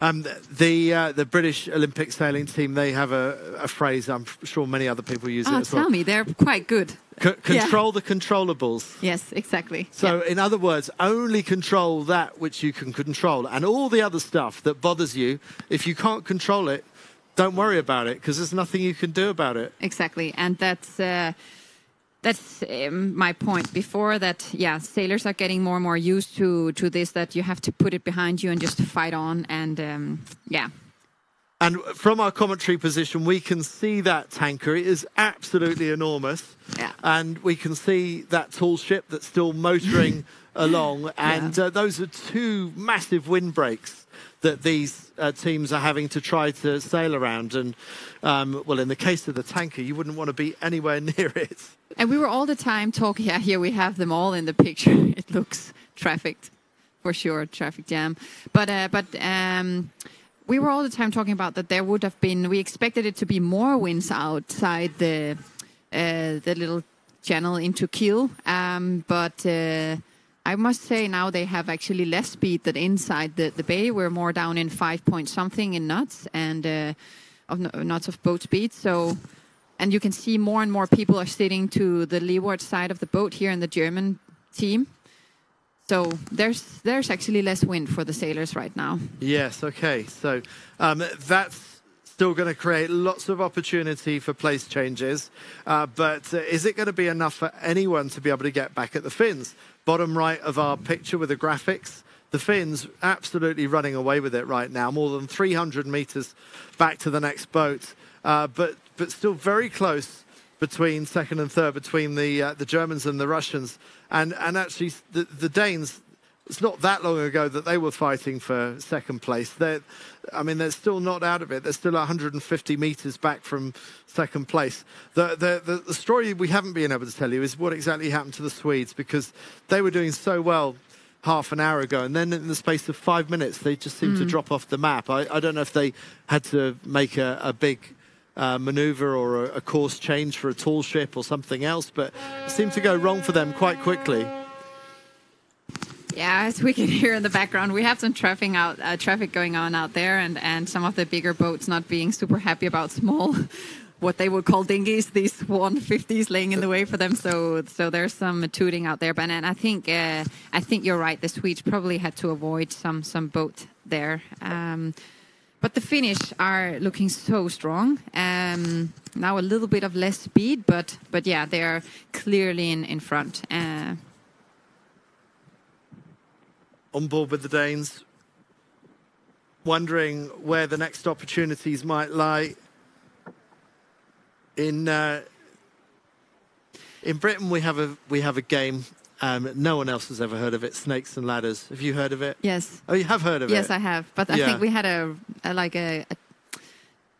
Um, the uh, the British Olympic sailing team they have a, a phrase. I'm sure many other people use it Oh, as well. tell me, they're quite good. C- Yeah. control the controllables. Yes, exactly. So, in other words, only control that which you can control, and all the other stuff that bothers you. If you can't control it, don't worry about it because there's nothing you can do about it. exactly and that's uh, that's um, my point before that yeah sailors are getting more and more used to to this that you have to put it behind you and just fight on and um, yeah And from our commentary position, we can see that tanker. It is absolutely enormous. Yeah. And we can see that tall ship that's still motoring along. And uh, those are two massive windbreaks that these uh, teams are having to try to sail around. And, um, well, in the case of the tanker, you wouldn't want to be anywhere near it. and we were all the time talking yeah here we have them all in the picture it looks trafficked for sure traffic jam but uh, but um, we were all the time talking about that there would have been we expected it to be more winds outside the uh, the little channel into Kiel um, but uh, I must say now they have actually less speed than inside the, the bay. We're more down in five point something in knots and uh, of knots of boat speed. So, and you can see more and more people are sitting to the leeward side of the boat here in the German team. So there's there's actually less wind for the sailors right now. Yes, okay. So um, that's still going to create lots of opportunity for place changes. Uh, but uh, is it going to be enough for anyone to be able to get back at the Finns? Bottom right of our picture with the graphics, The Finns absolutely running away with it right now, more than 300 meters back to the next boat, uh, but but still very close between second and third, between the uh, the Germans and the Russians, and and actually the, the Danes. It's not that long ago that they were fighting for second place. They're, I mean, they're still not out of it. They're still 150 meters back from second place. The, the, the, the story we haven't been able to tell you is what exactly happened to the Swedes because they were doing so well half an hour ago, and then in the space of five minutes, they just seemed to drop off the map. I, I don't know if they had to make a, a big uh, maneuver or a, a course change for a tall ship or something else, but it seemed to go wrong for them quite quickly. Yeah, as we can hear in the background, we have some traffic out, uh, traffic going on out there, and and some of the bigger boats not being super happy about small, what they would call dinghies, these Swan 50s laying in the way for them. So so there's some tooting out there, but and I think uh, I think you're right. The Swedes probably had to avoid some some boat there. Um, but the Finnish are looking so strong. Um, now a little bit of less speed, but but yeah, they are clearly in in front. Uh, on board with the Danes, wondering where the next opportunities might lie. In uh, in Britain, we have a we have a game. Um, no one else has ever heard of it. Snakes and ladders. Have you heard of it? yes. Oh, you have heard of it. Yes, I have. But I Yeah. think we had a, a like a, a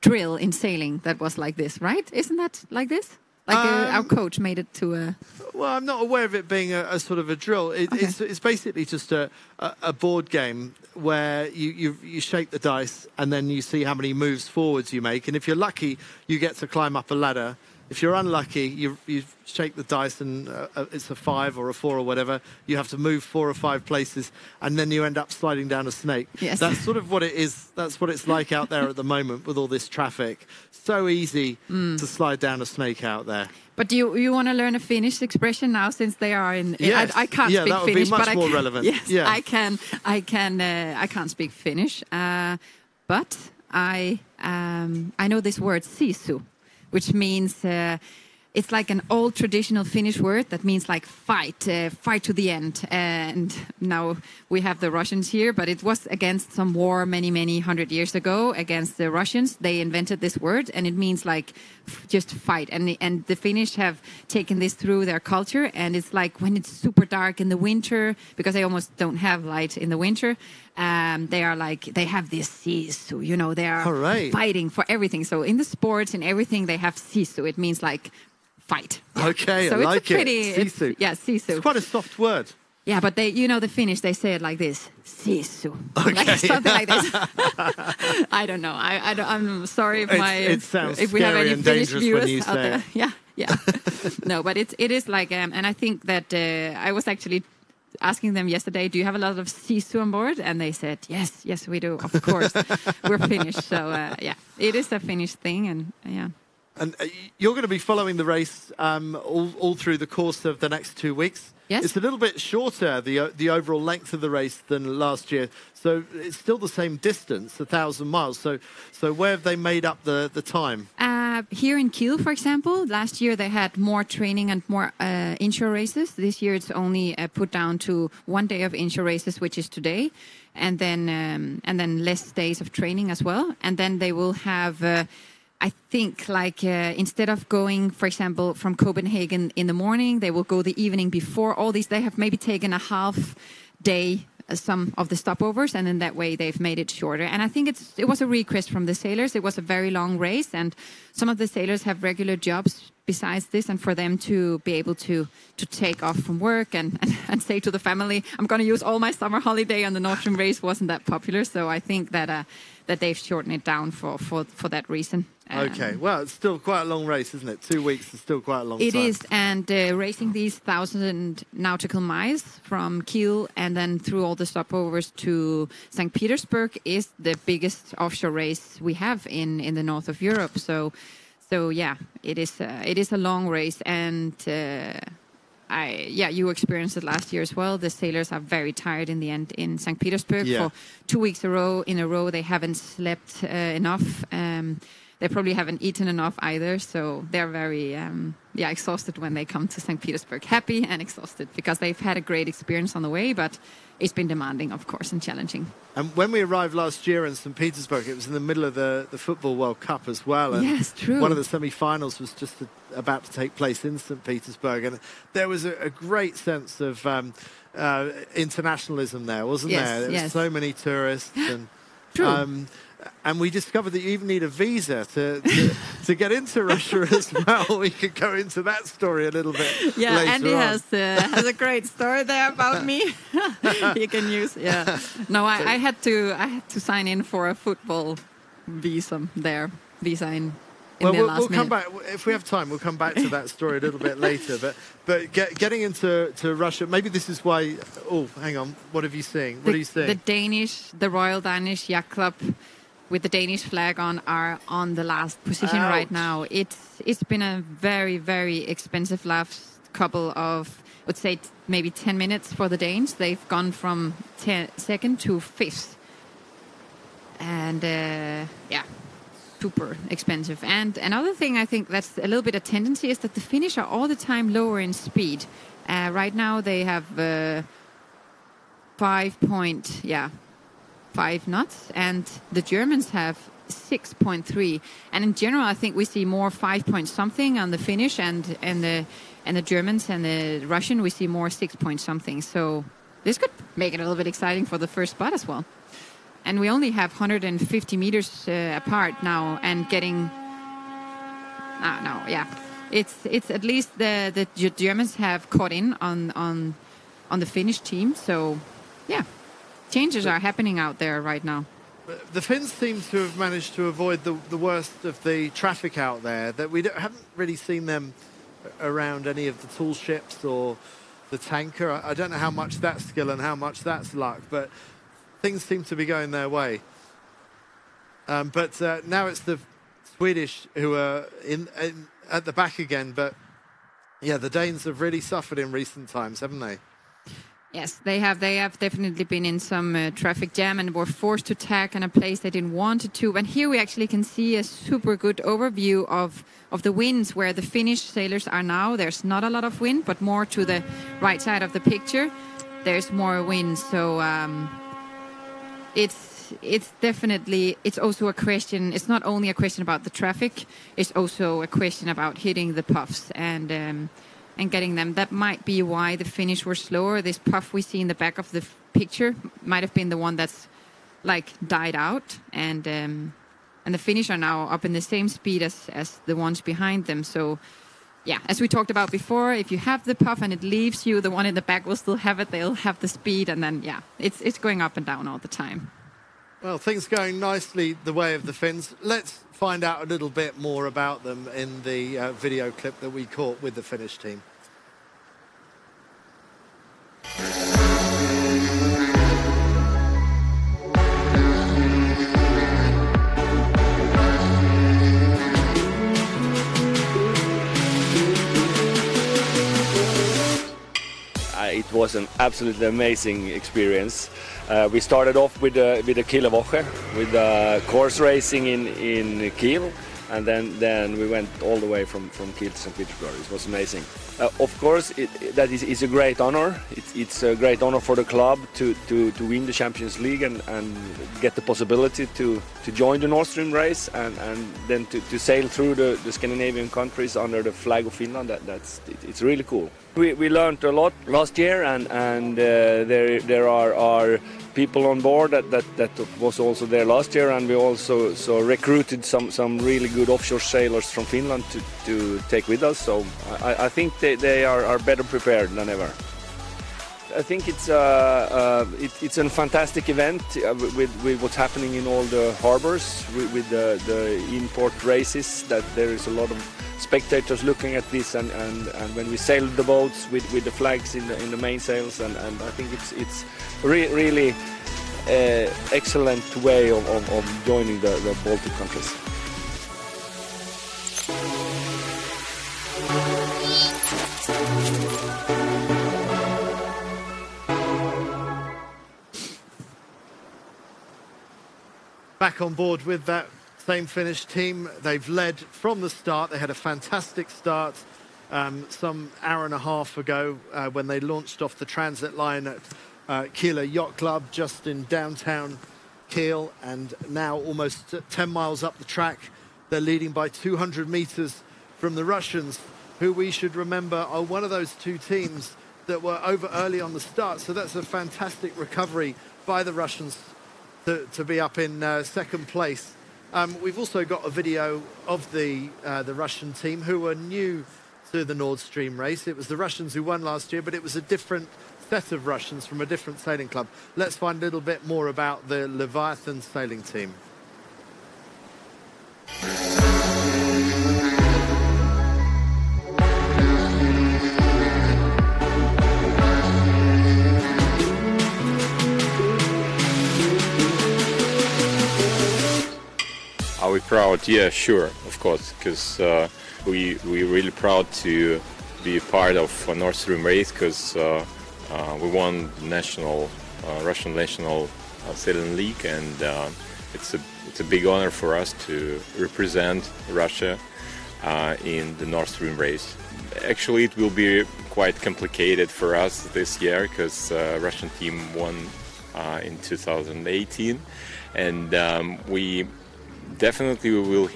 drill in sailing that was like this, right? Isn't that like this? Like uh our Um, coach made it to a. Well, I'm not aware of it being a, a sort of a drill. It, Okay. it's, it's basically just a, a, a board game where you, you, you shake the dice and then you see how many moves forwards you make. And if you're lucky, you get to climb up a ladder. If you're unlucky, you, you shake the dice and uh, uh, it's a five or a four or whatever. You have to move four or five places and then you end up sliding down a snake. Yes. That's sort of what it is. That's what it's like out there at the moment with all this traffic. So easy Mm. to slide down a snake out there. But do you you want to learn a Finnish expression now since they are in? Yes. I, I can't Yeah, speak that would be Finnish, much but I more can, relevant. Yes, Yeah. I can. I can. Uh, I can't speak Finnish, uh, but I um, I know this word sisu, which means. Uh, it's like an old traditional Finnish word that means like fight, uh, fight to the end. And now we have the Russians here, but it was against some war many, many hundred years ago against the Russians. They invented this word, and it means like just fight. And and the Finnish have taken this through their culture, and it's like when it's super dark in the winter because they almost don't have light in the winter. Um, they are like they have this sisu, you know, they are right. fighting for everything. So in the sports and everything, they have sisu. It means like fight. Okay, so I it's like a pretty, it. it's- Sisu. yeah, sisu. It's quite a soft word. yeah, but they, you know, the Finnish, they say it like this, sisu, like something like this. I don't know. I, I don't, I'm sorry if my it sounds if we have any Finnish viewers out there. it. Yeah, yeah. no, but it's it is like, um, and I think that uh, I was actually asking them yesterday, do you have a lot of sisu on board? And they said, yes, yes, we do. Of course, we're Finnish. So uh, yeah, it is a Finnish thing, and yeah. And uh, you're going to be following the race um, all, all through the course of the next two weeks. Yes. It's a little bit shorter, the, the overall length of the race than last year. So it's still the same distance, a thousand miles. So, so where have they made up the, the time? Uh, here in Kiel, for example, last year they had more training and more uh, inshore races. This year it's only uh, put down to one day of inshore races, which is today, and then um, and then less days of training as well. And then they will have. Uh, I think like uh, instead of going, for example, from Copenhagen in the morning, they will go the evening before. All these they have maybe taken a half day uh, some of the stopovers, and in that way they've made it shorter. And I think it's it was a request from the sailors. It was a very long race, and some of the sailors have regular jobs besides this, and for them to be able to to take off from work and and, and say to the family, "I'm going to use all my summer holiday on the Nord Stream race," wasn't that popular. So I think that uh, that they've shortened it down for for for that reason. Um, Okay, well, it's still quite a long race, isn't it? Two weeks is still quite a long It time. is, and uh, racing these thousand nautical miles from Kiel and then through all the stopovers to St. Petersburg is the biggest offshore race we have in, in the north of Europe. So, so yeah, it is uh, it is a long race, and uh, I yeah, you experienced it last year as well. The sailors are very tired in the end in St. Petersburg Yeah. for two weeks a row in a row. They haven't slept uh, enough. Um, they probably haven't eaten enough either. So they're very um, yeah exhausted when they come to St. Petersburg. Happy and exhausted because they've had a great experience on the way, but it's been demanding, of course, and challenging. And when we arrived last year in St. Petersburg, it was in the middle of the, the Football World Cup as well. And yes, true. One of the semi finals was just a, about to take place in St. Petersburg. And there was a, a great sense of um, uh, internationalism there, wasn't yes, there? There yes. was so many tourists. And, True. Um, and we discovered that you even need a visa to, to, to, get into Russia as well. We could go into that story a little bit. Yeah, later Andy on. has uh, has a great story there about me. you can use. Yeah. No, I, I had to I had to sign in for a football visa there. Visa in. in well, we'll, we'll come back if we have time. We'll come back to that story a little bit later. But but get, getting into to Russia, maybe this is why. Oh, hang on. What have you seen? What the, are you seeing? The Danish, the Royal Danish Yacht Club, with the Danish flag on, are on the last position right now. It's it's been a very very expensive last couple of, I would say t- maybe ten minutes for the Danes. They've gone from te- second to fifth, and uh, yeah. Super expensive. And another thing I think that's a little bit a tendency is that the Finnish are all the time lower in speed. Uh, right now they have uh, five point yeah five knots and the germans have 6.3 and in general i think we see more five point something on the finnish and and the and the germans and the russian we see more six point something. So this could make it a little bit exciting for the first spot as well. And we only have 150 meters uh, apart now and getting ah, no yeah. It's it's at least the the germans have caught in on on on the finnish team. So yeah changes are happening out there right now the Finns seem to have managed to avoid the, the worst of the traffic out there. That we haven't really seen them around any of the tall ships or the tanker. I, I don't know how much that's skill and how much that's luck, but things seem to be going their way. Um, but uh, now it's the Swedish who are in, in at the back again. But yeah, the Danes have really suffered in recent times, haven't they? Yes, they have. They have definitely been in some uh, traffic jam and were forced to tack in a place they didn't want to. And here we actually can see a super good overview of of the winds where the Finnish sailors are now. There's not a lot of wind, but more to the right side of the picture. There's more wind, so um, it's it's definitely it's also a question. It's not only a question about the traffic. It's also a question about hitting the puffs and. Um, and getting them. That might be why the Finnish were slower. This puff we see in the back of the picture might have been the one that's like died out, and um, and the Finnish are now up in the same speed as as the ones behind them. So. Yeah, as we talked about before, if you have the puff and it leaves you, the one in the back will still have it. They'll have the speed, and then yeah, it's it's going up and down all the time. Well, things going nicely the way of the Finns. Let's find out a little bit more about them in the uh, video clip that we caught with the Finnish team. Uh, it was an absolutely amazing experience. Uh, we started off with uh, with the Kielwoche, with uh, course racing in in Kiel, and then then we went all the way from from Kiel to St. Petersburg. It was amazing. Uh, of course, it, that is, is a great honor. It's, it's a great honor for the club to, to, to win the Champions League and, and get the possibility to, to join the Nord Stream race and, and then to, to sail through the, the Scandinavian countries under the flag of Finland. That, that's it, it's really cool. We, we learned a lot last year, and and uh, there there are, are people on board that, that, that was also there last year, and we also so recruited some, some really good offshore sailors from Finland to, to take with us. So I, I think they, they are, are better prepared than ever. I think it's uh, uh, it, it's a fantastic event uh, with, with what's happening in all the harbors with, with the, the import races. That there is a lot of spectators looking at this, and, and, and when we sail the boats with, with the flags in the in the mainsails, and, and I think it's it's re- really uh, excellent way of, of, of joining the, the Baltic countries. Back on board with that same Finnish team. They've led from the start. They had a fantastic start um, some hour and a half ago uh, when they launched off the transit line at uh, Kieler Yacht Club just in downtown Kiel. And now, almost 10 miles up the track, they're leading by 200 meters from the Russians, who we should remember are one of those two teams that were over early on the start. So that's a fantastic recovery by the Russians to, to be up in uh, second place. Um, we've also got a video of the uh, the Russian team who were new to the Nord Stream race. It was the Russians who won last year, but it was a different set of Russians from a different sailing club. Let's find a little bit more about the Leviathan sailing team. Are we proud? Yeah, sure, of course, because uh, we we're really proud to be part of Nord Stream race because uh, uh, we won national uh, Russian national uh, sailing league, and uh, it's a it's a big honor for us to represent Russia in the Nord Stream race. Actually, it will be quite complicated for us this year because Russian team won uh, in 2018, and um, we definitely we will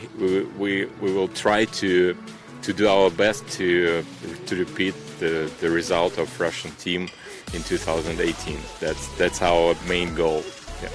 we, we, will try to to do our best to to repeat the, the result of Russian team in 2018. That's that's our main goal. Yeah.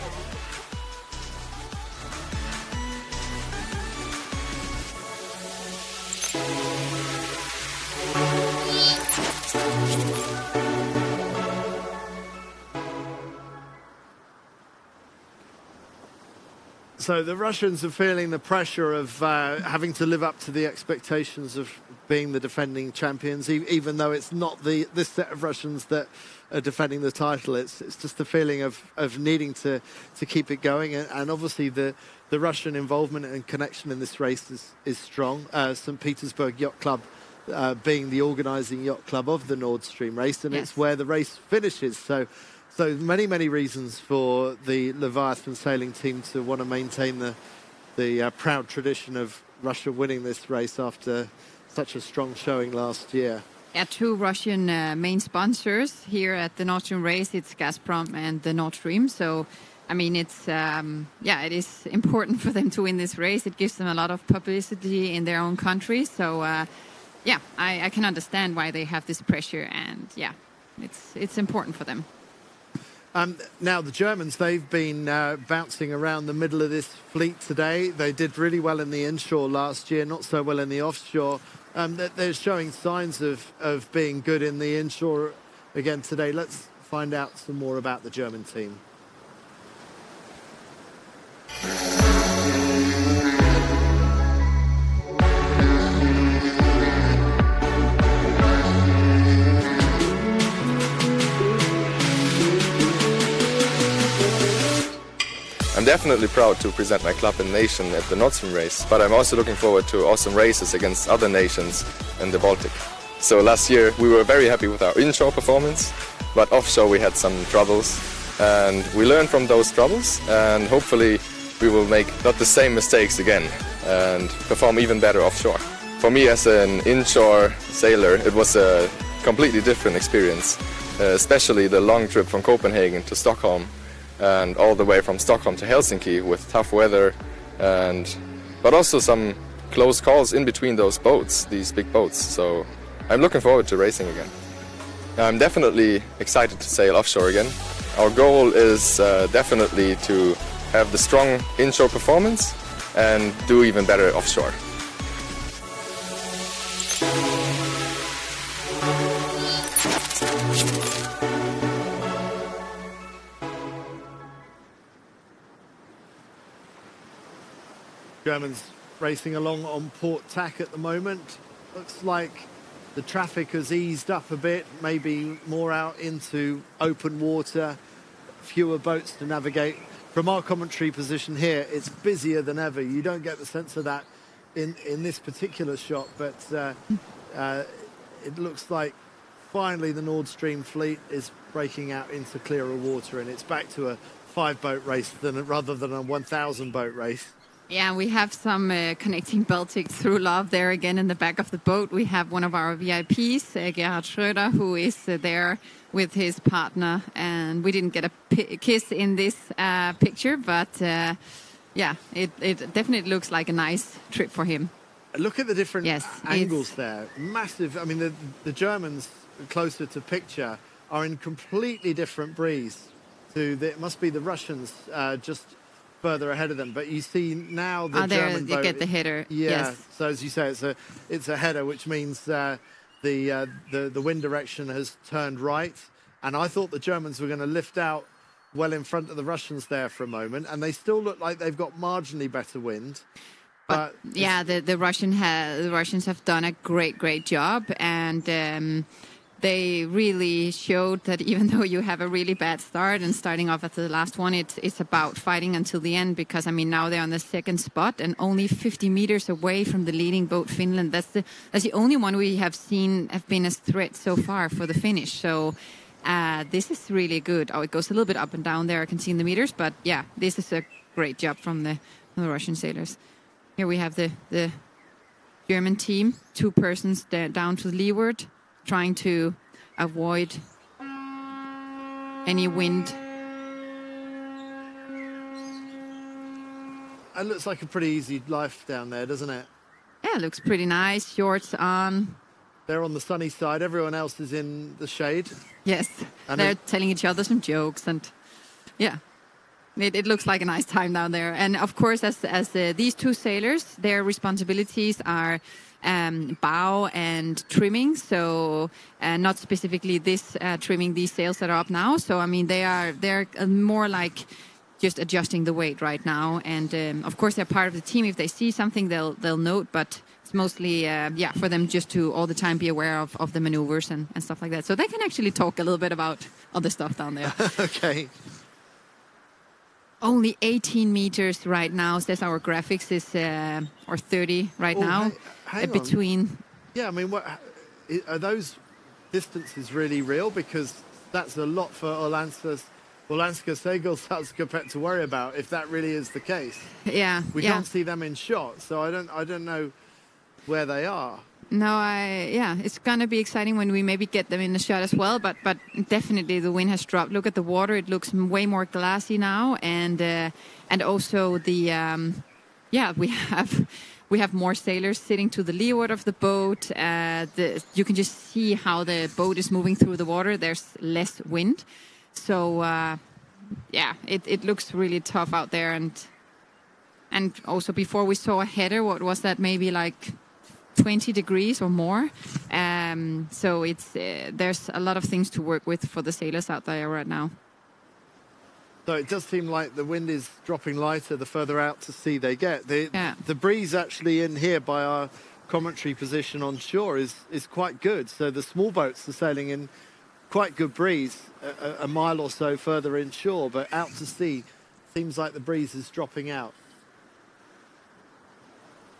So the Russians are feeling the pressure of uh, having to live up to the expectations of being the defending champions, e- even though it's not the this set of Russians that are defending the title. It's it's just the feeling of, of needing to, to keep it going, and, and obviously the, the Russian involvement and connection in this race is is strong. Uh, St. Petersburg Yacht Club. Uh, being the organising yacht club of the Nord Stream race, and Yes. it's where the race finishes. So, so many, many reasons for the Leviathan sailing team to want to maintain the the uh, proud tradition of Russia winning this race after such a strong showing last year. Yeah, two Russian uh, main sponsors here at the Nord Stream race. It's Gazprom and the Nord Stream. So, I mean, it's um, yeah, it is important for them to win this race. It gives them a lot of publicity in their own country. So, uh, yeah, I, I can understand why they have this pressure, and yeah, it's it's important for them. Um, now, the Germans, they've been uh, bouncing around the middle of this fleet today. They did really well in the inshore last year, not so well in the offshore. Um, they- they're showing signs of, of being good in the inshore again today. Let's find out some more about the German team. I'm definitely proud to present my club and nation at the Nord Stream race, but I'm also looking forward to awesome races against other nations in the Baltic. So last year we were very happy with our inshore performance, but offshore we had some troubles, and we learned from those troubles, and hopefully we will make not the same mistakes again and perform even better offshore. For me as an inshore sailor, it was a completely different experience, uh, especially the long trip from Copenhagen to Stockholm and all the way from Stockholm to Helsinki with tough weather and but also some close calls in between those boats, these big boats. So I'm looking forward to racing again. I'm definitely excited to sail offshore again. Our goal is uh, definitely to have the strong inshore performance and do even better offshore. Germans racing along on port tack at the moment. Looks like the traffic has eased up a bit, maybe more out into open water, fewer boats to navigate. From our commentary position here, it's busier than ever. You don't get the sense of that in, in this particular shot, but uh, uh, it looks like finally the Nord Stream fleet is breaking out into clearer water and it's back to a five boat race than rather than a 1,000 boat race. Yeah, we have some uh, connecting Baltic through love there again in the back of the boat. We have one of our VIPs, uh, Gerhard Schröder, who is uh, there with his partner, and we didn't get a kiss in this uh, picture, but uh, yeah, it, it definitely looks like a nice trip for him. Look at the different Yes, angles it's- there. Massive. I mean, the, the Germans closer to picture are in completely different breeze to the, it must be the Russians uh, just further ahead of them. But you see now the Ah, there German you boat- get the header, Yeah. yes. So as you say, it's a it's a header, which means uh, the, uh, the the wind direction has turned right. And I thought the Germans were going to lift out well in front of the Russians there for a moment, and they still look like they've got marginally better wind. But, yeah, the the Russian ha- the Russians have done a great great job, and um, they really showed that even though you have a really bad start and starting off at the last one, it's it's about fighting until the end. Because I mean, now they're on the second spot and only 50 meters away from the leading boat, Finland. That's the that's the only one we have seen have been a threat so far for the finish. So. Uh, this is really good. Oh, it goes a little bit up and down there. I can see in the meters, but yeah, this is a great job from the, from the Russian sailors. Here we have the, the German team, two persons down to leeward, trying to avoid any wind. It looks like a pretty easy life down there, doesn't it? Yeah, it looks pretty nice. Shorts on. They're on the sunny side. Everyone else is in the shade. Yes, And they're it- telling each other some jokes, and yeah, it, it looks like a nice time down there. And of course, as as uh, these two sailors, their responsibilities are um, bow and trimming. So uh, not specifically this uh, trimming these sails that are up now. So I mean, they are they're uh, more like just adjusting the weight right now. And um, of course, they're part of the team. If they see something, they'll they'll note, but. It's mostly, uh, yeah, for them just to all the time be aware of, of the maneuvers and, and stuff like that. So they can actually talk a little bit about other stuff down there. okay. Only 18 meters right now, says our graphics, is uh, or 30 right Oh, now. Hang uh, on. between, Yeah, I mean, what, are those distances really real? Because that's a lot for Åländska, Orlandska Segelsalska Pet to worry about if that really is the case. yeah, We yeah. can't see them in shot, so I don't, I don't know where they are. No, I yeah, it's gonna be exciting when we maybe get them in the shot as well. But but definitely the wind has dropped. Look at the water; it looks way more glassy now, and uh, and also the um, yeah we have we have more sailors sitting to the leeward of the boat. Uh, the, you can just see how the boat is moving through the water. There's less wind, so uh, yeah, it it looks really tough out there. And and also before we saw a header, what was that? Maybe like 20 degrees or more. Um, so it's uh, there's a lot of things to work with for the sailors out there right now. So it does seem like the wind is dropping lighter the further out to sea they get. The, Yeah. the breeze actually in here by our commentary position on shore is, is quite good. So the small boats are sailing in quite good breeze a, a- a mile or so further inshore, but out to sea seems like the breeze is dropping out.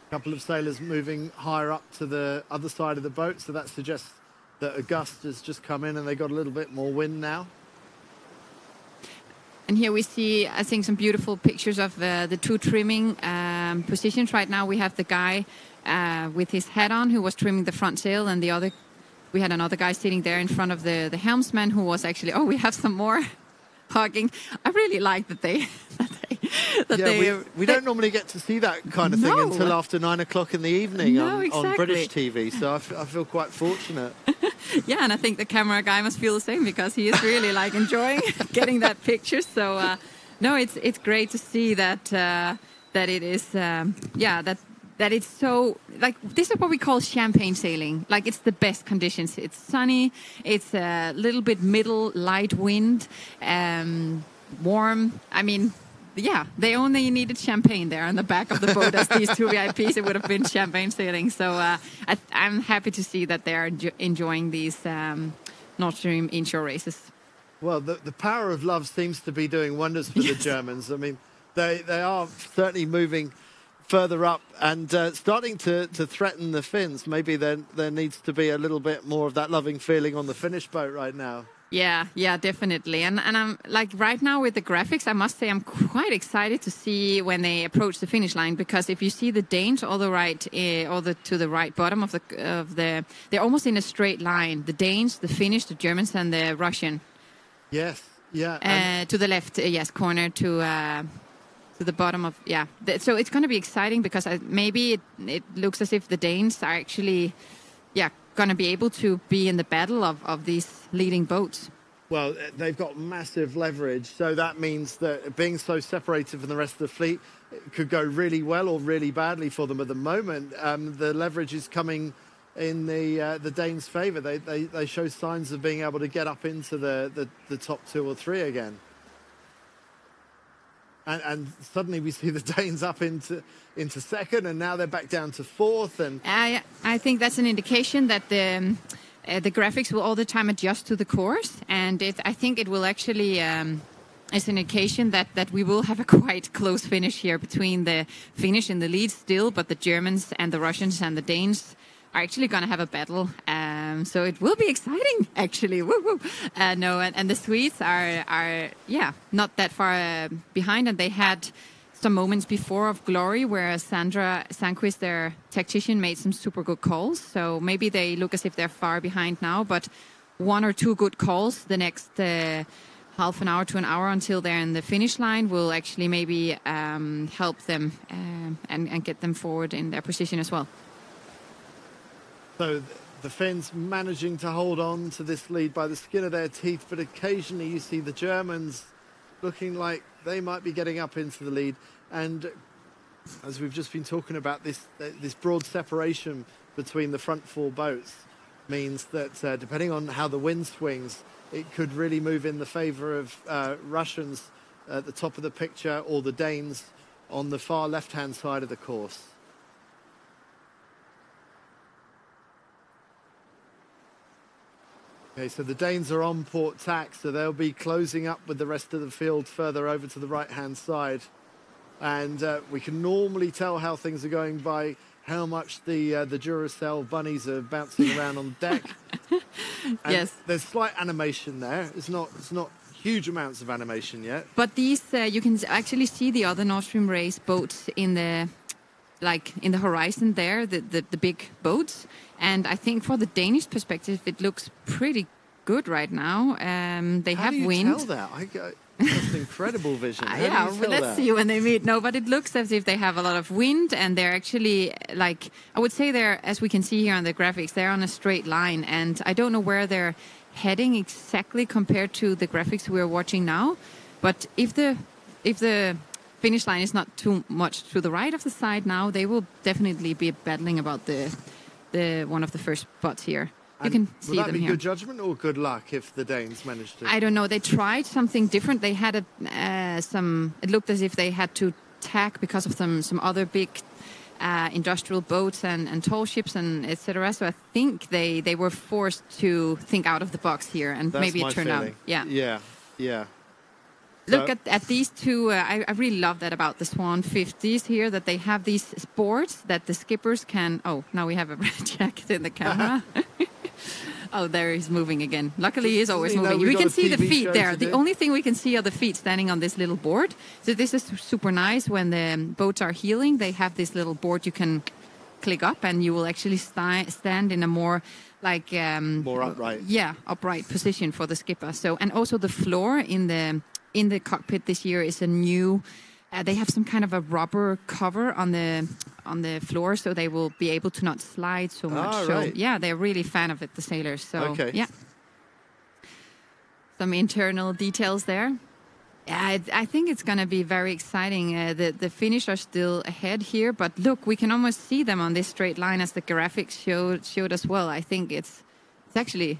A couple of sailors moving higher up to the other side of the boat, so that suggests that a gust has just come in and they got a little bit more wind now. And here we see, I think, some beautiful pictures of uh, the two trimming um, positions. Right now, we have the guy uh, with his hat on who was trimming the front sail, and the other, we had another guy sitting there in front of the, the helmsman who was actually. Oh, we have some more hugging. I really like that they. That they, that yeah, they, we, we they- don't normally get to see that kind of thing No. until after nine o'clock in the evening No, on, on British. TV. So I, f- I feel quite fortunate. Yeah, and I think the camera guy must feel the same because he is really like enjoying getting that picture. So uh, no, it's it's great to see that uh, that it is um, yeah that that it's so like this is what we call champagne sailing. Like it's the best conditions. It's sunny. It's a little bit middle light wind, um, warm. I mean. Yeah, they only needed champagne there on the back of the boat as these two VIPs. It would have been champagne sailing. So uh, I, I'm happy to see that they are enjoying these um, Nord Stream inshore races. Well, the, the power of love seems to be doing wonders for the Germans. I mean, they, they are certainly moving further up and uh, starting to, to threaten the Finns. Maybe there, there needs to be a little bit more of that loving feeling on the Finnish boat right now. Yeah, yeah, definitely. And and I'm like right now with the graphics, I must say I'm quite excited to see when they approach the finish line because if you see the Danes all the right, uh, all the to the right bottom of the of the, they're almost in a straight line. The Danes, the Finnish, the Germans, and the Russian. Yes. Yeah. Uh, to the left, uh, yes, corner to. Uh, to the bottom of yeah, so it's going to be exciting because I, maybe it, it looks as if the Danes are actually, going to be able to be in the battle of, of these leading boats? Well, they've got massive leverage, so that means that being so separated from the rest of the fleet could go really well or really badly for them. At the moment, um, the leverage is coming in the uh, the Danes' favour. They, they they show signs of being able to get up into the, the, the top two or three again. And, and, suddenly we see the Danes up into into second, and now they're back down to fourth. And I I think that's an indication that the um, uh, the graphics will all the time adjust to the course, and it, I think it will actually. Um, it's an indication that, that we will have a quite close finish here between the Finnish in the lead still, but the Germans and the Russians and the Danes are actually going to have a battle. Um, so it will be exciting, actually. Woo, woo. Uh, no, and, and, the Swedes are, are, yeah, not that far uh, behind, and they had some moments before of glory where Sandra Sandqvist, their tactician, made some super good calls. So maybe they look as if they're far behind now, but one or two good calls the next. Uh, half an hour to an hour until they're in the finish line will actually maybe um, help them um, and, and, get them forward in their position as well. So the Finns managing to hold on to this lead by the skin of their teeth, but occasionally you see the Germans looking like they might be getting up into the lead. And as we've just been talking about, this this broad separation between the front four boats means that uh, depending on how the wind swings, it could really move in the favour of uh, Russians at the top of the picture or the Danes on the far left-hand side of the course. Okay, so the Danes are on port tack, so they'll be closing up with the rest of the field further over to the right-hand side. And uh, we can normally tell how things are going by how much the uh, the Duracell bunnies are bouncing around on deck. yes, there's slight animation there. It's not it's not huge amounts of animation yet. But these uh, you can actually see the other Nord Stream race boats in the like in the horizon there, the, the, the big boats. And I think for the Danish perspective, it looks pretty good right now. Um, they How have do you wind. Tell that? I, that's incredible vision. How yeah, well, let's that? see when they meet. No, but it looks as if they have a lot of wind, and they're actually like I would say they're, as we can see here on the graphics, they're on a straight line, and I don't know where they're heading exactly compared to the graphics we're watching now. But if the if the finish line is not too much to the right of the side now, they will definitely be battling about the the one of the first spots here. You can see them be here. good judgment or good luck if the Danes managed to? I don't know. They tried something different. They had a, uh, some. It looked as if they had to tack because of some some other big uh, industrial boats and, and tall ships and etc. So I think they they were forced to think out of the box here, and That's maybe it turned feeling. out. Yeah. Yeah. Yeah. Look at, at these two. Uh, I, I really love that about the Swan 50s here that they have these boards that the skippers can. Oh, now we have a red jacket in the camera. oh, there he's moving again. Luckily, he is always moving. we've We can see the feet there. The only thing we can see are the feet standing on this little board. So this is super nice. When the boats are heeling, they have this little board you can click up, and you will actually sti- stand in a more like um, More upright. yeah, upright position for the skipper. So, and also the floor in the in the cockpit this year is a new. Uh, they have some kind of a rubber cover on the on the floor, so they will be able to not slide so much. Ah, so yeah, they're really fan of it, the sailors. So Okay. yeah, some internal details there. Yeah, I, I think it's going to be very exciting. Uh, the the Finnish are still ahead here, but look, we can almost see them on this straight line as the graphics showed showed as well. I think it's it's actually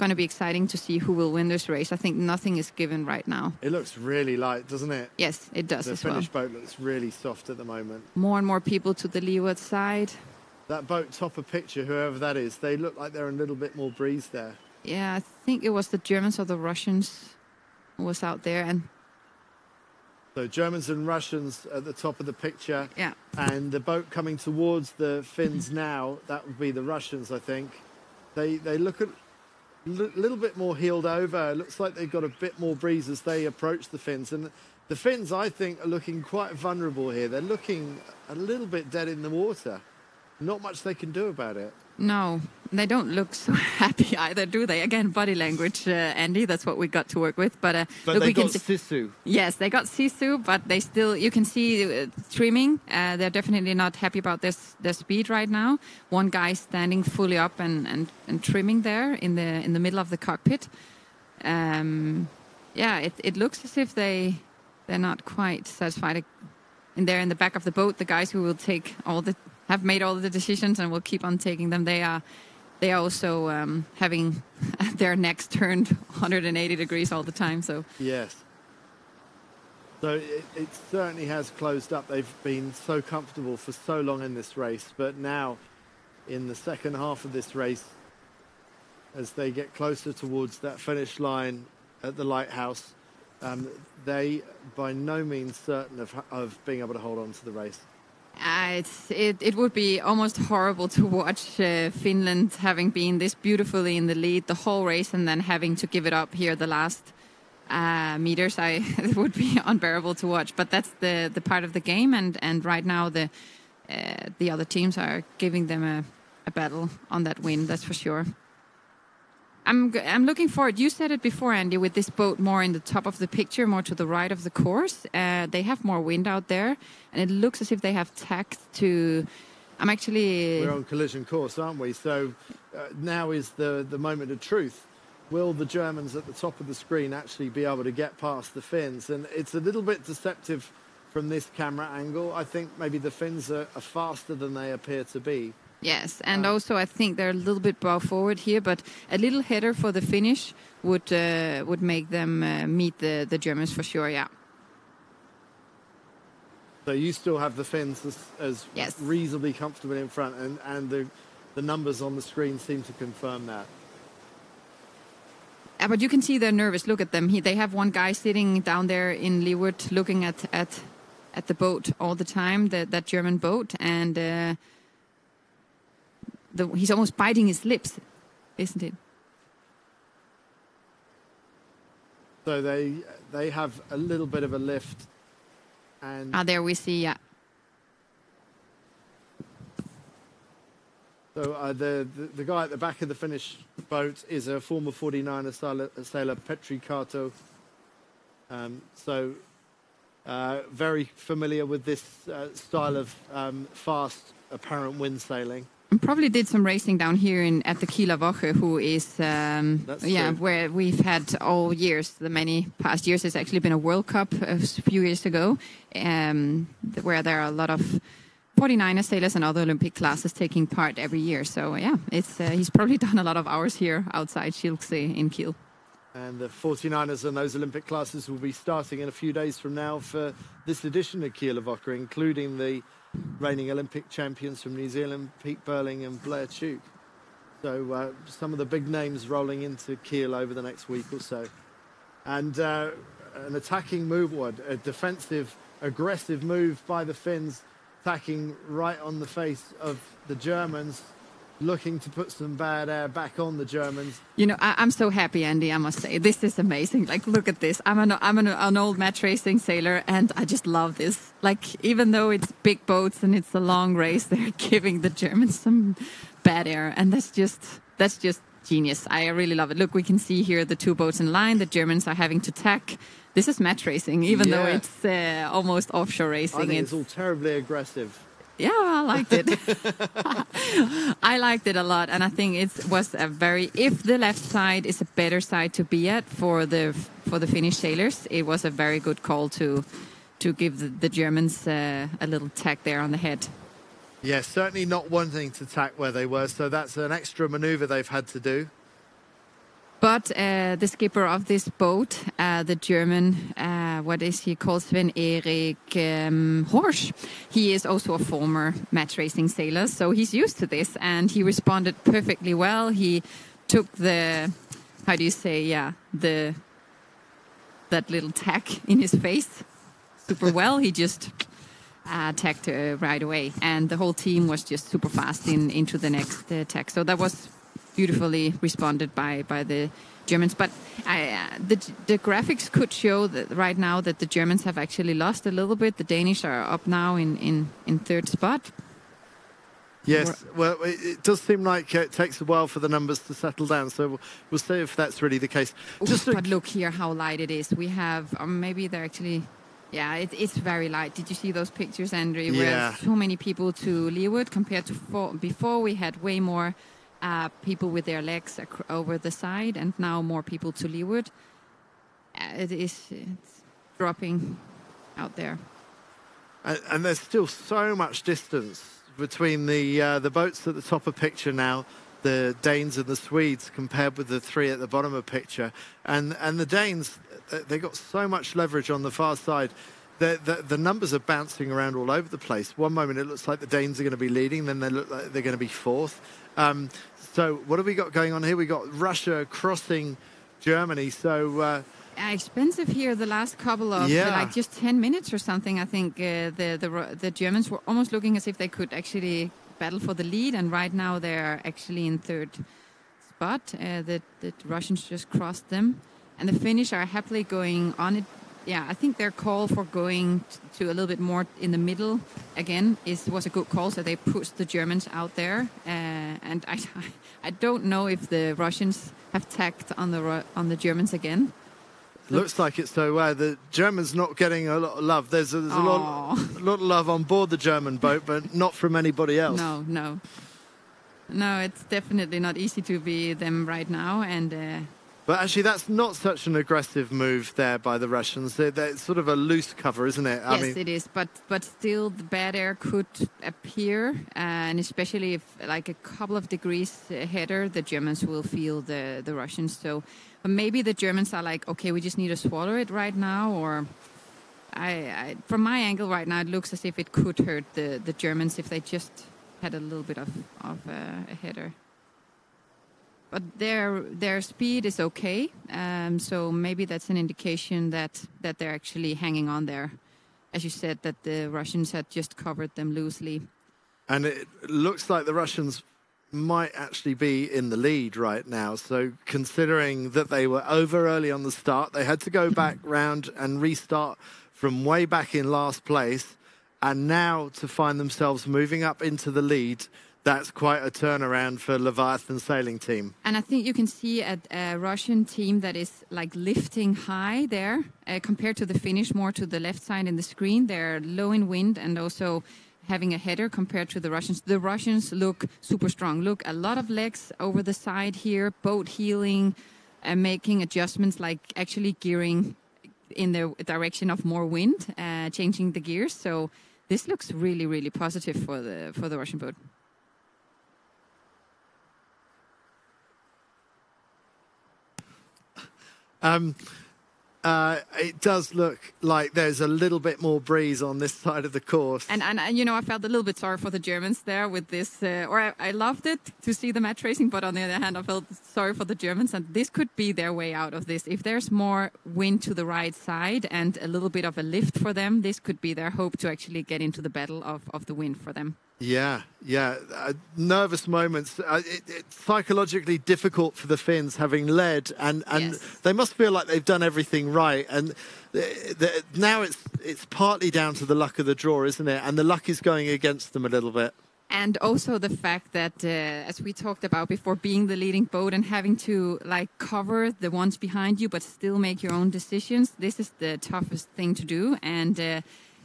going to be exciting to see who will win this race. I think nothing is given right now. It looks really light, doesn't it? Yes, it does The as well. Finnish boat looks really soft at the moment. More and more people to the leeward side. That boat top of picture, whoever that is, they look like they're in a little bit more breeze there. Yeah, I think it was the Germans or the Russians was out there, and So Germans and Russians at the top of the picture. Yeah. And the boat coming towards the Finns now, that would be the Russians, I think. They they look at li- little bit more heeled over. Looks like they've got a bit more breeze as they approach the Finns. And the Finns, I think, are looking quite vulnerable here. They're looking a little bit dead in the water. Not much they can do about it. No, they don't look so happy either, do they? Again, body language, uh, Andy. That's what we got to work with. But, uh, But look, they we can got see- Sisu. Yes, they got Sisu, but they still you can see uh, trimming. Uh, they're definitely not happy about this their speed right now. One guy standing fully up and, and, and trimming there in the in the middle of the cockpit. Um, yeah, it, it looks as if they they're not quite satisfied. In there in the back of the boat, the guys who will take all the have made all the decisions and will keep on taking them. They are they are also um, having their necks turned 180 degrees all the time. So Yes. So it, it certainly has closed up. They've been so comfortable for so long in this race, but now in the second half of this race, as they get closer towards that finish line at the lighthouse, um, they by no means certain of, of being able to hold on to the race. Uh, it, it would be almost horrible to watch uh, Finland having been this beautifully in the lead the whole race and then having to give it up here the last uh, meters. I it would be unbearable to watch, but that's the, the part of the game. And, and right now the uh, the other teams are giving them a, a battle on that win. That's for sure. I'm I'm looking forward. You said it before, Andy, with this boat more in the top of the picture, more to the right of the course. Uh, they have more wind out there, and it looks as if they have tacked to. I'm actually. We're on collision course, aren't we? So uh, now is the, the moment of truth. Will the Germans at the top of the screen actually be able to get past the Finns? And it's a little bit deceptive from this camera angle. I think maybe the Finns are, are faster than they appear to be. Yes, and also I think they're a little bit bow forward here, but a little header for the finish would uh, would make them uh, meet the the Germans for sure. Yeah. So you still have the Finns as, as Yes. reasonably comfortable in front, and, and the, the numbers on the screen seem to confirm that. Uh, but you can see they're nervous. Look at them. He, they have one guy sitting down there in leeward, looking at at at the boat all the time. That that German boat, and uh, the, he's almost biting his lips, isn't it? So they they have a little bit of a lift, and Ah, there we see. Yeah. So uh, the, the the guy at the back of the Finnish boat is a former 49er sailor, sailor Petri Kato. Um, so uh, very familiar with this uh, style of um, fast apparent wind sailing. Probably did some racing down here in at the Kieler Woche, who is um, yeah, true. where we've had all years, the many past years. It's actually been a World Cup a few years ago, um, where there are a lot of 49er sailors and other Olympic classes taking part every year. So yeah, it's uh, he's probably done a lot of hours here outside Schilksee in Kiel. And the 49ers and those Olympic classes will be starting in a few days from now for this edition of Kieler Woche, including the reigning Olympic champions from New Zealand, Pete Burling and Blair Tuke. So uh, some of the big names rolling into Kiel over the next week or so. And uh, an attacking move, what, a defensive, aggressive move by the Finns, attacking right on the face of the Germans, looking to put some bad air back on the Germans. You know, I, I'm so happy, Andy. I must say, this is amazing. Like, look at this. I'm an I'm an, an old match racing sailor, and I just love this. Like, even though it's big boats and it's a long race, they're giving the Germans some bad air, and that's just that's just genius. I really love it. Look, we can see here the two boats in line. The Germans are having to tack. This is match racing, even though it's uh, almost offshore racing. I think it's all terribly aggressive. Yeah, I liked it. I liked it a lot, and I think it was a very. If the left side is a better side to be at for the for the Finnish sailors, it was a very good call to to give the, the Germans uh, a little tack there on the head. Yes, certainly not wanting to tack where they were, so that's an extra maneuver they've had to do. But uh, the skipper of this boat, uh, the German, uh, what is he called, Sven Erik um, Horsch, he is also a former match racing sailor, so he's used to this, and he responded perfectly well. He took the, how do you say, yeah, the that little tack in his face super well. He just uh, tacked uh, right away, and the whole team was just super fast in into the next uh, tack. So that was beautifully responded by by the Germans. But I, uh, the the graphics could show that right now that the Germans have actually lost a little bit. The Danish are up now in in in third spot. Yes, well, it, does seem like uh, it takes a while for the numbers to settle down. So we'll, we'll see if that's really the case. Just but look here how light it is. We have, or maybe they're actually, yeah, it, it's very light. Did you see those pictures, Andrew? Yeah. Where so many people to leeward compared to for, before. We had way more uh, people with their legs ac- over the side, and now more people to leeward. Uh, it is it's dropping out there. And, and there's still so much distance between the uh, the boats at the top of picture now, the Danes and the Swedes, compared with the three at the bottom of picture. And and the Danes, they got so much leverage on the far side. The, the, the, numbers are bouncing around all over the place. One moment it looks like the Danes are going to be leading, then they look like they're going to be fourth. Um, so what have we got going on here? We got Russia crossing Germany. So uh, expensive here the last couple of yeah. like just 10 minutes or something i think uh, the, the the germans were almost looking as if they could actually battle for the lead and right now they're actually in third spot uh, the, the russians just crossed them and the finnish are happily going on it yeah i think their call for going to a little bit more in the middle again is was a good call so they pushed the germans out there uh, and I, I don't know if the russians have tacked on the on the germans again Looks like it so. Uh, the Germans not getting a lot of love. There's a, there's a lot, a lot of love on board the German boat, but not from anybody else. No, no, no. It's definitely not easy to be them right now, and. Uh, but actually, that's not such an aggressive move there by the Russians. They're sort of a loose cover, isn't it? I yes, mean, it is. But but still, the bad air could appear, and especially if like a couple of degrees header, the Germans will feel the the Russians. So but maybe the Germans are like, okay, we just need to swallow it right now, or I, I, from my angle right now, it looks as if it could hurt the, the Germans if they just had a little bit of, of uh, a header. But their their speed is okay, um, so maybe that's an indication that, that they're actually hanging on there. As you said, that the Russians had just covered them loosely. And it looks like the Russians might actually be in the lead right now. So considering that they were over early on the start, they had to go back round and restart from way back in last place, and now to find themselves moving up into the lead. That's quite a turnaround for Leviathan sailing team. And I think you can see a, a Russian team that is like lifting high there uh, compared to the Finnish, more to the left side in the screen. They're low in wind and also having a header compared to the Russians. The Russians look super strong. Look, a lot of legs over the side here, boat heeling, and making adjustments like actually gearing in the direction of more wind, uh, changing the gears. So this looks really, really positive for the for the Russian boat. Um, uh, it does look like there's a little bit more breeze on this side of the course. And, and, and you know, I felt a little bit sorry for the Germans there with this, uh, or I, I, loved it to see the match racing, but on the other hand, I felt sorry for the Germans, and this could be their way out of this. If there's more wind to the right side and a little bit of a lift for them, this could be their hope to actually get into the battle of, of the wind for them. Yeah, yeah. Uh, nervous moments. Uh, it, it's psychologically difficult for the Finns having led, and, and yes. they must feel like they've done everything right. And the, the, now it's it's partly down to the luck of the draw, isn't it? And the luck is going against them a little bit. And also the fact that, uh, as we talked about before, being the leading boat and having to like cover the ones behind you, but still make your own decisions. This is the toughest thing to do, and uh,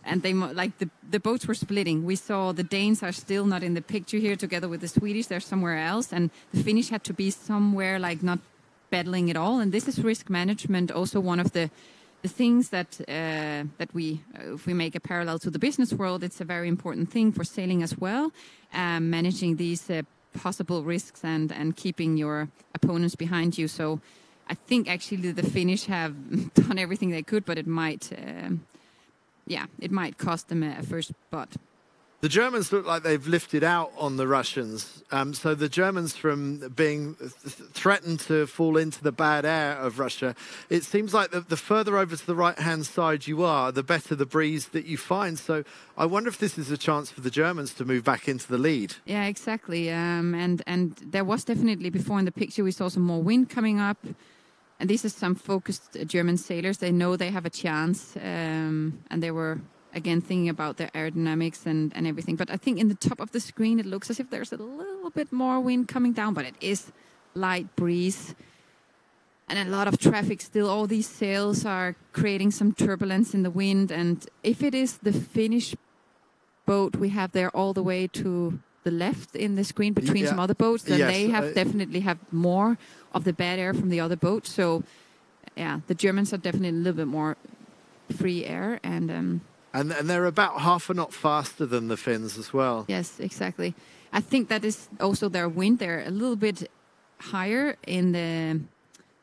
and they like the the boats were splitting. We saw the Danes are still not in the picture here, together with the Swedish. They're somewhere else, and the Finnish had to be somewhere like not battling at all. And this is risk management, also one of the the things that uh, that we, uh, if we make a parallel to the business world, it's a very important thing for sailing as well, um, managing these uh, possible risks and and keeping your opponents behind you. So. I think actually the Finnish have done everything they could, but it might um, yeah, it might cost them a first spot. The Germans look like they've lifted out on the Russians. Um, so the Germans, from being th- threatened to fall into the bad air of Russia, it seems like the, the further over to the right hand side you are, the better the breeze that you find. So I wonder if this is a chance for the Germans to move back into the lead. Yeah, exactly. Um, and and there was definitely before in the picture we saw some more wind coming up. And these are some focused German sailors. They know they have a chance, um, and they were again thinking about their aerodynamics and, and everything. But I think in the top of the screen, it looks as if there's a little bit more wind coming down, but it is light breeze and a lot of traffic still. All these sails are creating some turbulence in the wind. And if it is the Finnish boat we have there all the way to the left in the screen between Yeah. some other boats, then Yes, they have definitely have more of the bad air from the other boat. So, yeah, the Germans are definitely a little bit more free air and. Um, And, and they're about half a knot faster than the Finns as well. Yes, exactly. I think that is also their wind. They're a little bit higher in the,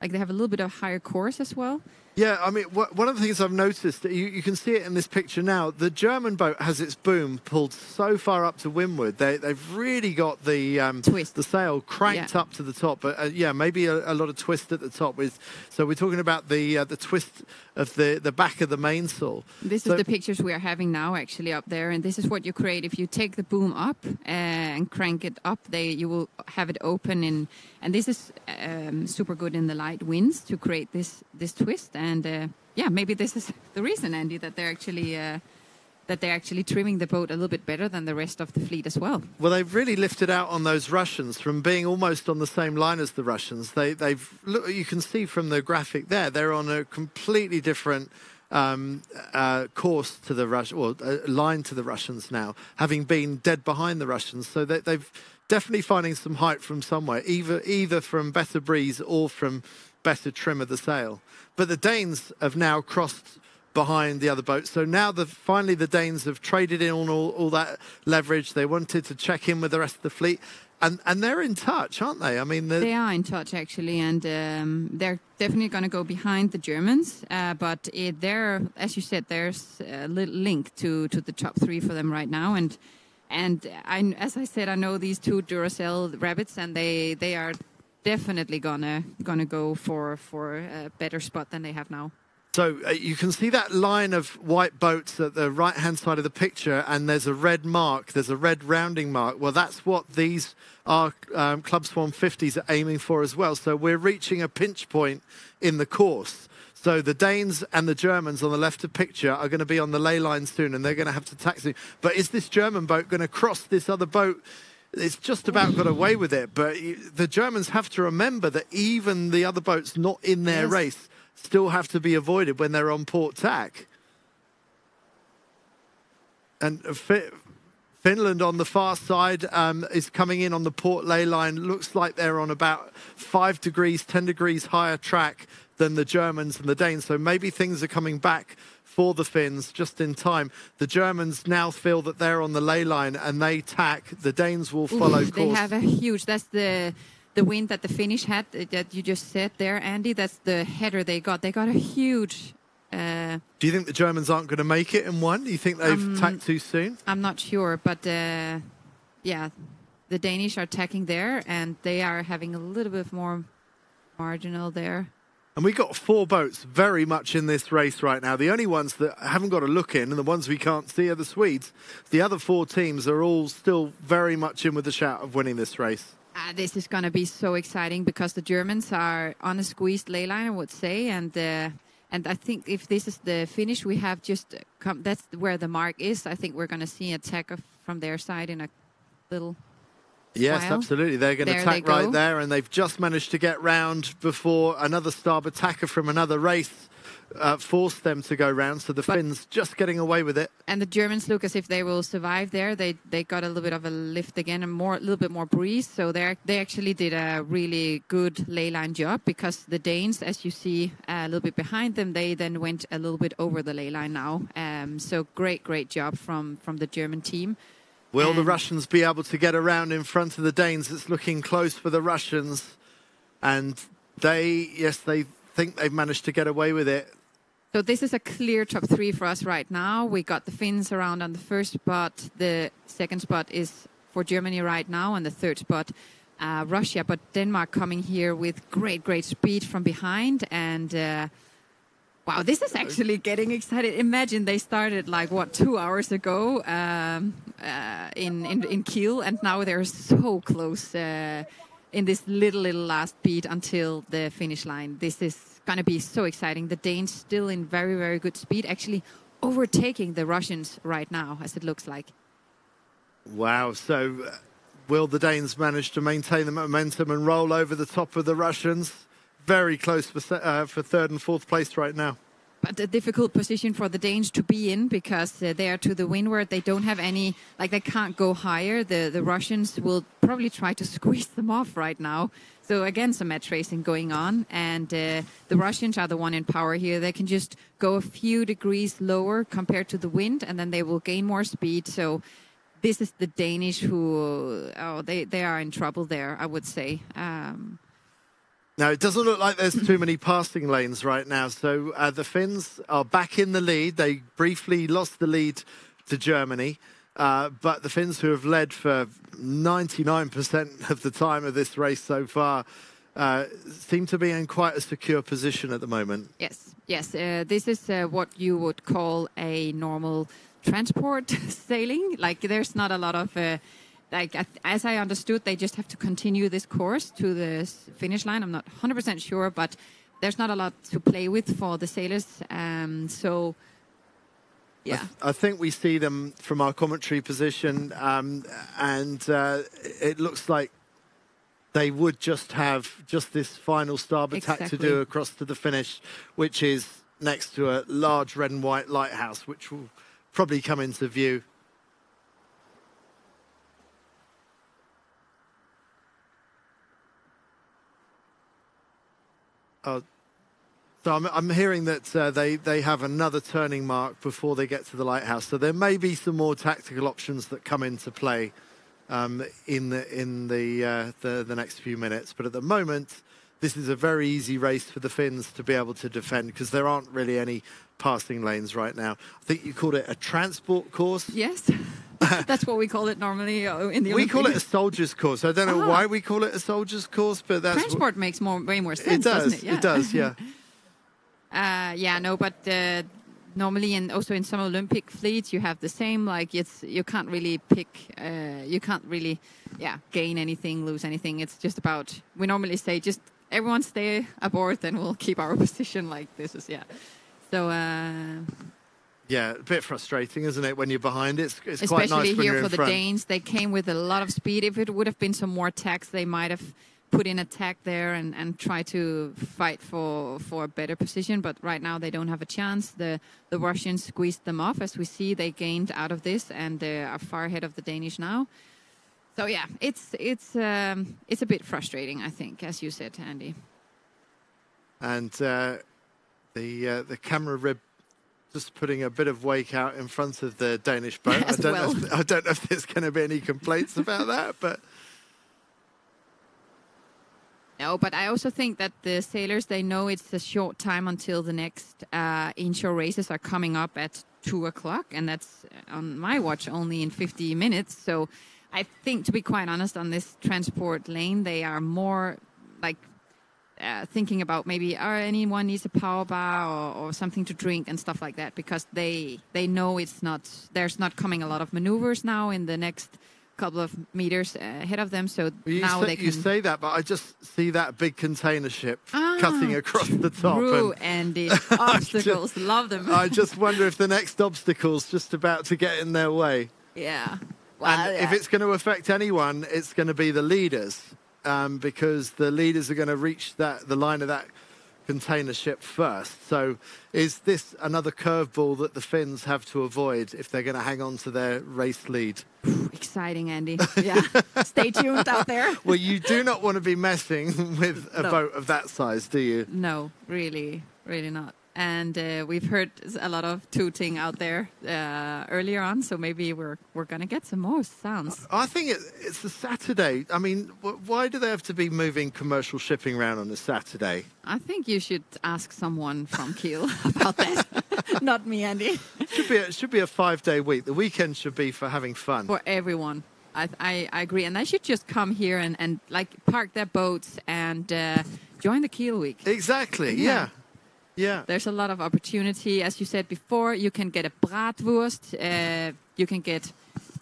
like they have a little bit of higher course as well. Yeah, I mean, wh- one of the things I've noticed, you, you can see it in this picture now. The German boat has its boom pulled so far up to windward. They, they've really got the um, Twist. the sail cranked Yeah. up to the top. But uh, yeah, maybe a, a lot of twist at the top. With so we're talking about the uh, the twist of the, the back of the mainsail. This So- is the pictures we are having now, actually up there, and this is what you create if you take the boom up uh, and crank it up. They you will have it open in, and this is um, super good in the light winds to create this this twist. And uh, yeah, maybe this is the reason, Andy, that they're actually. Uh, that they're actually trimming the boat a little bit better than the rest of the fleet as well. Well, they've really lifted out on those Russians from being almost on the same line as the Russians. They, they've look. You can see from the graphic there, they're on a completely different um, uh, course to the Russian, well, uh, line to the Russians now, having been dead behind the Russians. So they, they've definitely finding some height from somewhere, either either from better breeze or from better trim of the sail. But the Danes have now crossed behind the other boat. So now the finally the Danes have traded in on all, all that leverage. They wanted to check in with the rest of the fleet. And, and they're in touch, aren't they? I mean, They are in touch actually, and um, they're definitely going to go behind the Germans. Uh, but it, they're, as you said, there's a little link to, to the top three for them right now. And and I, as I said, I know these two Duracell rabbits, and they they are definitely gonna gonna go for for a better spot than they have now. So uh, you can see that line of white boats at the right hand side of the picture, and there's a red mark. There's a red rounding mark. Well, that's what these are um, Club Swan 50s are aiming for as well. So we're reaching a pinch point in the course. So the Danes and the Germans on the left of picture are going to be on the layline soon, and they're going to have to taxi. But is this German boat going to cross this other boat? It's just about got away with it. But the Germans have to remember that even the other boats not in their Yes. race still have to be avoided when they're on port tack. And Finland on the far side um, is coming in on the port layline. Looks like they're on about five degrees, 10 degrees higher track than the Germans and the Danes. So maybe things are coming back for the Finns just in time. The Germans now feel that they're on the layline and they tack. The Danes will follow course. They have a huge. That's the the wind that the Finnish had uh, that you just said there, Andy. That's the header they got. They got a huge. Uh, Do you think the Germans aren't going to make it in one? Do you think they've Um, tacked too soon? I'm not sure, but uh, yeah, the Danish are tacking there, and they are having a little bit more marginal there. And we've got four boats very much in this race right now. The only ones that haven't got a look in and the ones we can't see are the Swedes. The other four teams are all still very much in with the shout of winning this race. Uh, this is going to be so exciting because the Germans are on a squeezed layline, I would say, and uh, and I think if this is the finish, we have just come. That's where the mark is. I think we're going to see attack of, from their side in a little. Yes, Well, absolutely. They're going to there attack right there, and they've just managed to get round before another starboard attacker from another race uh, forced them to go round. So the But- Finns just getting away with it. And the Germans look as if they will survive there. They they got a little bit of a lift again and more a little bit more breeze. So they they actually did a really good layline job because the Danes, as you see uh, a little bit behind them, they then went a little bit over the layline now. Um, so great great job from from the German team. Will the Russians be able to get around in front of the Danes? It's looking close for the Russians. And they, yes, they think they've managed to get away with it. So this is a clear top three for us right now. We got the Finns around on the first spot. The second spot is for Germany right now, and the third spot, uh, Russia. But Denmark coming here with great, great speed from behind. And uh, wow, this is actually getting excited. Imagine they started like what two hours ago um, uh, in, in in Kiel, and now they're so close uh, in this little, little last beat until the finish line. This is going to be so exciting. The Danes still in very, very good speed, actually overtaking the Russians right now, as it looks like. Wow. So, uh, will the Danes manage to maintain the momentum and roll over the top of the Russians? Very close for, uh, for third and fourth place right now. But a difficult position for the Danes to be in because uh, they are to the windward. They don't have any, like they can't go higher. The the Russians will probably try to squeeze them off right now. So again, some match racing going on, and uh, the Russians are the one in power here. They can just go a few degrees lower compared to the wind, and then they will gain more speed. So this is the Danish who, oh, they they are in trouble there. I would say. Um, Now, it doesn't look like there's too many passing lanes right now. So uh, the Finns are back in the lead. They briefly lost the lead to Germany. Uh, but the Finns, who have led for 99% of the time of this race so far, uh, seem to be in quite a secure position at the moment. Yes, yes. Uh, this is uh, what you would call a normal transport sailing. Like, there's not a lot of. Like as I understood, they just have to continue this course to the finish line. I'm not 100% sure, but there's not a lot to play with for the sailors. Um, so, yeah, I think we see them from our commentary position, um, and uh, it looks like they would just have just this final starboard tack to do across to the finish, which is next to a large red and white lighthouse, which will probably come into view. Oh, so I'm, I'm hearing that uh, they, they have another turning mark before they get to the lighthouse. So there may be some more tactical options that come into play um, in the in the, uh, the the next few minutes. But at the moment, this is a very easy race for the Finns to be able to defend because there aren't really any passing lanes right now. I think you called it a transport course. yes, that's what we call it normally uh, in the We call it a soldier's course. I don't know Ah. why we call it a soldier's course, but that's transport makes more way more sense. it does. doesn't it? Yeah. It does. Yeah. Uh, yeah, no, but uh, normally and also in some Olympic fleets, you have the same. Like it's you can't really pick, uh, you can't really, yeah, gain anything, lose anything. It's just about. We normally say just everyone stay aboard, then we'll keep our position. Like this is yeah. So uh, Yeah, a bit frustrating, isn't it, when you're behind? It's, it's quite especially nice when here for the front. Danes, they came with a lot of speed. If it would have been some more tacks, they might have put in attack there and, and try to fight for for a better position. But right now they don't have a chance. The the Russians squeezed them off, as we see. They gained out of this and uh, are far ahead of the Danish now. So yeah, it's it's um, it's a bit frustrating, I think, as you said, Andy. and uh, the uh, the camera rib just putting a bit of wake out in front of the Danish boat. I don't well. know. If, I don't know if there's going to be any complaints about that, but No, but I also think that the sailors they know it's a short time until the next uh, inshore races are coming up at two o'clock, and that's uh, on my watch only in 50 minutes. So I think, to be quite honest, on this transport lane, they are more like uh, thinking about maybe oh, anyone needs a power bar or, or something to drink and stuff like that because they they know it's not there's not coming a lot of maneuvers now in the next couple of meters ahead of them. So you, now say, they can you say that, but I just see that big container ship Ah, cutting across the top. True, and Andy. Obstacles, love them. I just wonder if the next obstacle's just about to get in their way. yeah. Well, and if it's going to affect anyone, it's going to be the leaders, um, because the leaders are going to reach that the line of that container ship first. So, is this another curveball that the Finns have to avoid if they're going to hang on to their race lead? exciting, Andy. Yeah. Stay tuned out there. Well, you do not want to be messing with a No. boat of that size, do you? No, really, really not. And uh, we've heard a lot of tooting out there uh, earlier on. So maybe we're we're gonna get some more sounds. I think it, it's a Saturday. I mean, wh- why do they have to be moving commercial shipping around on a Saturday? I think you should ask someone from Kiel about that. Not me, Andy. Should be a, it should be a five day week. The weekend should be for having fun. For everyone. I, I, I agree. And they should just come here and, and like park their boats and uh, join the Kiel Week. Exactly. Yeah. Yeah. Yeah. There's a lot of opportunity. As you said before, you can get a bratwurst, uh, you can get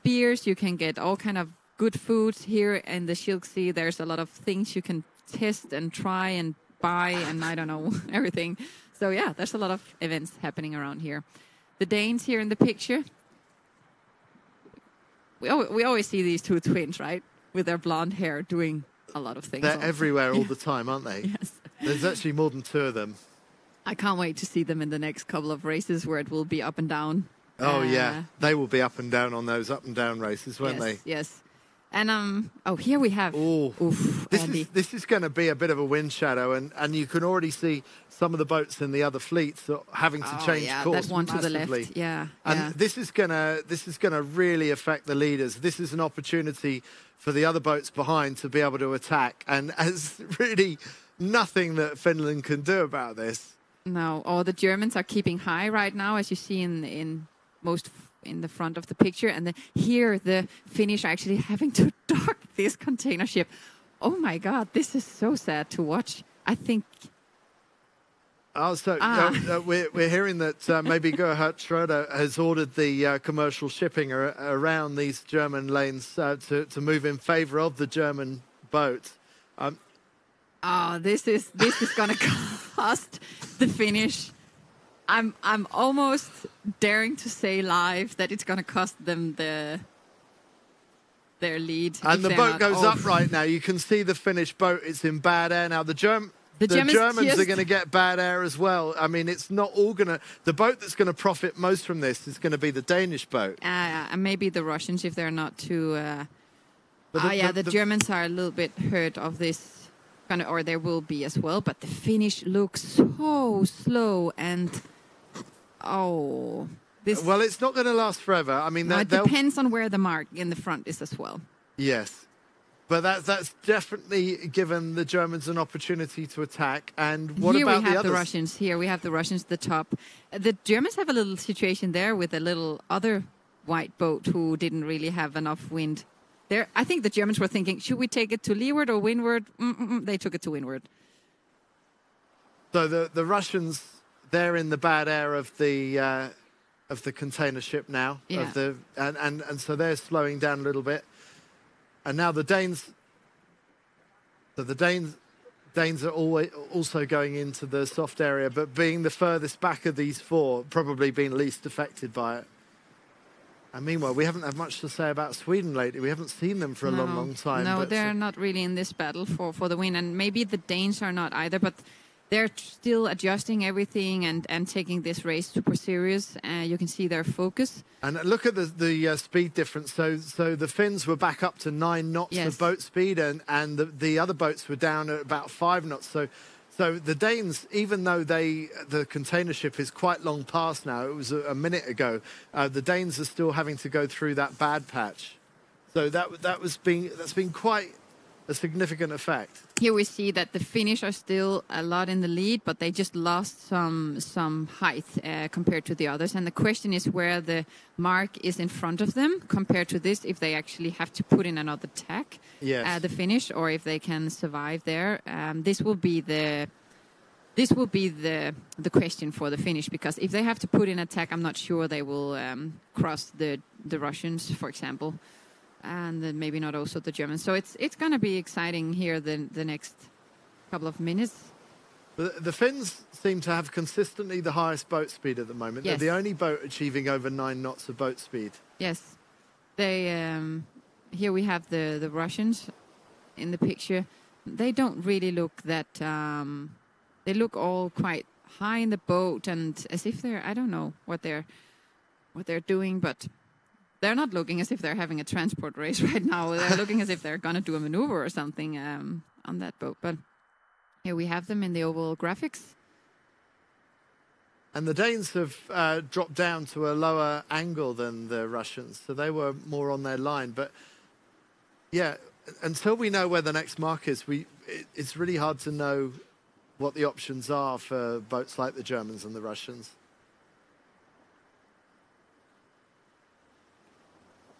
beers, you can get all kind of good food here in the Schilksee. There's a lot of things you can test and try and buy and I don't know, everything. So yeah, there's a lot of events happening around here. The Danes here in the picture. We, al- we always see these two twins, right? With their blonde hair doing a lot of things. They're also. everywhere all the time, aren't they? Yes. There's actually more than two of them. I can't wait to see them in the next couple of races where it will be up and down. Oh Uh, yeah, they will be up and down on those up and down races, won't yes, they? Yes. And um oh here we have Oh, Oof, this Andy. is this is going to be a bit of a wind shadow, and and you can already see some of the boats in the other fleets having to Oh, change yeah, course that one to the left. Yeah. And yeah. this is gonna this is gonna really affect the leaders. This is an opportunity for the other boats behind to be able to attack, and there's really nothing that Finland can do about this. No, all the Germans are keeping high right now, as you see in in most in the front of the picture, and the, here the Finnish are actually having to dock this container ship. Oh my God, this is so sad to watch. I think Oh, so Ah. uh, uh, we're, we're hearing that uh, maybe Gerhard Schroeder has ordered the uh, commercial shipping ar- around these German lanes uh, to, to move in favor of the German boats. Um, Oh, this is this is gonna cost the Finnish. I'm I'm almost daring to say live that it's gonna cost them the their lead. and the boat goes oh, up right now. You can see the Finnish boat. It's in bad air now. The, Germ- The the, Germans Germans are going to get bad air as well. I mean, it's not all going to. The boat that's going to profit most from this is going to be the Danish boat. Uh, and maybe the Russians if they're not too. Uh, the- yeah, the- the, the- Germans are a little bit hurt of this, or there will be as well. But the finish looks so slow and oh, this. Well, it's not going to last forever. I mean, no, it depends on where the mark in the front is as well. Yes. But that's that's definitely given the Germans an opportunity to attack. And what Here about we have the the. Russians. Here we have the Russians at the top. Uh, The Germans have a little situation there with a little other white boat who didn't really have enough wind. There, I think the Germans were thinking, should we take it to leeward or windward? Mm-mm-mm. They took it to windward. So the the Russians, they're in the bad air of the uh, of the container ship now. Yeah. Of the and, and and so they're slowing down a little bit. And now the Danes. So the Danes. Danes are always also going into the soft area, but being the furthest back of these four, probably being least affected by it. And meanwhile, we haven't had much to say about Sweden lately. We haven't seen them for a long, long time. No, they're not really in this battle for, for the win. And maybe the Danes are not either, but they're still adjusting everything and, and taking this race super serious. Uh, you can see their focus. And look at the the uh, speed difference. So so the Finns were back up to nine knots Yes. of boat speed, and and the, the other boats were down at about five knots. So. So the Danes, even though they the container ship is quite long past now, it was a, a minute ago. Uh, the Danes are still having to go through that bad patch. So that that was being that's been quite a significant effect. Here we see that the Finnish are still a lot in the lead, but they just lost some some height uh, compared to the others. And the question is where the mark is in front of them compared to this, if they actually have to put in another tack, Yes. uh, the Finnish, or if they can survive there. Um, this will be the this will be the the question for the Finnish because if they have to put in attack, I'm not sure they will um, cross the the Russians, for example, and then maybe not also the Germans. So it's it's going to be exciting here the the next couple of minutes. The, the Finns seem to have consistently the highest boat speed at the moment. Yes. They're the only boat achieving over nine knots of boat speed. Yes, they. Um, here we have the the Russians in the picture. They don't really look that. Um, they look all quite high in the boat and as if they're. I don't know what they're what they're doing, but they're not looking as if they're having a transport race right now. They're looking as if they're gonna do a maneuver or something um, on that boat. But here we have them in the oval graphics. And the Danes have uh, dropped down to a lower angle than the Russians, so they were more on their line. But yeah, until we know where the next mark is, we it, it's really hard to know what the options are for boats like the Germans and the Russians.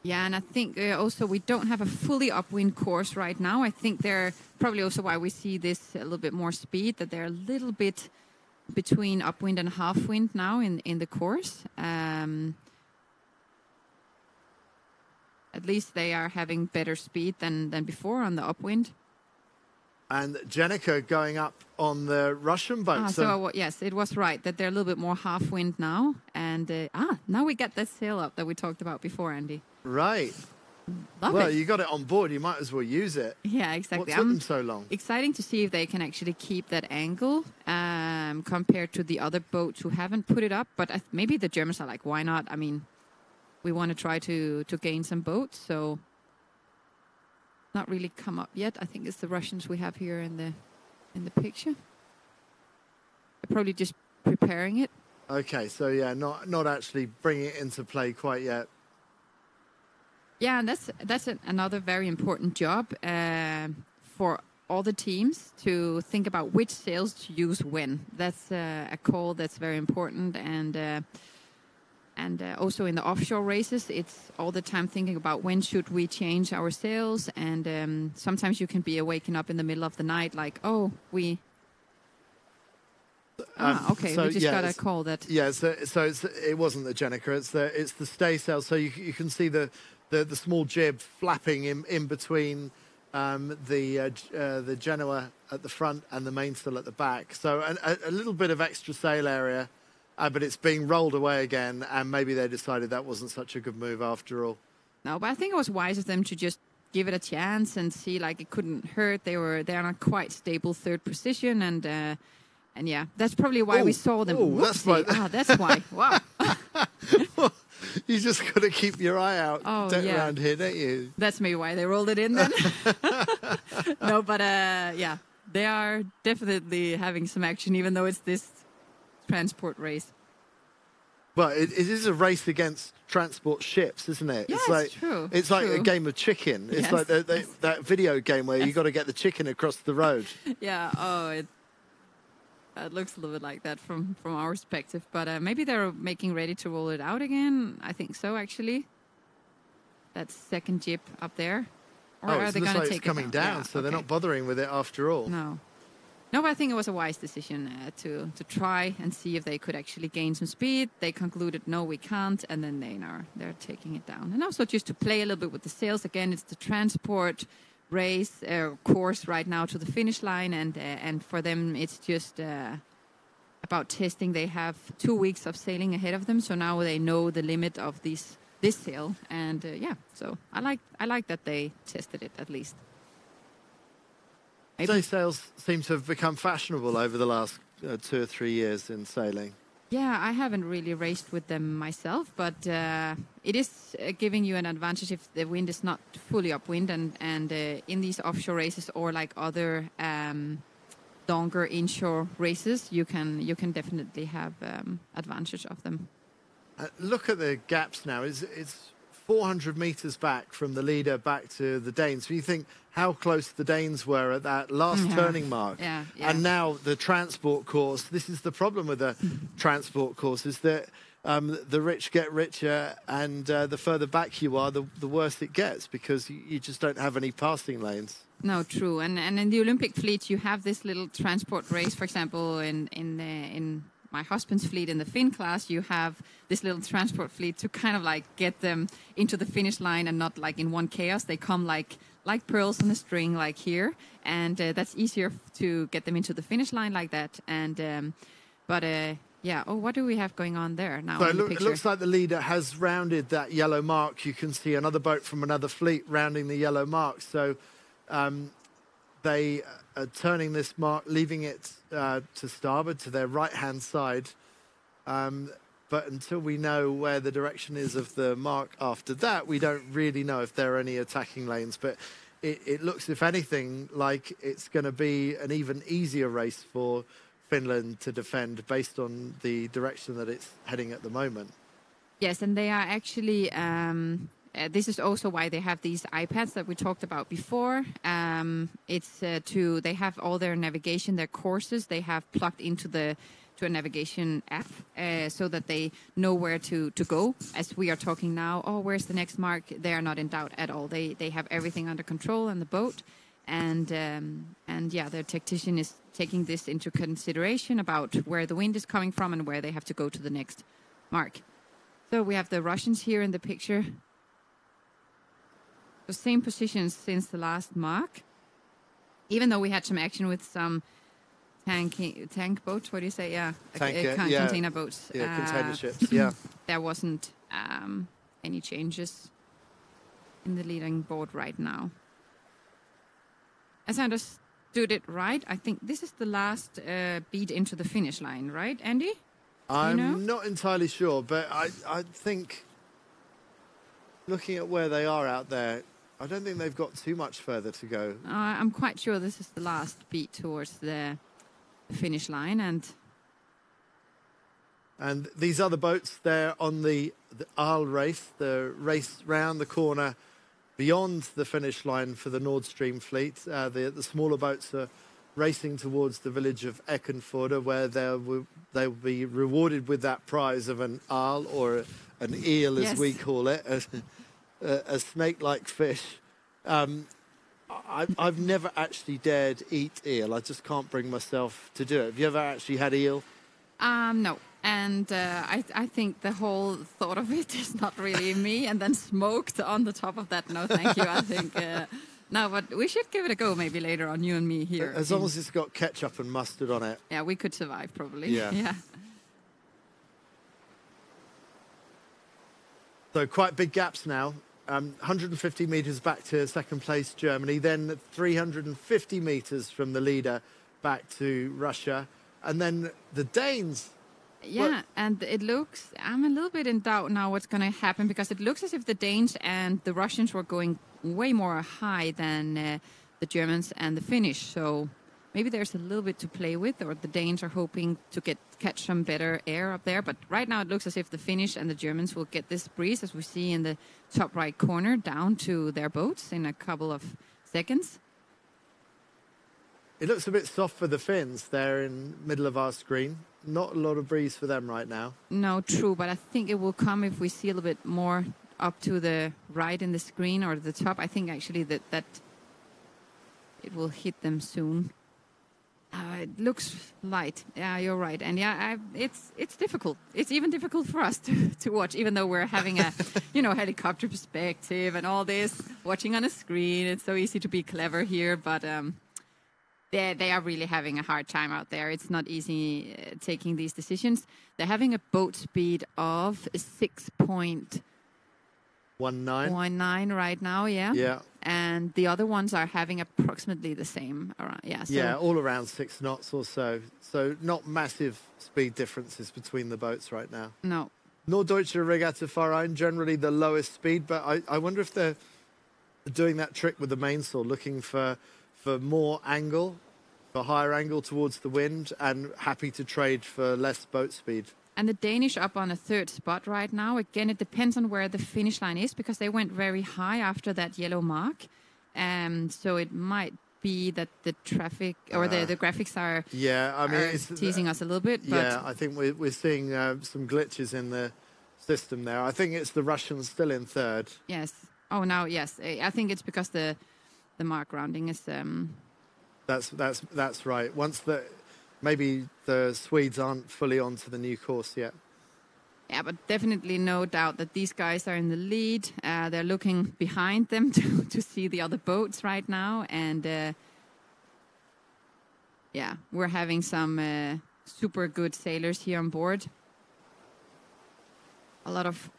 Yeah, and I think uh, also we don't have a fully upwind course right now. I think they're probably also why we see this a little bit more speed, that they're a little bit between upwind and half wind now in, in the course. Um, at least they are having better speed than, than before on the upwind. And gennaker going up on the Russian boat. Ah, so, so yes, it was right that they're a little bit more half wind now. And uh, ah, now we get that sail up that we talked about before, Andy. Right. Love well, it. you got it on board. You might as well use it. Yeah, exactly. What took them so long? Exciting to see if they can actually keep that angle um, compared to the other boats who haven't put it up. But I, maybe the Germans are like, why not? I mean, we want to try to to gain some boats, so not really come up yet. I think it's the Russians we have here in the in the picture. They're probably just preparing it. Okay, so yeah, not not actually bringing it into play quite yet. Yeah, and that's that's an, another very important job uh, for all the teams to think about which sails to use when. That's uh, a call that's very important, and uh, and uh, also in the offshore races, it's all the time thinking about when should we change our sails. And um, sometimes you can be waking up in the middle of the night, like, oh, we. ah, Um, okay, so, we just yeah, got a call that. Yeah, so, so it wasn't the gennaker, it's the it's the staysail. So you you can see the the, the small jib flapping in in between um, the uh, uh, the Genoa at the front and the mainsail at the back. So an, a, a little bit of extra sail area, uh, but it's being rolled away again. And maybe they decided that wasn't such a good move after all. No, but I think it was wise of them to just give it a chance and see like it couldn't hurt. They were they're on a quite stable third position and uh, and yeah, that's probably why we saw them. ooh, that's why- ah, that's why. Wow. You just got to keep your eye out Oh, don't- yeah. around here, don't you? That's maybe why they rolled it in then. no, but uh, yeah, they are definitely having some action, even though it's this transport race. Well, it, it is a race against transport ships, isn't it? Yeah, it's it's like true, it's like a game of chicken. It's Yes, like the, the, that video game where you got to get the chicken across the road. Yeah. Oh, it. It looks a little bit like that from from our perspective, but uh, maybe they're making ready to roll it out again. I think so, actually. That second jib up there, or oh, are they going to like take it's coming it down, Yeah, so they're not bothering with it after all. No. No, but I think it was a wise decision uh, to to try and see if they could actually gain some speed. They concluded, no, we can't, and then they are they're taking it down. And also just to play a little bit with the sails again. It's the transport race uh, course right now to the finish line, and uh, and for them it's just. Uh, about testing, they have two weeks of sailing ahead of them, so now they know the limit of this this sail, and uh, yeah, so I like I like that they tested it at least. Maybe- sails seem to have become fashionable over the last uh, two or three years in sailing. Yeah, I haven't really raced with them myself, but uh, it is uh, giving you an advantage if the wind is not fully upwind, and and uh, in these offshore races or like other um, longer inshore races, you can you can definitely have um, advantage of them. Uh, look at the gaps now. It's, it's 400 meters back from the leader back to the Danes. So you think how close the Danes were at that last Yeah. turning mark. Yeah, yeah. And now the transport course. This is the problem with the transport course is that um, the rich get richer, and uh, the further back you are, the, the worse it gets because you, you just don't have any passing lanes. No, true. And and in the Olympic fleet, you have this little transport race. For example, in in the, in my husband's fleet in the Finn class, you have this little transport fleet to kind of like get them into the finish line and not like in one chaos. They come like like pearls on a string, like here, and uh, that's easier to get them into the finish line like that. And um, but uh, yeah. Oh, what do we have going on there now? So it, the it looks like the leader has rounded that yellow mark. You can see another boat from another fleet rounding the yellow mark. So um, they are turning this mark, leaving it uh, to starboard, to their right hand side. Um, but until we know where the direction is of the mark after that, we don't really know if there are any attacking lanes. But it, it looks, if anything, like it's going to be an even easier race for Finland to defend based on the direction that it's heading at the moment. Yes, and they are actually. Um, uh, this is also why they have these iPads that we talked about before. Um, it's uh, to they have all their navigation, their courses. They have plugged into the to a navigation app uh, so that they know where to, to go. As we are talking now, oh, where's the next mark? They are not in doubt at all. They they have everything under control on the boat, and um, and yeah, their tactician is taking this into consideration about where the wind is coming from and where they have to go to the next mark. So we have the Russians here in the picture. The same positions since the last mark. Even though we had some action with some tank tank boats, what do you say? Yeah, Tank, uh, uh, con- yeah. container boats. Yeah, Uh, container ships. Yeah. there wasn't um, any changes in the leading board right now. As I understood it right, I think this is the last uh, beat into the finish line, right, Andy? I'm know? not entirely sure, but I, I think looking at where they are out there, I don't think they've got too much further to go. Uh, I'm quite sure this is the last beat towards the finish line, and And these other boats, they're on the, the Aal race, the race round the corner beyond the finish line for the Nord Stream fleet. Uh, the, the smaller boats are racing towards the village of Eckernförde, where they will they will be rewarded with that prize of an Aal or an eel, as Yes. we call it, a, a, a snake-like fish. Um, I, I've never actually dared eat eel. I just can't bring myself to do it. Have you ever actually had eel? um, no. And uh, I, I think the whole thought of it is not really me. And then smoked on the top of that. No, thank you. I think uh, no, but we should give it a go maybe later on, you and me here. As long as it's got ketchup and mustard on it. yeah, we could survive probably. Yeah. yeah. So quite big gaps now. Um, 150 metres back to second place Germany, then 350 metres from the leader back to Russia, and then the Danes. Yeah, and it looks, I'm a little bit in doubt now what's going to happen because it looks as if the Danes and the Russians were going way more high than uh, the Germans and the Finnish. So maybe there's a little bit to play with, or the Danes are hoping to get catch some better air up there. But right now it looks as if the Finnish and the Germans will get this breeze, as we see in the top right corner, down to their boats in a couple of seconds. It looks a bit soft for the Finns there in middle of our screen. Not a lot of breeze for them right now. No, true, but I think it will come if we see a little bit more up to the right in the screen or the top. I think actually that that it will hit them soon. Uh, it looks light. Yeah, you're right, and yeah, I, it's it's difficult. It's even difficult for us to, to watch, even though we're having a you know helicopter perspective and all this, watching on a screen. It's so easy to be clever here, but um, they they are really having a hard time out there. It's not easy uh, taking these decisions. They're having a boat speed of six point One nine. one nine right now. Yeah. Yeah. And the other ones are having approximately the same. Around. Yeah. So yeah, all around six knots or so. So not massive speed differences between the boats right now. No. Norddeutsche Regatta Verein, generally the lowest speed, but I, I wonder if they're doing that trick with the mainsail, looking for for more angle, for higher angle towards the wind, and happy to trade for less boat speed. And the Danish up on a third spot right now. Again, it depends on where the finish line is because they went very high after that yellow mark. Um, so it might be that the traffic or the, Uh, the graphics are, Yeah, I mean, it's, teasing us a little bit. But yeah, I think we're we're seeing uh, some glitches in the system there. I think it's the Russians still in third. yes. Oh, now yes. I think it's because the the mark rounding is um, That's that's that's right. Once the maybe the Swedes aren't fully onto the new course yet. Yeah, but definitely no doubt that these guys are in the lead. Uh, they're looking behind them to, to see the other boats right now. And uh, yeah, we're having some uh, super good sailors here on board. A lot of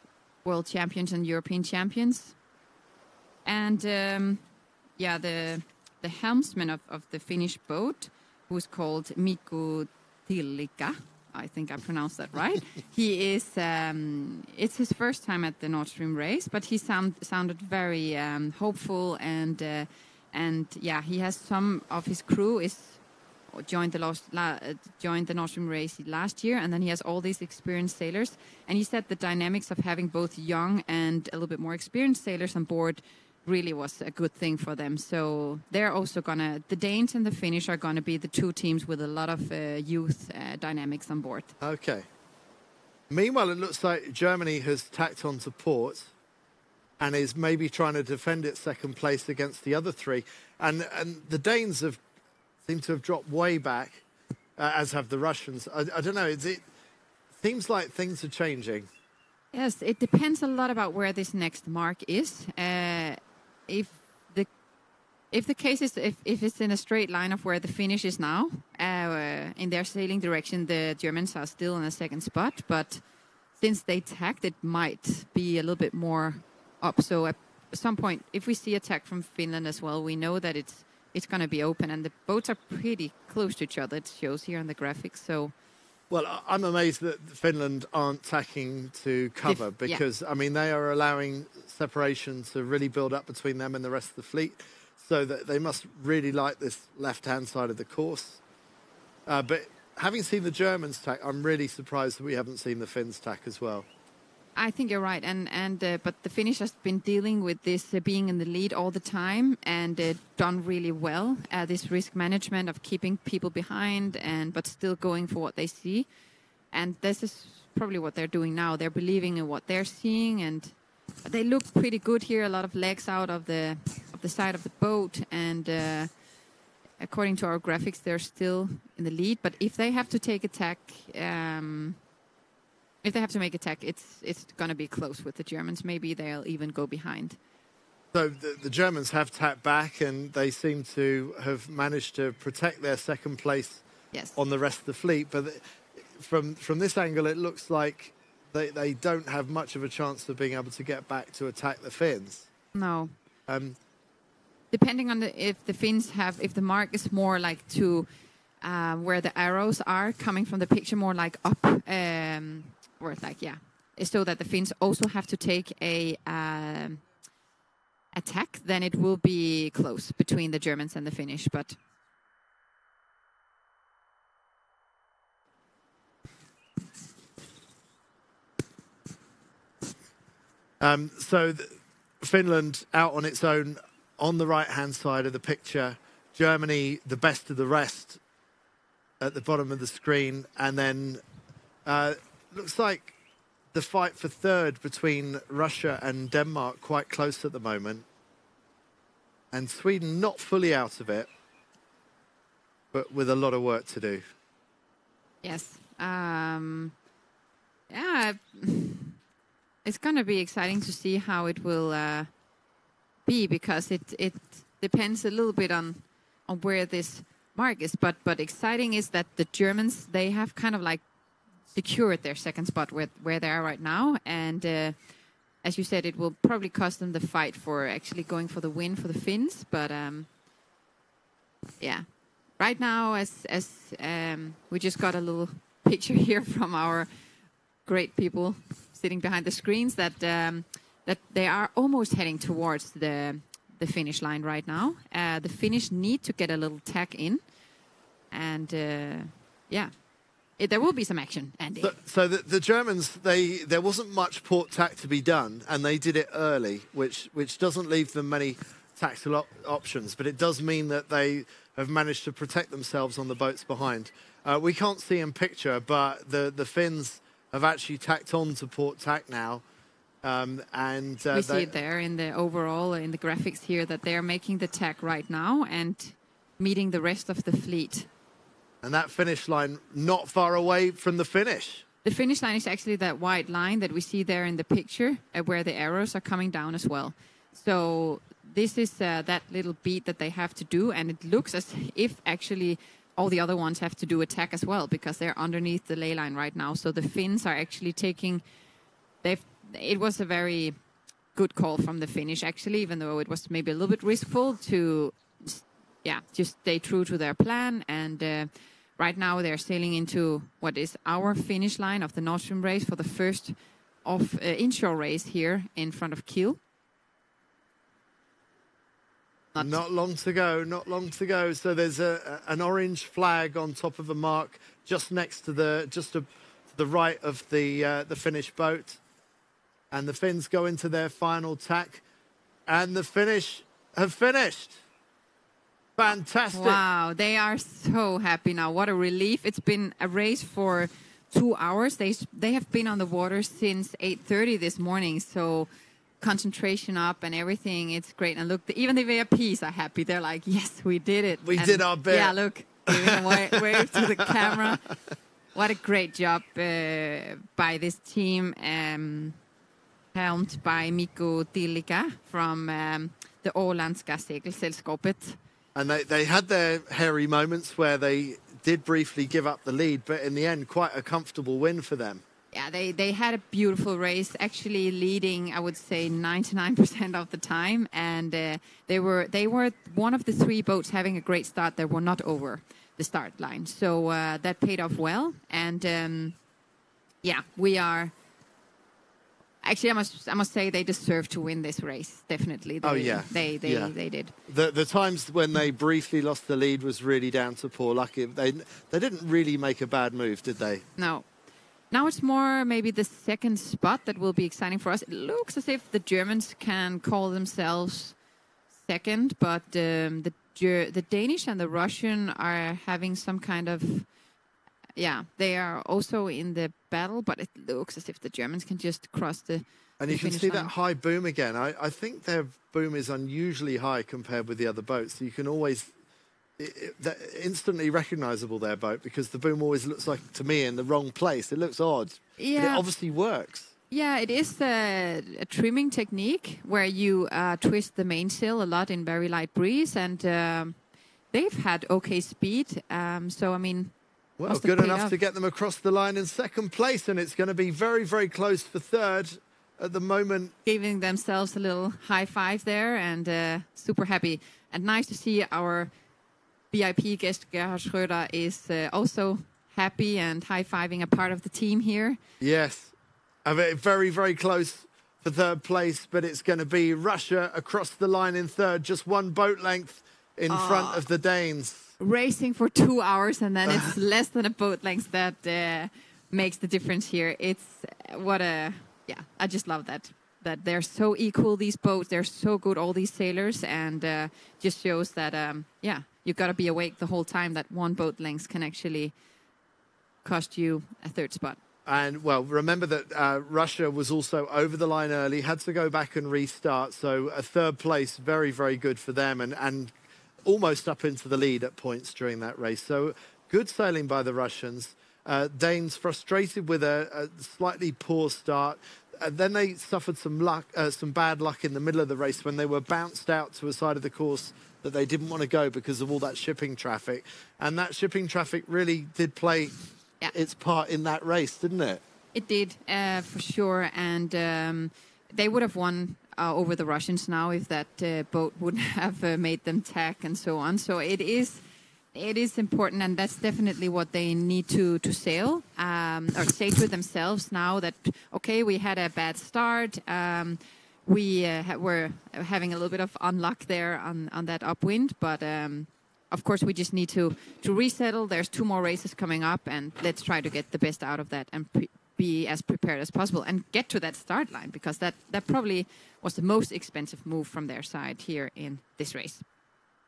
world champions and European champions. And um, yeah, the the helmsman of, of the Finnish boat, who's called Mikko Tillika, I think I pronounced that right. he is. Um, it's his first time at the Nord Stream race, but he sound, sounded very um, hopeful and uh, and yeah, he has some of his crew is joined the lost, la, uh, joined the Nord Stream race last year, and then he has all these experienced sailors. And he said the dynamics of having both young and a little bit more experienced sailors on board really was a good thing for them. So they're also gonna the Danes and the Finnish are gonna be the two teams with a lot of uh, youth uh, dynamics on board. Okay. Meanwhile, it looks like Germany has tacked on to port and is maybe trying to defend its second place against the other three. And and the Danes have seem to have dropped way back, uh, as have the Russians. I, I don't know. It, it seems like things are changing. Yes, it depends a lot about where this next mark is. Uh, if the if the case is if, if it's in a straight line of where the finish is now, uh, in their sailing direction, the Germans are still in a second spot. But since they tacked, it might be a little bit more up. So at some point, if we see attack from Finland as well, we know that it's it's going to be open, and the boats are pretty close to each other. It shows here on the graphics. So. Well, I'm amazed that Finland aren't tacking to cover If- yeah. because, I mean, they are allowing separation to really build up between them and the rest of the fleet. So that they must really like this left hand side of the course. Uh, but having seen the Germans tack, I'm really surprised that we haven't seen the Finns tack as well. I think you're right, and and uh, but the Finnish has been dealing with this uh, being in the lead all the time and uh, done really well. Uh, this risk management of keeping people behind and but still going for what they see, and this is probably what they're doing now. They're believing in what they're seeing, and they look pretty good here. A lot of legs out of the of the side of the boat, and uh, according to our graphics, they're still in the lead. But if they have to take attack. Um, if they have to make attack, it's it's going to be close with the Germans. Maybe they'll even go behind. So the, the Germans have tapped back and they seem to have managed to protect their second place Yes. on the rest of the fleet. But from from this angle, it looks like they, they don't have much of a chance of being able to get back to attack the Finns. No. Um, Depending on the, if the Finns have, if the mark is more like to uh, where the arrows are coming from the picture, more like up, um, or like yeah, so that the Finns also have to take a um attack, then it will be close between the Germans and the Finnish. But Um, so Finland out on its own on the right hand side of the picture. Germany, the best of the rest, at the bottom of the screen, and then uh, looks like the fight for third between Russia and Denmark quite close at the moment, and Sweden not fully out of it, but with a lot of work to do. Yes. Um, yeah, it's going to be exciting to see how it will uh, be because it it depends a little bit on on where this mark is. But but exciting is that the Germans they have kind of like secured their second spot where where they are right now, and uh, as you said, it will probably cost them the fight for actually going for the win for the Finns. But um, yeah, right now, as as um, we just got a little picture here from our great people sitting behind the screens that um, that they are almost heading towards the the finish line right now. Uh, the Finnish need to get a little tack in, and uh, yeah, it, there will be some action. Andy, So, so the, the Germans, they there wasn't much port tack to be done, and they did it early, which which doesn't leave them many tactical op- options, but it does mean that they have managed to protect themselves on the boats behind. Uh, we can't see in picture, but the the Finns have actually tacked on to port tack now, um, and uh, we see it there in the overall in the graphics here that they are making the tack right now and meeting the rest of the fleet. And that finish line not far away from the finish. The finish line is actually that white line that we see there in the picture, uh, where the arrows are coming down as well. So this is uh, that little beat that they have to do, and it looks as if actually all the other ones have to do attack as well because they're underneath the layline right now. So the Finns are actually taking. They've. It was a very good call from the Finnish actually, even though it was maybe a little bit riskful to yeah, just stay true to their plan. And uh, right now they're sailing into what is our finish line of the Nord Stream race for the first of uh, inshore race here in front of Kiel. Not, Not long to go. Not long to go. So there's a, an orange flag on top of a mark just next to the just to, the right of the uh, the Finnish boat, and the Finns go into their final tack, and the Finnish have finished. Fantastic. Wow, they are so happy now. What a relief! It's been a race for two hours. They they have been on the water since 8:30 this morning. So concentration up and everything. It's great. And look, even the VIPs are happy. They're like, "Yes, we did it. We And did our bit." Yeah, look, giving wave to the camera. What a great job uh, by this team, um, helmed by Mikko Tilika from um, the Åländska Segelsällskapet. And they, they had their hairy moments where they did briefly give up the lead, but in the end, quite a comfortable win for them. Yeah, they, they had a beautiful race, actually leading, I would say, 99% of the time. And uh, they were they were one of the three boats having a great start that were not over the start line. So uh, that paid off well. And um, yeah, we are. Actually, I must I must say they deserve to win this race. Definitely. They, Oh, yeah. they they Yeah. they did. The the times when they briefly lost the lead was really down to poor luck. They they didn't really make a bad move, did they? No. Now it's more maybe the second spot that will be exciting for us. It looks as if the Germans can call themselves second, but um, the the Danish and the Russian are having some kind of yeah, they are also in the battle, but it looks as if the Germans can just cross the. And the you can see line. that high boom again. I, I think their boom is unusually high compared with the other boats. So you can always it, it, instantly recognizable their boat because the boom always looks like to me in the wrong place. It looks odd. But it obviously works. Yeah, it is a, a trimming technique where you uh, twist the mainsail a lot in very light breeze, and um, they've had okay speed. Um, so I mean, Well, good enough to get them across the line in second place, and it's going to be very, very close for third at the moment. giving themselves a little high five there, and uh, super happy. And nice to see our VIP guest Gerhard Schröder is uh, also happy and high fiving a part of the team here. Yes, I mean, very, very close for third place, but it's going to be Russia across the line in third, just one boat length in front of the Danes. Racing for two hours and then it's less than a boat length that uh, makes the difference here. It's uh, what a yeah. I just love that that they're so equal. These boats, they're so good. All these sailors, and uh, just shows that um, yeah, you've got to be awake the whole time. That one boat length can actually cost you a third spot. And well, remember that uh, Russia was also over the line early, had to go back and restart. So a third place, very, very good for them, and and almost up into the lead at points during that race. So good sailing by the Russians. Uh, Danes frustrated with a, a slightly poor start. Uh, then they suffered some luck, uh, some bad luck in the middle of the race when they were bounced out to a side of the course that they didn't want to go because of all that shipping traffic. And that shipping traffic really did play Yeah. its part in that race, didn't it? It did, uh, for sure. And um, they would have won uh, over the Russians now if that uh, boat wouldn't have uh, made them tack and so on. So it is. It is important, and that's definitely what they need to to sail um, or say to themselves now that okay, we had a bad start. Um, we uh, ha- were having a little bit of unluck there on on that upwind, but um, of course we just need to to resettle. There's two more races coming up, and let's try to get the best out of that and pre- be as prepared as possible and get to that start line because that that probably was the most expensive move from their side here in this race.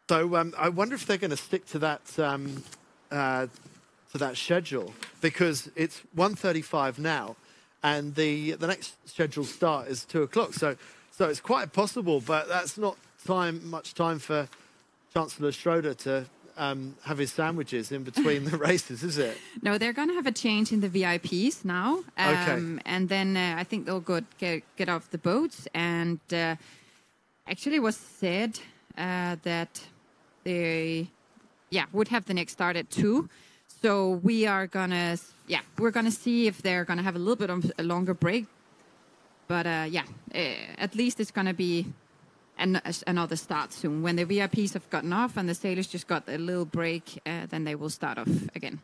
So um, I wonder if they're going to stick to that um, uh, to that schedule because it's 1.35 now, and the the next scheduled start is two o'clock. So so it's quite possible, but that's not time much time for Chancellor Schröder to um, have his sandwiches in between the races, is it? No, they're going to have a change in the VIPs now. Um, Okay. And then uh, I think they'll go get, get off the boats. And uh, actually, it was said uh, that they, yeah, would have the next start at two. So we are gonna, yeah, we're gonna see if they're gonna have a little bit of a longer break. But uh, yeah, uh, at least it's gonna be an, another start soon. When the VIPs have gotten off and the sailors just got a little break, uh, then they will start off again.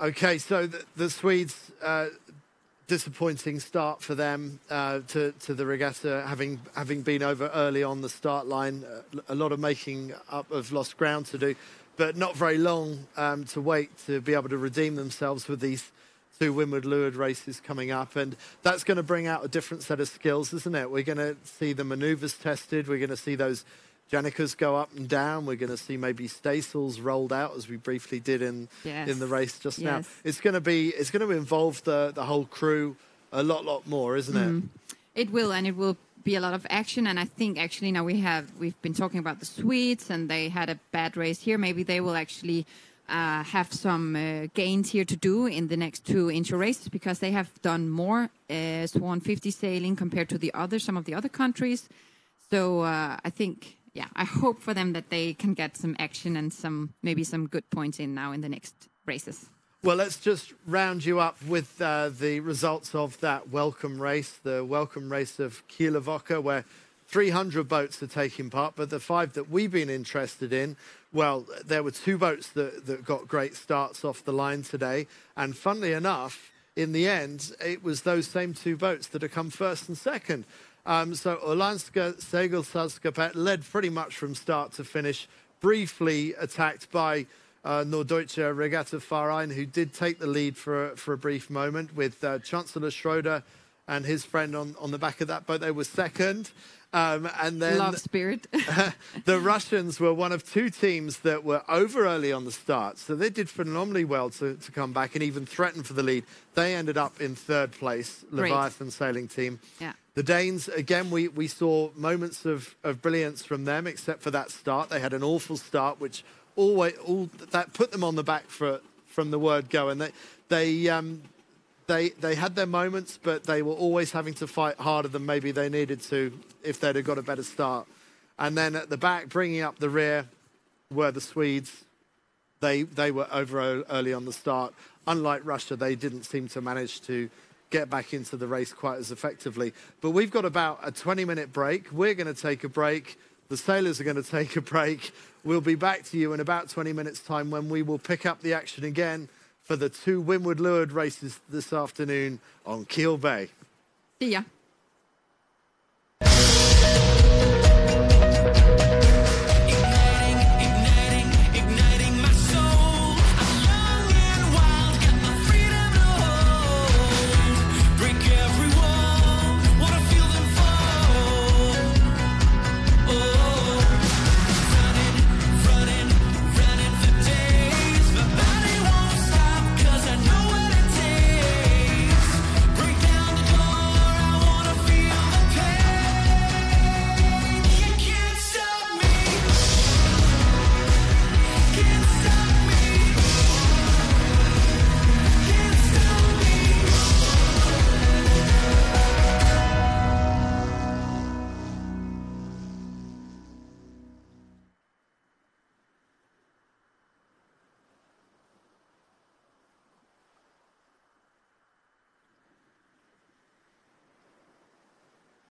Okay, so the, the Swedes uh, disappointing start for them uh, to, to the regatta, having having been over early on the start line. A lot of making up of lost ground to do, but not very long um, to wait to be able to redeem themselves with these two Windward Leeward races coming up. And that's going to bring out a different set of skills, isn't it? We're going to see the manoeuvres tested. We're going to see those gennakers go up and down. We're going to see maybe staysails rolled out as we briefly did in Yes. in the race just now. It's going to be it's going to involve the the whole crew a lot lot more, isn't it? Mm-hmm. It will, and it will be a lot of action. And I think actually now we have we've been talking about the Swedes, and they had a bad race here. Maybe they will actually uh, have some uh, gains here to do in the next two inshore races because they have done more uh, Swan 50 sailing compared to the other some of the other countries. So uh, I think. Yeah, I hope for them that they can get some action and some maybe some good points in now in the next races. Well, let's just round you up with uh, the results of that welcome race, the welcome race of Kieler Woche, where 300 boats are taking part. But the five that we've been interested in, well, there were two boats that, that got great starts off the line today. And funnily enough, in the end, it was those same two boats that have come first and second. Um, so Åländska Segelsällskapet led pretty much from start to finish, briefly attacked by uh, Norddeutsche Regatta Verein, who did take the lead for, a- for a brief moment with uh, Chancellor Schröder and his friend on, on the back of that boat. They were second. Um, and then Love spirit. the Russians were one of two teams that were over early on the start. So they did phenomenally well to, to come back and even threaten for the lead. They ended up in third place, Great. Leviathan sailing team. yeah. The Danes, again, we, we saw moments of, of brilliance from them, except for that start. They had an awful start, which always all that put them on the back foot from the word go. And they they um, they they had their moments, but they were always having to fight harder than maybe they needed to if they'd have got a better start. And then at the back, bringing up the rear, were the Swedes. They they were over early on the start. Unlike Russia, they didn't seem to manage to get back into the race quite as effectively. But we've got about a 20 minute break. We're going to take a break. The sailors are going to take a break. We'll be back to you in about 20 minutes' time when we will pick up the action again for the two Windward Leeward races this afternoon on Kiel Bay. See ya.